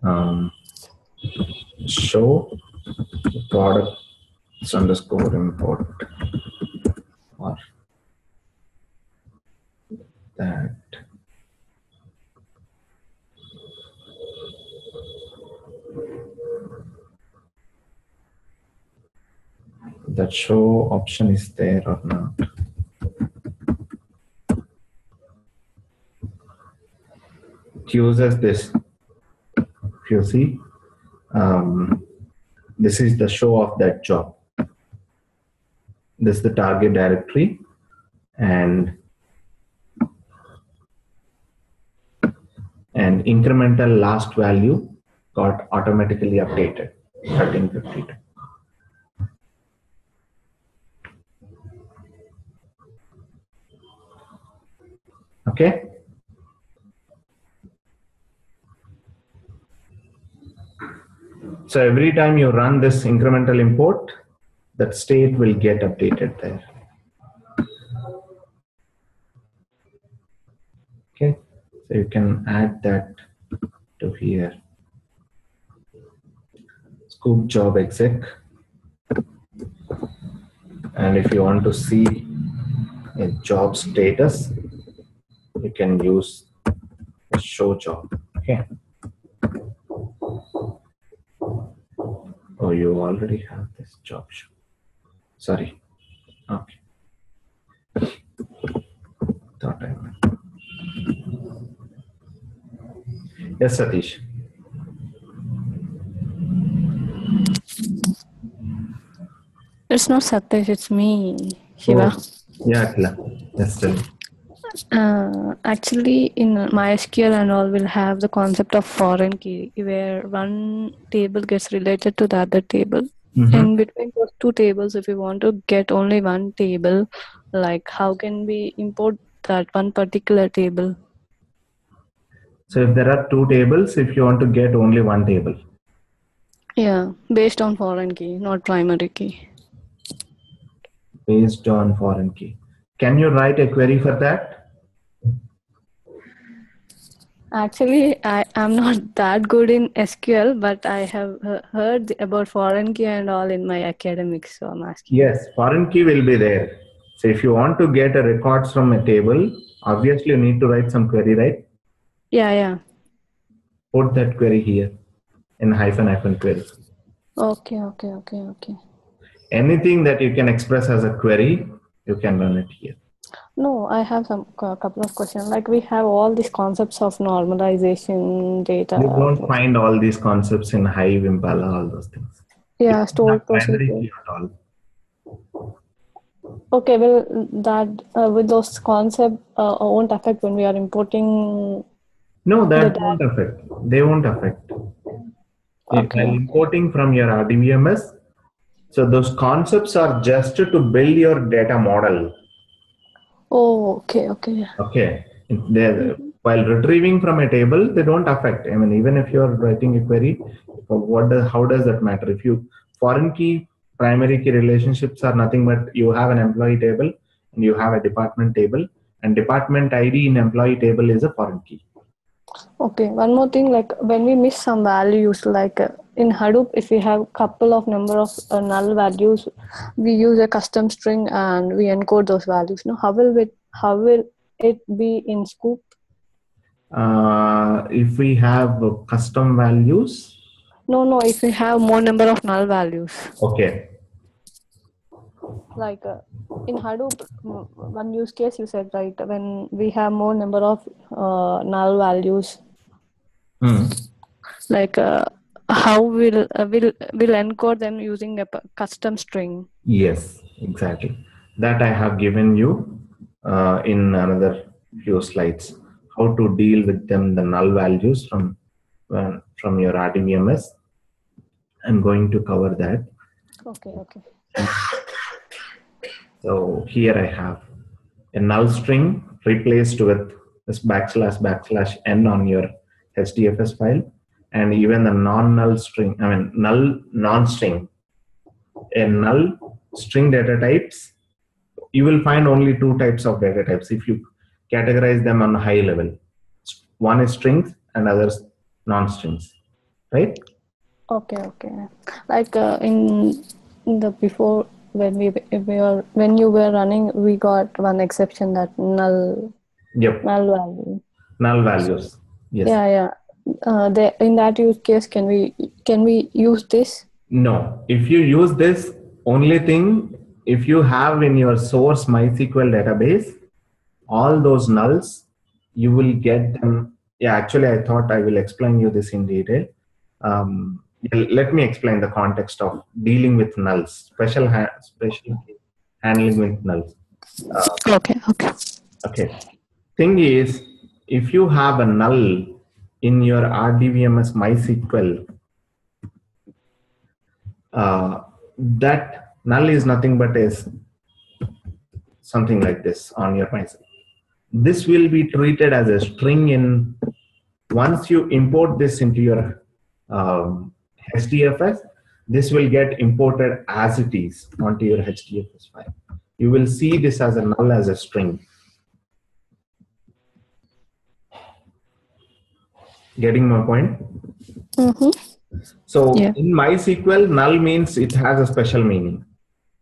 Um, show product underscore import or that. That show option is there or not? it uses this. If you see, um, this is the show of that job. This is the target directory, and and incremental last value got automatically updated 1352. Okay. So every time you run this incremental import, that state will get updated there. Okay, so you can add that to here. Sqoop job exec. And if you want to see a job status, you can use show job. Okay. Oh, you already have this job. Sorry. Okay. Thought I meant. Yes, Satish.
It's not Satish, it's me, Shiva.
Oh, yeah, Akila. Yes, tell me.
Uh, actually, in MySQL and all, we'll have the concept of foreign key, where one table gets related to the other table.
Mhm.
In between those two tables, if we want to get only one table, like how can we import that one particular table?
So if there are two tables, if you want to get only one table,
Yeah, based on foreign key, not primary key.
based on foreign key, can you write a query for that?
Actually, I am not [LAUGHS] that good in SQL, but I have heard about foreign key and all in my academics, so I'm asking.
Yes, foreign key will be there. So if you want to get a records from a table, obviously you need to write some query, right?
Yeah, yeah.
Put that query here in hyphen hyphen query.
Okay, okay, okay, okay.
Anything that you can express as a query, you can run it here.
No, I have some a couple of questions. Like we have all these concepts of normalization, data.
You don't find all these concepts in Hive, Impala, all those things.
Yeah, stored
Not
procedure.
key at all.
Okay, well, that uh, with those concepts uh, won't affect when we are importing.
No, that
The
won't affect. They won't affect. If
Okay.
I'm importing from your RDBMS, so those concepts are just to build your data model.
Oh, okay, okay.
Okay. They're, mm-hmm. while retrieving from a table, they don't affect. I mean, even if you're writing a query, what does how does that matter? If you foreign key, primary key relationships are nothing but you have an employee table and you have a department table, and department ID in employee table is a foreign key.
Okay, one more thing, like when we miss some values, like uh, in Hadoop, if we have couple of number of uh, null values, we use a custom string and we encode those values. No, how will it how will it be in Sqoop?
Uh, if we have uh, custom values,
No, no, if we have more number of null values,
okay.
Like uh, in Hadoop, mm, one use case you said right when we have more number of uh, null values,
Hmm.
like uh, how will uh, will will encode them using a custom string.
Yes, exactly. That I have given you uh, in another few slides. How to deal with them, the null values from uh, from your RDBMS. I'm going to cover that.
Okay, okay. [LAUGHS]
So here I have a null string replaced with this backslash backslash n on your HDFS file, and even the non-null string, I mean null non-string, a null string data types you will find only two types of data types if you categorize them on a high level. One is strings and others non-strings, right?
Okay, okay. Like uh, in in the before when we we were when you were running, we got one exception that null
Yep,
null value.
null values. Yes.
Yeah, yeah. Uh, the, in that use case, can we can we use this?
No, if you use this, only thing, if you have in your source MySQL database, all those nulls, you will get them. Yeah, actually, I thought I will explain you this in detail. Um, let me explain the context of dealing with nulls, special, ha- special handling with nulls.
Okay, okay.
Okay. Thing is, if you have a null in your RDBMS MySQL, uh, that null is nothing but is something like this on your MySQL. This will be treated as a string in once you import this into your um, HDFS, this will get imported as it is onto your HDFS file. You will see this as a null as a string. Getting my point?
Mm-hmm.
So
Yeah.
in MySQL, null means it has a special meaning.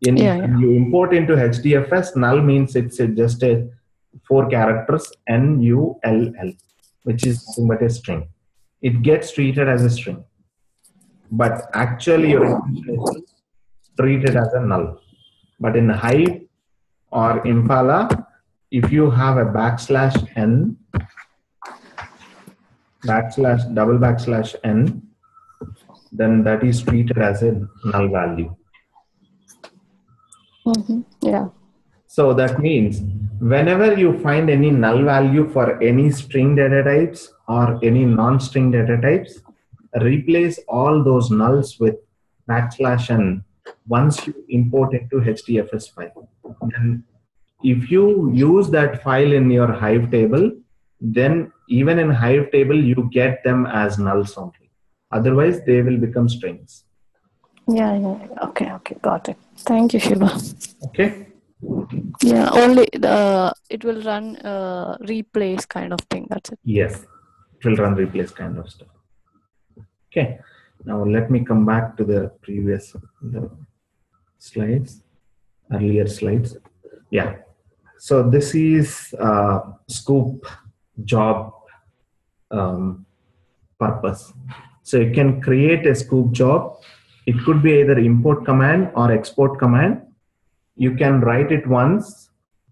In,
Yeah, yeah.
You import into HDFS, null means it's a- just a four characters N U L L, which is nothing but a string. It gets treated as a string, but actually your intention is to treat it as a null. But in Hive or Impala, if you have a backslash n, backslash double backslash n, then that is treated as a null value.
Mm-hmm. Yeah.
So that means whenever you find any null value for any string data types or any non-string data types, replace all those nulls with backslash n once you import into HDFS file. Then if you use that file in your Hive table, then even in Hive table, you get them as nulls only. Otherwise, they will become strings.
Yeah, yeah. Okay, okay. Got it. Thank you, Shiva.
Okay.
Yeah, only the it will run uh, replace kind of thing. That's it.
Yes, it will run replace kind of stuff. Okay, now let me come back to the previous the slides, earlier slides. Yeah, so this is uh, sqoop job um, purpose. So you can create a sqoop job. It could be either import command or export command. You can write it once,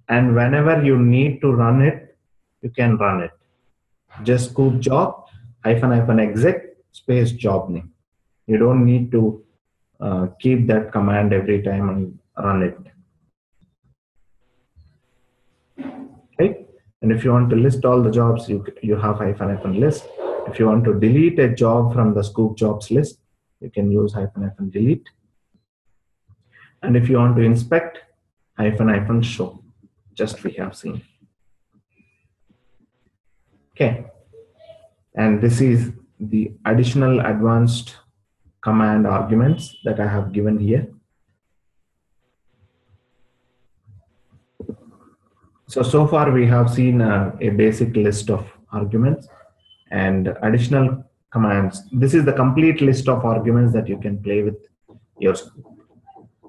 and whenever you need to run it, you can run it just sqoop job hyphen hyphen exec space job name. You don't need to uh, keep that command every time and run it. Okay. And if you want to list all the jobs, you, you have hyphen hyphen list. If you want to delete a job from the sqoop jobs list, you can use hyphen hyphen delete. And if you want to inspect, hyphen hyphen show, just we have seen. Okay. And this is the additional advanced command arguments that I have given here. So, so far we have seen uh, a basic list of arguments and additional commands. This is the complete list of arguments that you can play with your.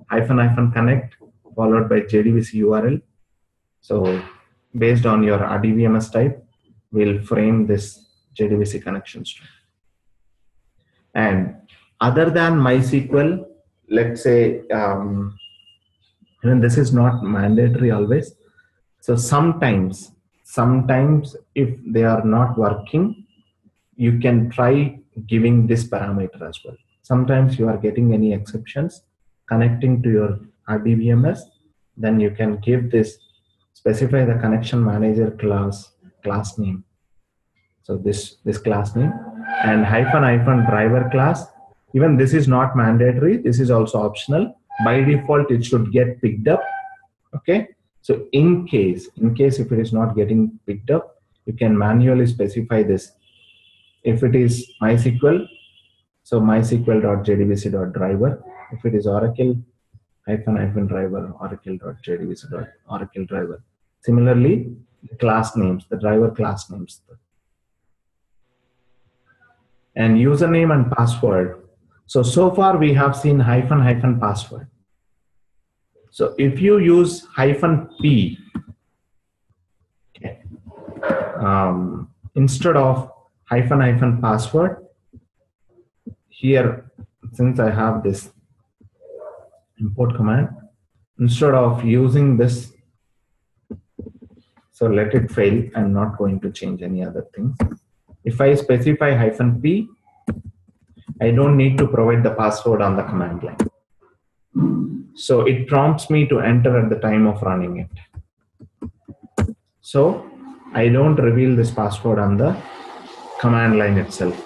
Hyphen hyphen connect followed by JDBC URL. So based on your RDBMS type, we'll frame this JDBC connection string. And other than MySQL, let's say, um, and this is not mandatory always. So sometimes, sometimes if they are not working, you can try giving this parameter as well. Sometimes you are getting any exceptions connecting to your RDBMS, then you can give this, specify the connection manager class, class name. So this, this class name and hyphen hyphen driver class. Even this is not mandatory. This is also optional. By default, it should get picked up. Okay. So in case, in case if it is not getting picked up, you can manually specify this. If it is MySQL, so mysql.jdbc.driver. If it is Oracle, hyphen hyphen driver oracle.jdbc.oracle driver. Similarly, the class names, the driver class names. And username and password. So, so far we have seen hyphen hyphen password. So if you use hyphen P, okay, um, instead of hyphen hyphen password, here, since I have this import command, instead of using this so let it fail. I'm not going to change any other things. If I specify hyphen P, I don't need to provide the password on the command line. So it prompts me to enter at the time of running it. So I don't reveal this password on the command line itself.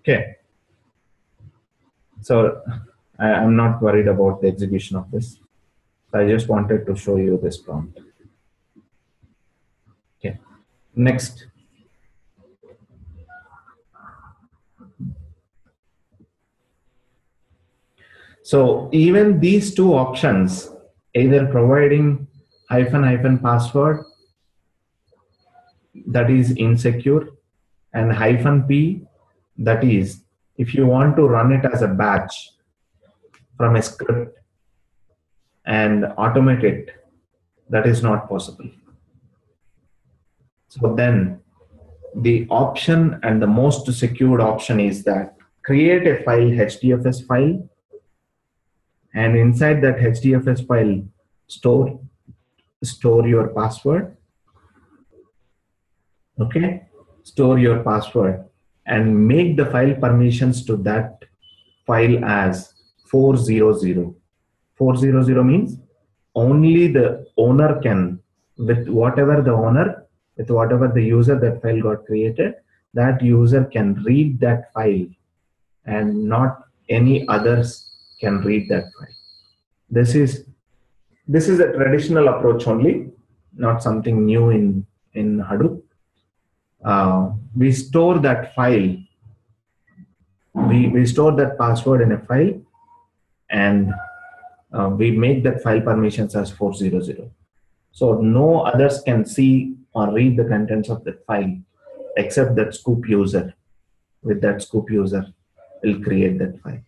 Okay. So I, am not worried about the execution of this. I just wanted to show you this prompt. Next. So even these two options, either providing hyphen hyphen password that is insecure and hyphen p that is if you want to run it as a batch from a script and automate it, that is not possible. So then the option and the most secured option is that create a file, HDFS file, and inside that HDFS file, store, store your password. Okay, store your password and make the file permissions to that file as 400 400 means only the owner can, with whatever the owner, with whatever the user that file got created, that user can read that file and not any others can read that file. This is this is a traditional approach only, not something new in in Hadoop. Uh, we store that file. We we store that password in a file, and uh, we make that file permissions as 400. So no others can see or read the contents of that file except that sqoop user. With that sqoop user, will create that file.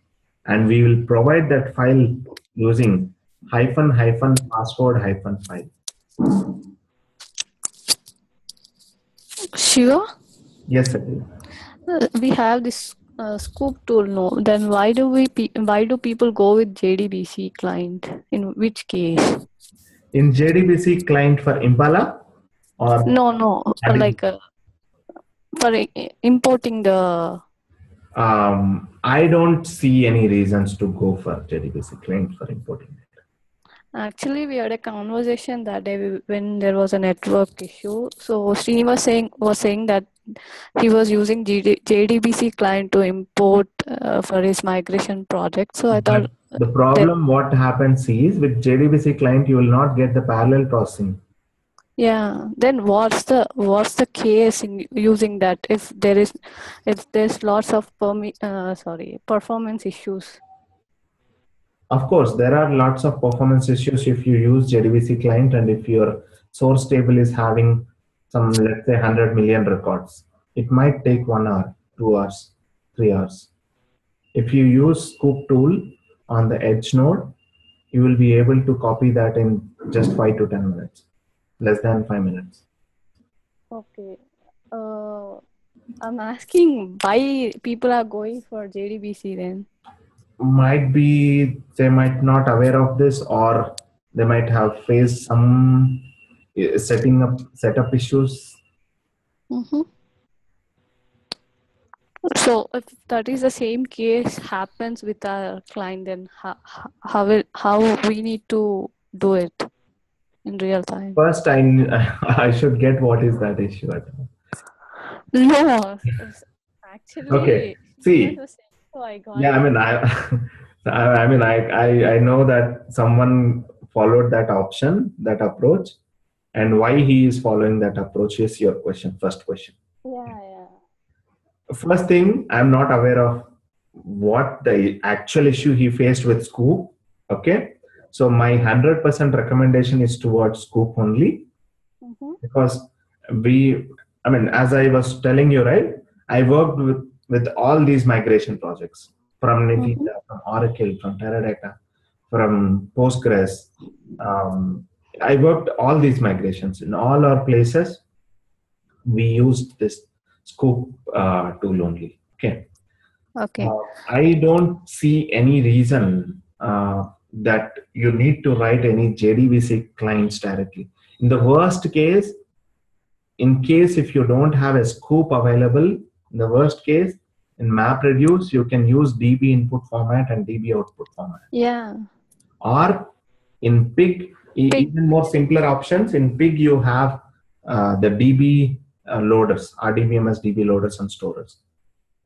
And we will provide that file using hyphen hyphen password hyphen file.
Shiva?
Yes, sir.
Uh, we have this uh, sqoop tool no then why do we why do people go with jdbc client in which case
in jdbc client for impala or
no no
adding-
like uh, for importing the
um, i don't see any reasons to go for jdbc client for importing it
Actually, we had a conversation that day when there was a network issue. So Srini was saying was saying that he was using GD, JDBC client to import uh, for his migration project. So I thought,
the problem what happens is with jdbc client you will not get the parallel processing
yeah. Then what's the what's the case in using that if there is if there's lots of permi- uh, sorry performance issues?
Of course, there are lots of performance issues if you use JDBC client and if your source table is having some, let's say, 100 million records. It might take one hour, two hours, three hours. If you use Sqoop tool on the edge node, you will be able to copy that in just five to 10 minutes, less than five minutes.
Okay. Uh, I'm asking why people are going for JDBC then.
Might be they might not aware of this or they might have faced some uh, setting up setup issues
Mm-hmm. So if that is the same case happens with our client, then how how will how we need to do it in real time?
First, I [LAUGHS] I should get what is that issue at all.
No, actually.
Okay, see.
it was saying, So I got
Yeah, I mean, I, [LAUGHS] I I mean, I, I I know that someone followed that option, that approach, and why he is following that approach is your question. First question.
Yeah, yeah.
First thing, I'm not aware of what the actual issue he faced with Sqoop. Okay, so my 100% recommendation is towards Sqoop only
Mhm.
because we, I mean, as I was telling you, right, I worked with, with all these migration projects from Netezza, from Oracle, from Teradata, from Postgres. Um, I worked all these migrations in all our places. We used this Sqoop uh, tool only. Okay.
Okay.
Uh, I don't see any reason uh, that you need to write any JDBC clients directly. In the worst case, in case if you don't have a sqoop available, in the worst case, in MapReduce, you can use DB input format and DB output format.
Yeah.
Or in PIG,
Pig.
even more simpler options, in PIG you have uh, the DB uh, loaders, RDBMS DB loaders and storers.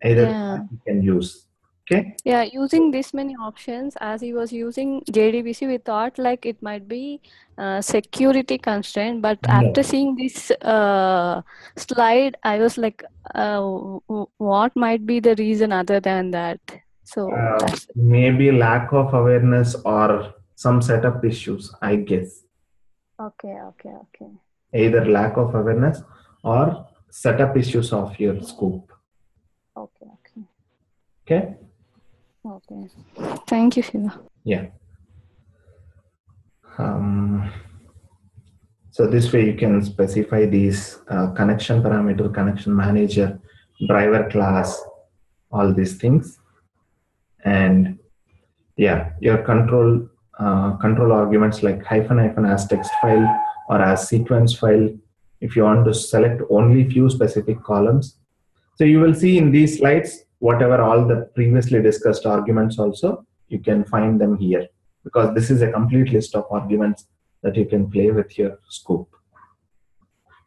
Either
Yeah.
you can use. Okay.
Yeah, using this many options, as he was using JDBC, we thought like it might be uh, security constraint. But
No.
after seeing this uh, slide, I was like, uh, what might be the reason other than that? So
Uh, maybe lack of awareness or some setup issues, I guess.
okay, okay, okay.
Either lack of awareness or setup issues of your scope.
Okay, okay,
Okay.
Okay. Thank you, Shiva.
Yeah. Um, so this way you can specify these uh, connection parameter, connection manager, driver class, all these things. And yeah, your control uh, control arguments like hyphen hyphen as text file or as sequence file. If you want to select only few specific columns, so you will see in these slides whatever all the previously discussed arguments also you can find them here because this is a complete list of arguments that you can play with your scope.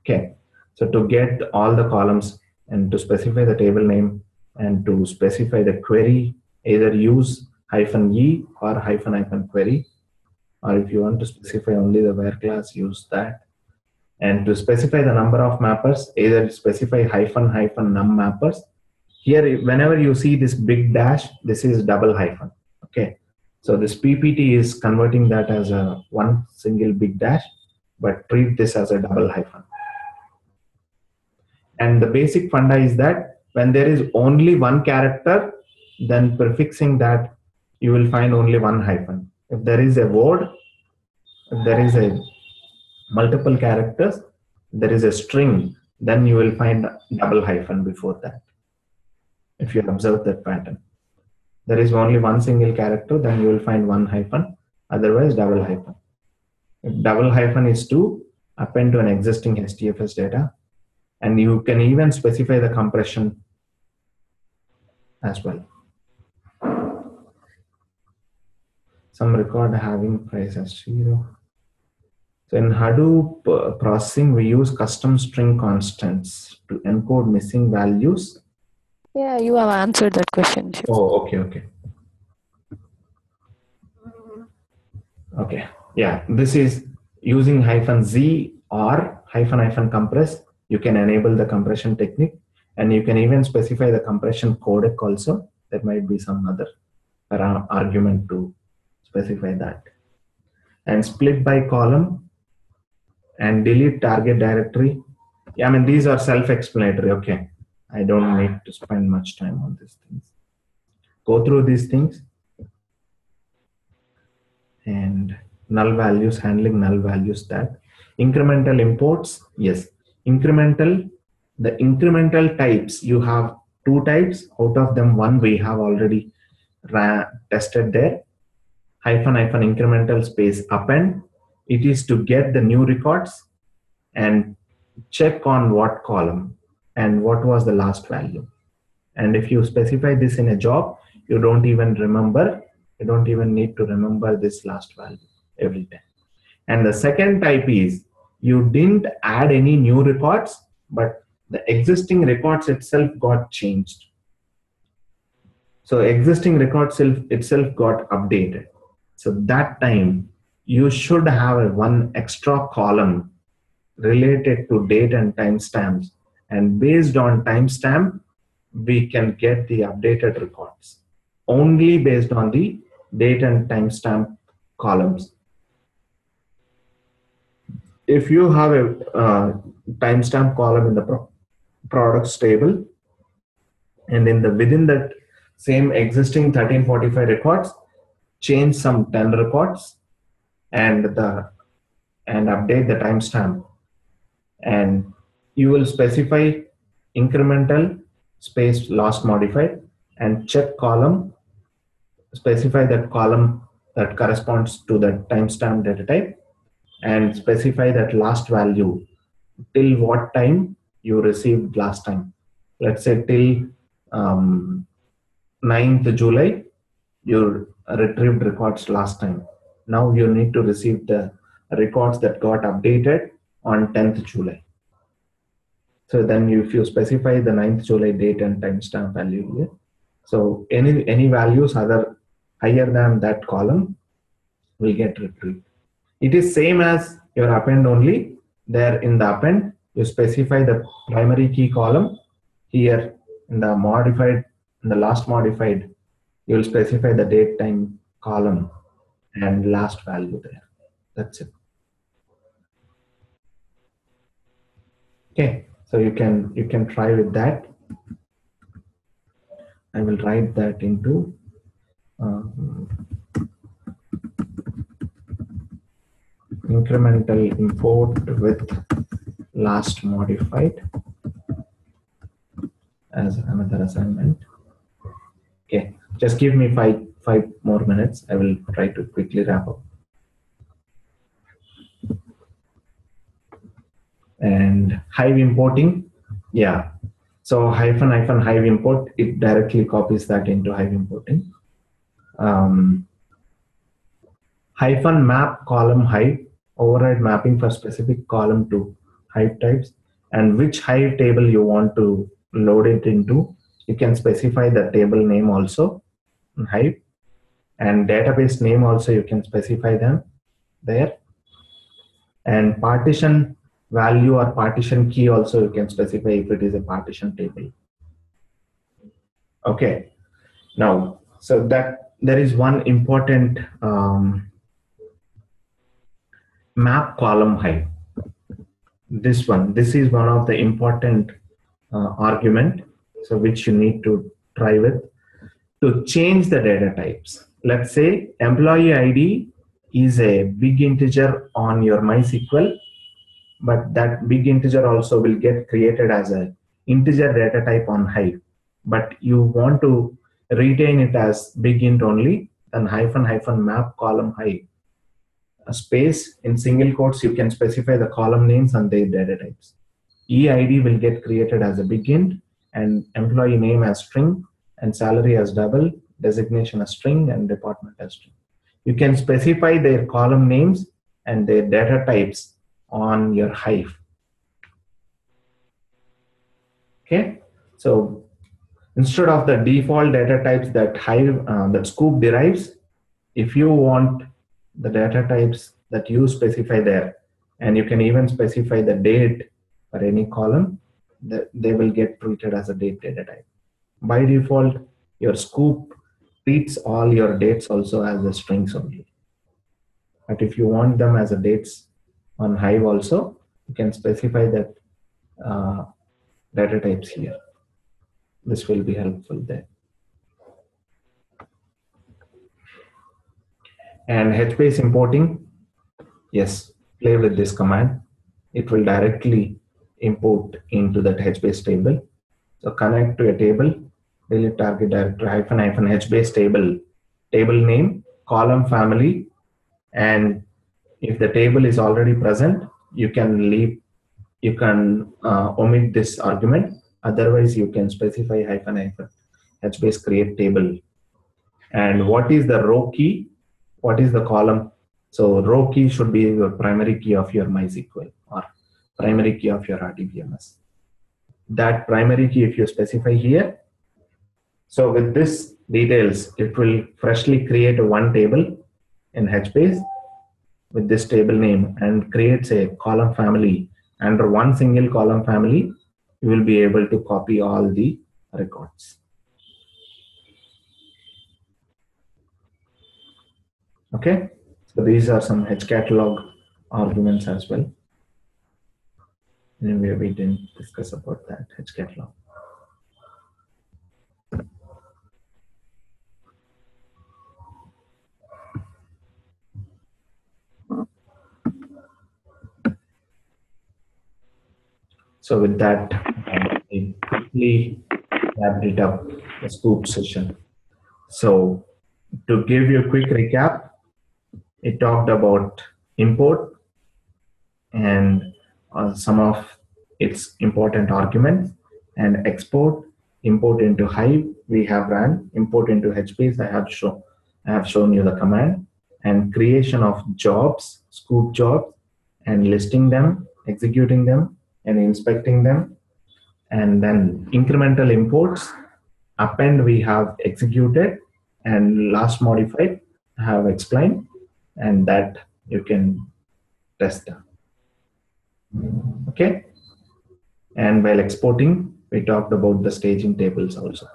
Okay, so to get all the columns and to specify the table name and to specify the query, either use hyphen e or hyphen hyphen query, or if you want to specify only the where class, use that. And to specify the number of mappers, either specify hyphen hyphen num mappers. Here, whenever you see this big dash, this is double hyphen. Okay, so this PPT is converting that as a one single big dash, but treat this as a double hyphen. And the basic funda is that when there is only one character, then prefixing that you will find only one hyphen. If there is a word, if there is a multiple characters, there is a string, then you will find double hyphen before that. If you observe that pattern there is only one single character, then you will find one hyphen, otherwise double hyphen. If double hyphen is to append to an existing HDFS data, and you can even specify the compression as well. Some record having price as zero. So in Hadoop uh, processing, we use custom string constants to encode missing values
Yeah, you have answered that question.
Oh, okay, okay. Okay, yeah, this is using hyphen Z or hyphen hyphen compress. You can enable the compression technique and you can even specify the compression codec also. There might be some other argument to specify that. And split by column and delete target directory. Yeah, I mean, these are self-explanatory. Okay. I don't need to spend much time on these things. Go through these things and null values, handling null values that. Incremental imports, yes. Incremental, the incremental types, you have two types. Out of them, one we have already tested there. Hyphen hyphen incremental space append. It is to get the new records and check on what column and what was the last value. And if you specify this in a job, you don't even remember, you don't even need to remember this last value every time. And the second type is you didn't add any new records, but the existing records itself got changed. So existing records self, itself got updated. So that time you should have a one extra column related to date and timestamps and based on timestamp we can get the updated records only based on the date and timestamp columns. If you have a uh, timestamp column in the pro- products table, and in the within that same existing 1345 records, change some 10 records and the and update the timestamp and you will specify incremental space last modified and check column specify that column that corresponds to the timestamp data type and specify that last value till what time you received last time let's say till um, 9th july you retrieved records last time now you need to receive the records that got updated on 10th July. So then if you specify the 9th July date and timestamp value here, so any, any values other higher than that column will get retrieved. It is same as your append only. There in the append, you specify the primary key column. Here in the modified, in the last modified, you will specify the date time column and last value there. That's it. Okay, so you can you can try with that. I will write that into um, incremental import with last modified as another assignment. Okay, just give me five five more minutes. I will try to quickly wrap up. And Hive importing, yeah. So hyphen hyphen Hive import, it directly copies that into Hive importing. Um, hyphen map column Hive, override mapping for specific column to Hive types, and which Hive table you want to load it into. You can specify the table name also Hive and database name also you can specify them there and partition value or partition key also you can specify if it is a partition table. Okay. Now so that there is one important um, map column Hive this one this is one of the important uh, argument so which you need to try with. To change the data types let's say employee ID is a big integer on your MySQL, but that big integer also will get created as a integer data type on Hive. But you want to retain it as big int only, then hyphen hyphen map column Hive. A space in single quotes, you can specify the column names and their data types. EID will get created as a big int and employee name as string and salary as double designation as string and department as string. You can specify their column names and their data types on your Hive. Okay, so instead of the default data types that Hive uh, that Sqoop derives, if you want the data types that you specify there, and you can even specify the date for any column, that they will get treated as a date data type. By default, your Sqoop treats all your dates also as the strings only. But if you want them as a dates on Hive also, you can specify that uh, data types here. This will be helpful there. And HBase importing, yes, play with this command. It will directly import into that HBase table. So connect to a table delete target directory hyphen hyphen HBase table, table name, column family, and if the table is already present, you can leave, you can uh, omit this argument. Otherwise, you can specify hyphen hyphen HBase create table. And what is the row key? What is the column? So row key should be your primary key of your MySQL or primary key of your RDBMS. That primary key, if you specify here, so with this details, it will freshly create one table in HBase with this table name and creates a column family. Under one single column family, you will be able to copy all the records. Okay, so these are some HCatalog arguments as well. Anyway, we didn't discuss about that HCatalog. So with that, I quickly wrapped it up, the Sqoop session. So to give you a quick recap, it talked about import and uh, some of its important arguments and export, import into Hive, we have run, import into HBase, I have shown, I have shown you the command and creation of jobs, Sqoop jobs and listing them, executing them and inspecting them. And then incremental imports, append we have executed and last modified I have explained and that you can test them. Okay. And while exporting, we talked about the staging tables also.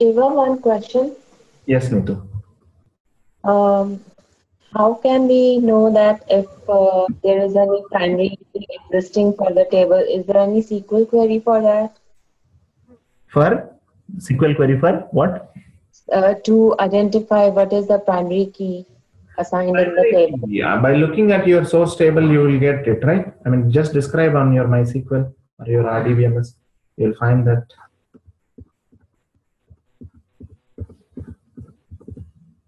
Eva, one question.
Yes, Nitu.
Um, how can we know that if uh, there is any primary existing for the table? Is there any SQL query for that?
For SQL query for what?
Uh, to identify what is the primary key assigned in the table.
Yeah, by looking at your source table, you will get it, right? I mean, just describe on your MySQL or your RDBMS, you'll find that.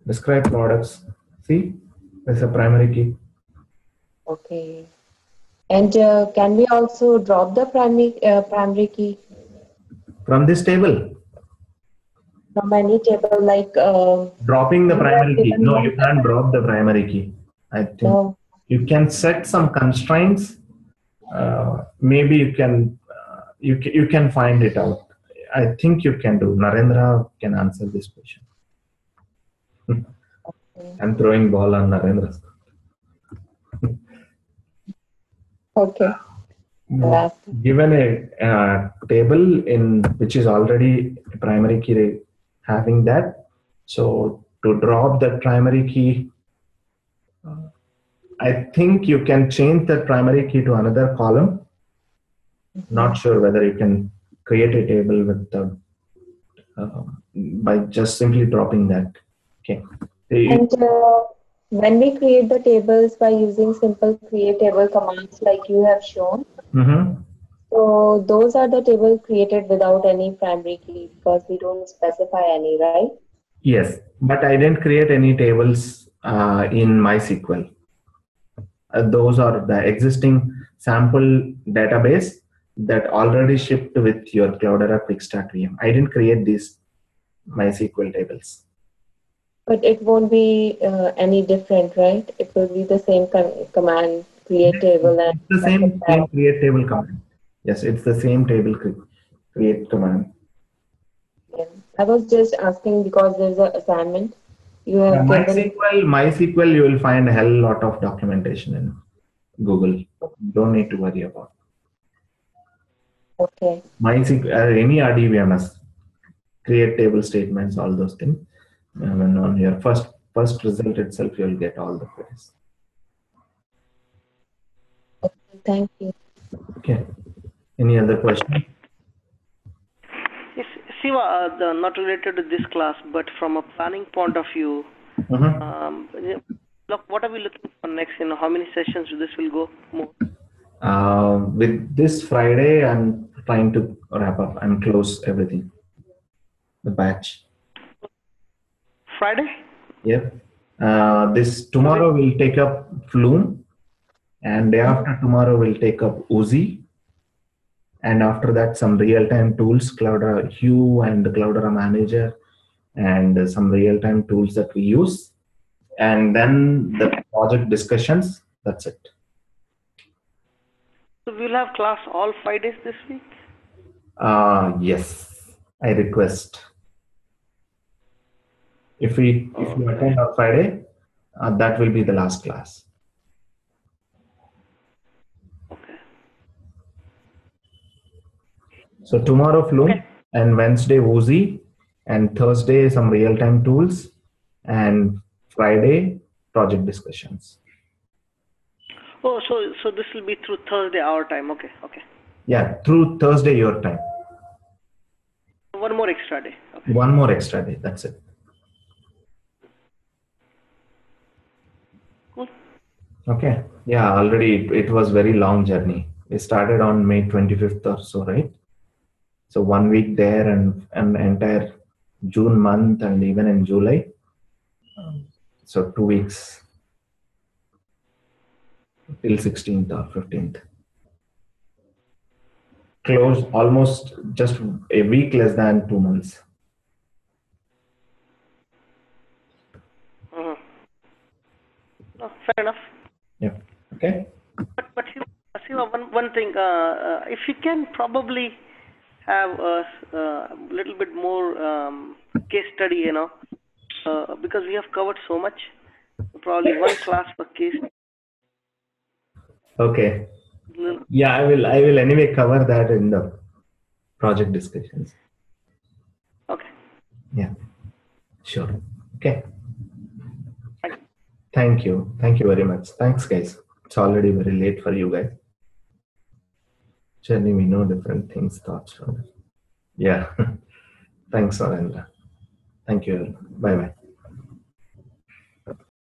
Describe products. See, there's a primary key.
Okay. And uh, can we also drop the primary uh, primary key
From this table,
from any table like uh,
dropping the primary key. No, you can't drop the primary key. I think
no?
you can set some constraints. Uh, maybe you can uh, you you can find it out. I think you can do. Narendra can answer this question. I'm throwing ball on Narendra.
Okay. Last.
Given a uh, table in which is already primary key having that, so to drop the primary key, uh, I think you can change that primary key to another column. Not sure whether you can create a table with the uh, by just simply dropping that. Okay.
And uh, when we create the tables by using simple create table commands like you have shown,
Mhm.
so those are the tables created without any primary key because we don't specify any, right?
Yes, but I didn't create any tables uh, in MySQL. Uh, those are the existing sample database that already shipped with your Cloudera Quickstart VM. I didn't create these MySQL tables.
But it won't be uh, any different, right? It will be the same com- command create table and
It's the same, same create table command. Yes, it's the same table create command.
Yeah. I was just asking because there's an assignment. You have given
MySQL, MySQL, you will find a hell lot of documentation in Google. Don't need to worry about.
okay.
MySQL, uh, any RDBMS, create table statements, all those things. And on your first first result itself, you'll get all the queries.
Thank you.
Okay. Any other question?
Yes, Siva, uh, the, not related to this class, but from a planning point of view,
Mhm.
um, look, what are we looking for next? You know, how many sessions this will go more?
Uh, with this Friday, I'm trying to wrap up. I'm close everything. The batch.
Friday?
Yep. Uh, this tomorrow we'll take up Flume, and day after tomorrow we'll take up Oozie, and after that some real-time tools, Cloudera Hue and the Cloudera Manager, and some real-time tools that we use, and then the project discussions. That's it.
So we'll have class all five days this week?
Uh, yes, I request. If we if you attend on Friday, uh, that will be the last class. So tomorrow, Flume,
Okay.
and Wednesday Oozie, and Thursday some real-time tools, and Friday project discussions.
Oh, so so this will be through Thursday our time. Okay, okay.
Yeah, through Thursday your time.
One more extra day. Okay.
One more extra day. That's it. Okay. Yeah, already it, it was very long journey. It started on May 25th or so, right? So one week there and an entire June month and even in July. Um, So two weeks till 16th or 15th. Close almost just a week less than two months.
Mhm. Oh, fair enough.
Okay.
But but Shiva, one one thing, uh, uh, if you can probably have a, a little bit more um, case study, you know, uh, because we have covered so much. Probably one class per case.
Okay. Yeah, I will. I will anyway cover that in the project discussions.
Okay.
Yeah, sure. Okay.
Thank you.
Thank you very much. Thanks, guys. It's already very late for you guys. Jenny, we know different things, thoughts. Yeah. [LAUGHS] Thanks, Narendra. Thank you. Bye bye.